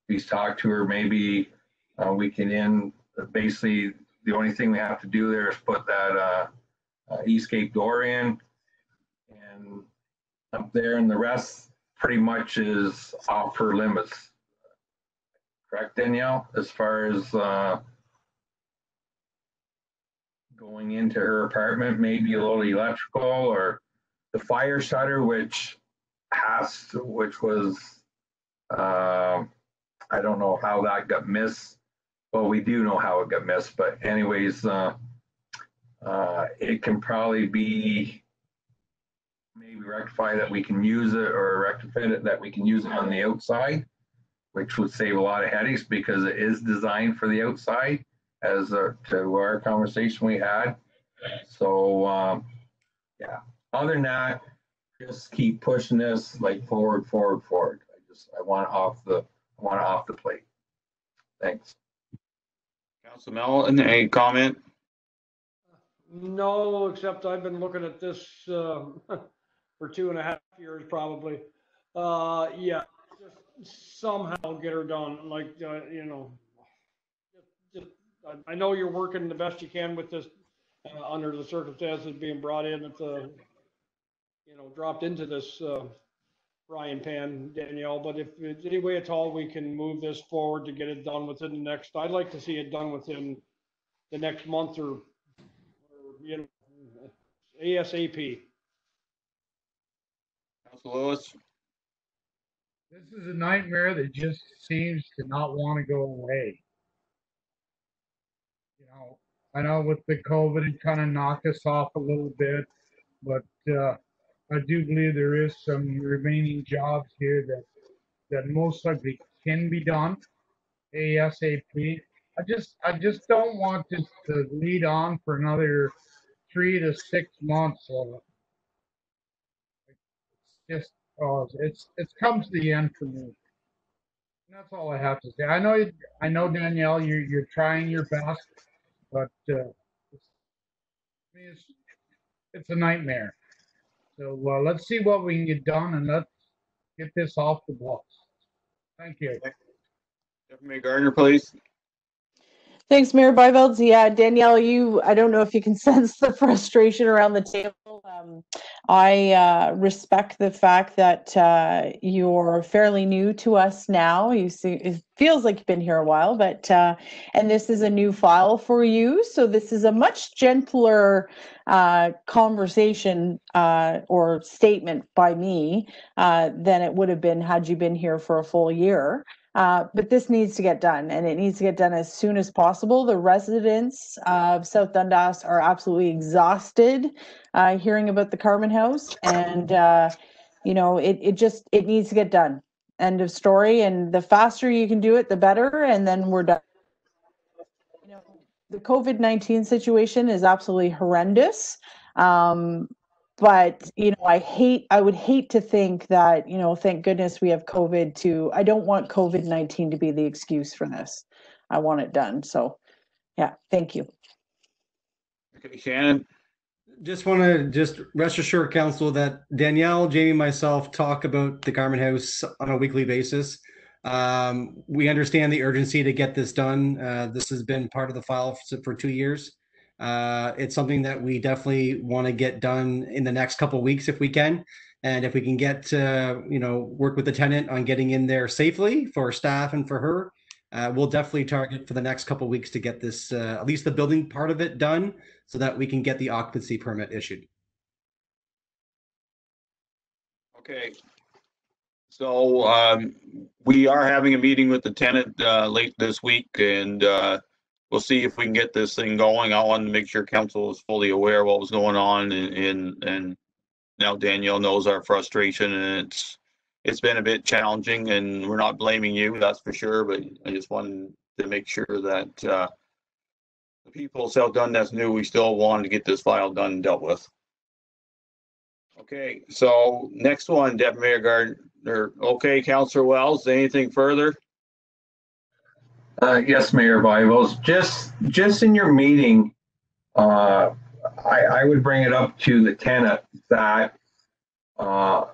S8: he's talked to her, maybe we can in, basically, the only thing we have to do there is put that uh, escape door. And up there, and the rest pretty much is off her limits. Correct, Danielle, as far as uh, going into her apartment, maybe a little electrical or the fire shutter, which has, which was, uh, I don't know how that got missed. Well, we do know how it got missed, but anyways, uh, uh, it can probably be maybe rectify that we can use it or rectify it that we can use it on the outside, which would save a lot of headaches because it is designed for the outside as uh, to our conversation we had. So, um, yeah, other than that, just keep pushing this like forward, forward, forward. I just, I want off the, I want off the plate. Thanks.
S1: Council Mellan, any comment?
S7: No, except I've been looking at this, um, for two and a half years probably. Uh, yeah, just somehow get her done, like, uh, you know. just- I, I know you're working the best you can with this, uh, under the circumstances being brought in at the, you know, dropped into this, uh, pan, Danielle, but if it's any way at all we can move this forward to get it done within the next, I'd like to see it done within the next month or, you know, ASAP.
S1: Council Lewis?
S4: This is a nightmare that just seems to not want to go away. You know, I know with the COVID, it kind of knocked us off a little bit, but uh, I do believe there is some remaining jobs here that that most likely can be done ASAP. I just I just don't want this to lead on for another three to six months. Of it's just oh, it's it's come to the end for me. And that's all I have to say. I know I know Danielle, you're you're trying your best, but uh, it's, it's it's a nightmare. So uh, let's see what we can get done and let's get this off the books. Thank you.
S1: Deputy Gardner, please.
S5: Thanks, Mayor Byvelds. Yeah, Danielle, you, I don't know if you can sense the frustration around the table. Um, I uh, respect the fact that uh, you're fairly new to us now. You see, it feels like you've been here a while, but, uh, and this is a new file for you. So this is a much gentler uh, conversation uh, or statement by me uh, than it would have been had you been here for a full year. Uh, but this needs to get done and it needs to get done as soon as possible. The residents of South Dundas are absolutely exhausted uh, hearing about the Carman House and, uh, you know, it, it just, it needs to get done. End of story. And the faster you can do it, the better. And then we're done. You know, the COVID-19 situation is absolutely horrendous. Um, but, you know, I hate, I would hate to think that, you know, thank goodness we have COVID to, I don't want COVID-19 to be the excuse for this. I want it done. So, yeah, thank you.
S1: Okay, Shannon,
S12: Just want to just rest assured, council, that Danielle, Jamie, myself talk about the Carman House on a weekly basis. Um, we understand the urgency to get this done. Uh, this has been part of the file for, for two years. Uh, it's something that we definitely want to get done in the next couple weeks if we can. And if we can get, uh, you know, work with the tenant on getting in there safely for staff and for her, uh, we'll definitely target for the next couple weeks to get this, uh, at least the building part of it done so that we can get the occupancy permit issued.
S1: okay. So, um, we are having a meeting with the tenant, uh, late this week and, uh, we'll see if we can get this thing going. I wanted to make sure council was fully aware of what was going on and, and, and now Danielle knows our frustration and it's, it's been a bit challenging and we're not blaming you, that's for sure, but I just wanted to make sure that, uh, the people of South Dundas knew we still wanted to get this file done and dealt with. Okay, so next one, Deputy Mayor Gardner, okay, Counselor Wells, anything further?
S8: Uh, yes, Mayor Byvelds, just, just in your meeting, uh, I, I would bring it up to the tenant that, uh,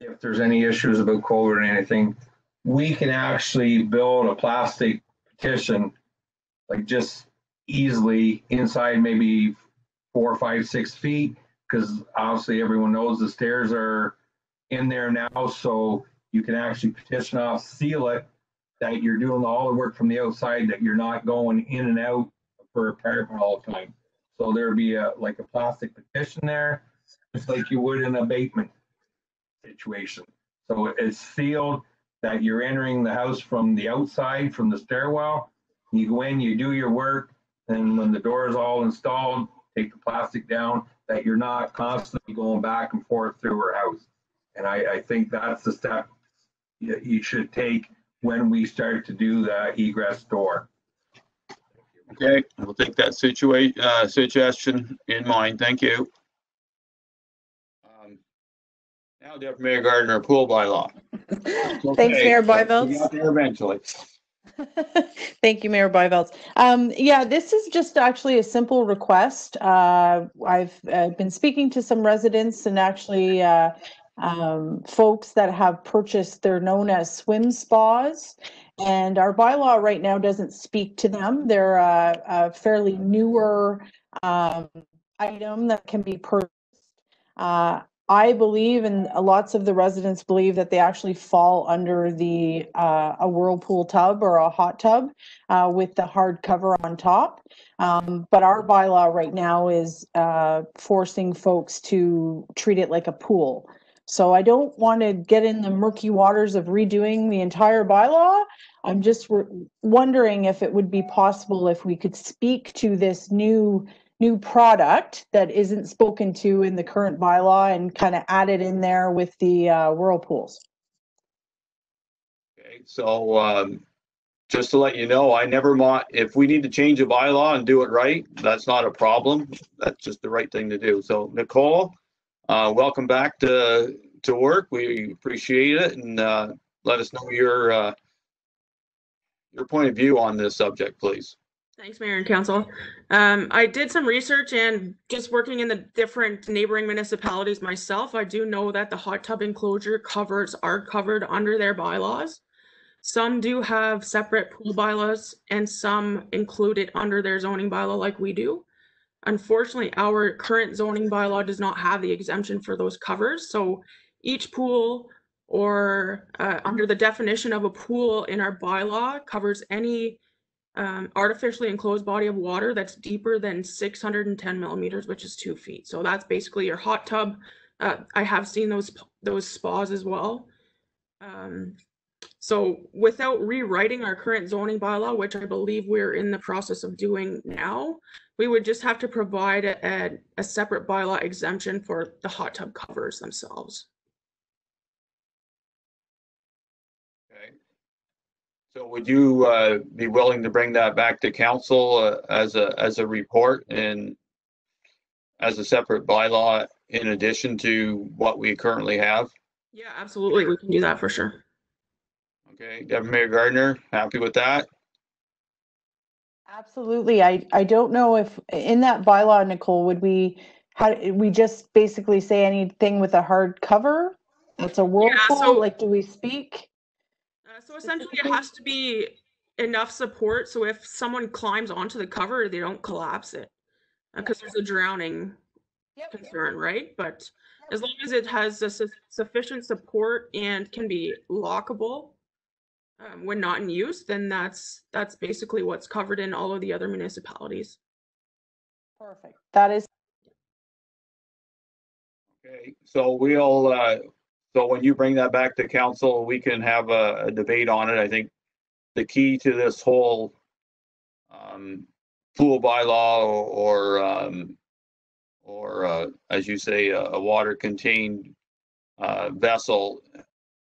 S8: if there's any issues about COVID or anything, we can actually build a plastic petition, like just easily inside maybe four, five, six feet, because obviously everyone knows the stairs are in there now, so you can actually petition off, seal it, that you're doing all the work from the outside, that you're not going in and out for apartment all the time. So there'd be a, like a plastic petition there, just like you would in abatement situation. So it's sealed that you're entering the house from the outside, from the stairwell. You go in, you do your work, and when the door is all installed, take the plastic down, that you're not constantly going back and forth through her house. And I, I think that's the step you should take when we start to do the egress door.
S1: Okay, we'll take that situation, uh, suggestion in mind, thank you. Um, Now Deputy Mayor Gardner, pool bylaw.
S5: Thanks,
S1: Okay,
S5: Mayor
S1: We
S5: Byvelds.
S1: got there eventually.
S5: Thank you, Mayor Byvelds. Um, yeah, this is just actually a simple request. Uh, I've uh, been speaking to some residents and actually uh, um, folks that have purchased, they're known as swim spas. And our bylaw right now doesn't speak to them. They're a, a fairly newer um, item that can be purchased. Uh, I believe, and lots of the residents believe that they actually fall under the, uh, a whirlpool tub or a hot tub, uh, with the hard cover on top. Um, but our bylaw right now is, uh, forcing folks to treat it like a pool. So I don't want to get in the murky waters of redoing the entire bylaw. I'm just w- wondering if it would be possible if we could speak to this new new product that isn't spoken to in the current bylaw and kind of add it in there with the uh, whirlpools.
S1: Okay, so, um, just to let you know, I never want, if we need to change a bylaw and do it right, that's not a problem. That's just the right thing to do. So Nicole, uh, welcome back to, to work. We appreciate it and, uh, let us know your, uh, your point of view on this subject, please.
S13: Thanks, Mayor and Council. Um, I did some research and just working in the different neighboring municipalities myself, I do know that the hot tub enclosure covers are covered under their bylaws. Some do have separate pool bylaws and some include it under their zoning bylaw like we do. Unfortunately, our current zoning bylaw does not have the exemption for those covers, so each pool or uh, under the definition of a pool in our bylaw covers any um, artificially enclosed body of water that's deeper than 610 millimeters, which is two feet. So that's basically your hot tub. Uh, I have seen those those spas as well. Um, so without rewriting our current zoning bylaw, which I believe we're in the process of doing now, we would just have to provide a, a, separate bylaw exemption for the hot tub covers themselves.
S1: Okay. So would you uh, be willing to bring that back to council uh, as a, as a report and as a separate bylaw in addition to what we currently have?
S13: Yeah, absolutely. We can do that for sure.
S1: Okay, Deputy Mayor Gardner, happy with that?
S5: Absolutely. I, I don't know if in that bylaw, Nicole, would we, how, we just basically say anything with a hard cover? It's a
S13: so-
S5: whirlpool, like, do we speak?
S13: Uh, so essentially, it has to be enough support. So if someone climbs onto the cover, they don't collapse it because there's a drowning concern, right? But as long as it has a su- sufficient support and can be lockable um, when not in use, then that's that's basically what's covered in all of the other municipalities.
S5: Perfect. That is,
S1: Okay, so we'll, uh, so when you bring that back to council, we can have a, a debate on it. I think the key to this whole um, pool bylaw or, or, um, or, uh, as you say, a, a water contained uh, vessel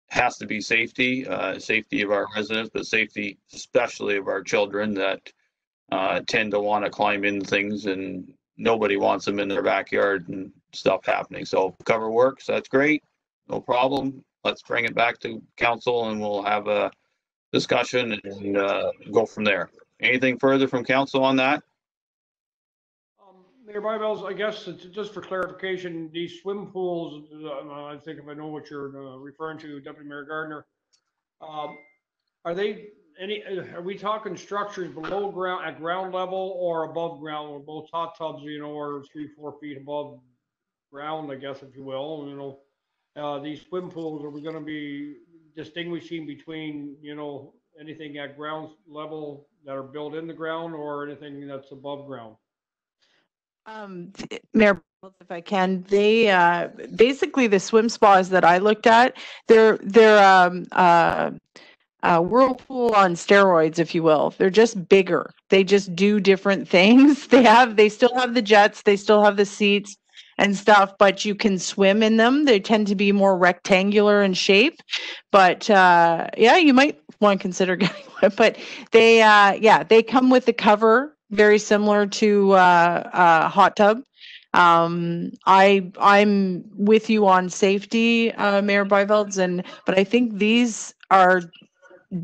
S1: has to be safety, uh, safety of our residents, but safety especially of our children that uh, tend to want to climb in things and nobody wants them in their backyard and stuff happening. So cover works, that's great, no problem. Let's bring it back to council and we'll have a discussion and uh, go from there. Anything further from council on that?
S7: Mayor Byvelds, I guess it's just for clarification, these swim pools, uh, I think if I know what you're uh, referring to, Deputy Mayor Gardner. Um, Are they any, uh, are we talking structures below ground, at ground level or above ground? Or both hot tubs, you know, are three, four feet above ground, I guess, if you will, you know? Uh, these swim pools, are we gonna be distinguishing between, you know, anything at ground level that are built in the ground or anything that's above ground?
S5: Um, Mayor, if I can, they, uh, basically the swim spas that I looked at, they're, they're, um, uh, uh, whirlpool on steroids, if you will. They're just bigger. They just do different things. They have, they still have the jets, they still have the seats and stuff, but you can swim in them. They tend to be more rectangular in shape. But uh, yeah, you might want to consider getting one. But they, uh, yeah, they come with the cover, very similar to uh, uh, hot tub. Um, I I'm with you on safety, uh, Mayor Byvelds, and but I think these are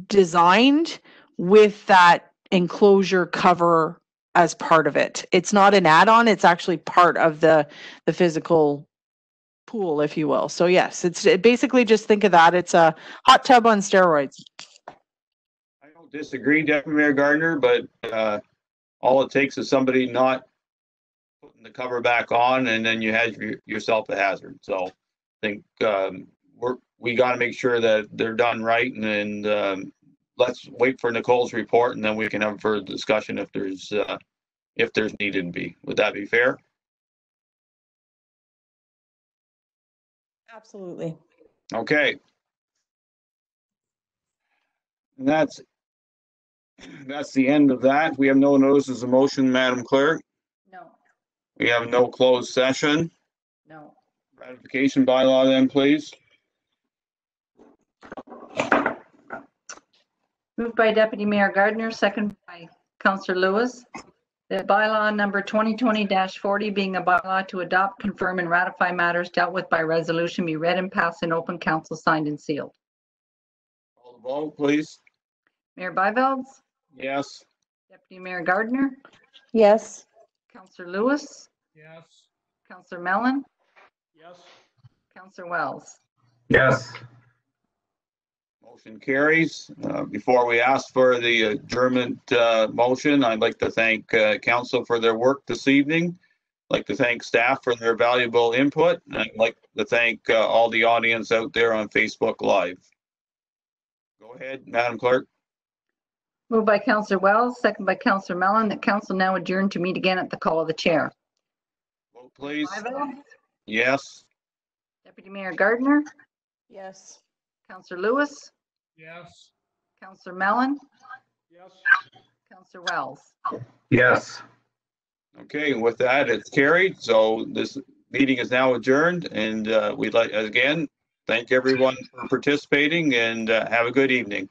S5: designed with that enclosure cover as part of it. It's not an add-on, it's actually part of the the physical pool, if you will. So yes, it's it basically just think of that. It's a hot tub on steroids.
S1: I don't disagree, Deputy Mayor Gardner, but uh, all it takes is somebody not putting the cover back on and then you have your- yourself a hazard. So I think um, we're, we got to make sure that they're done right and then um, let's wait for Nicole's report and then we can have further discussion if there's, uh, if there's needed to be. Would that be fair?
S5: Absolutely.
S1: Okay. And that's, that's the end of that. We have no notices of motion, Madam Clerk.
S2: No,
S1: We have no closed session.
S2: no.
S1: Ratification bylaw then, please.
S2: Moved by Deputy Mayor Gardner, second by Counselor Lewis. The bylaw number 2020-40 being a bylaw to adopt, confirm, and ratify matters dealt with by resolution be read and passed in open council, signed and sealed.
S1: Call the vote, please.
S2: Mayor Byvelds,
S1: Yes.
S2: Deputy Mayor Gardner,
S5: Yes.
S2: Counselor Lewis,
S4: Yes.
S2: Counselor Mellan,
S7: Yes?
S2: Counselor Wells.
S8: Yes.
S1: Motion carries. Uh, Before we ask for the adjournment uh, motion, I'd like to thank uh, council for their work this evening. I'd Like to thank staff for their valuable input. and I'd like to thank uh, all the audience out there on Facebook Live. Go ahead, Madam Clerk.
S2: Moved by Counselor Wells, second by Counselor Mellan, that council now adjourn to meet again at the call of the chair.
S1: Vote please.
S2: Byvelds,
S1: Yes.
S2: Deputy Mayor Gardner,
S5: Yes.
S2: Counselor Lewis,
S4: Yes.
S2: Counselor Mellan,
S7: Yes?
S2: Counselor Wells.
S8: Yes.
S1: Okay, with that, it's carried. So this meeting is now adjourned and uh, we'd like, again, thank everyone for participating and uh, have a good evening.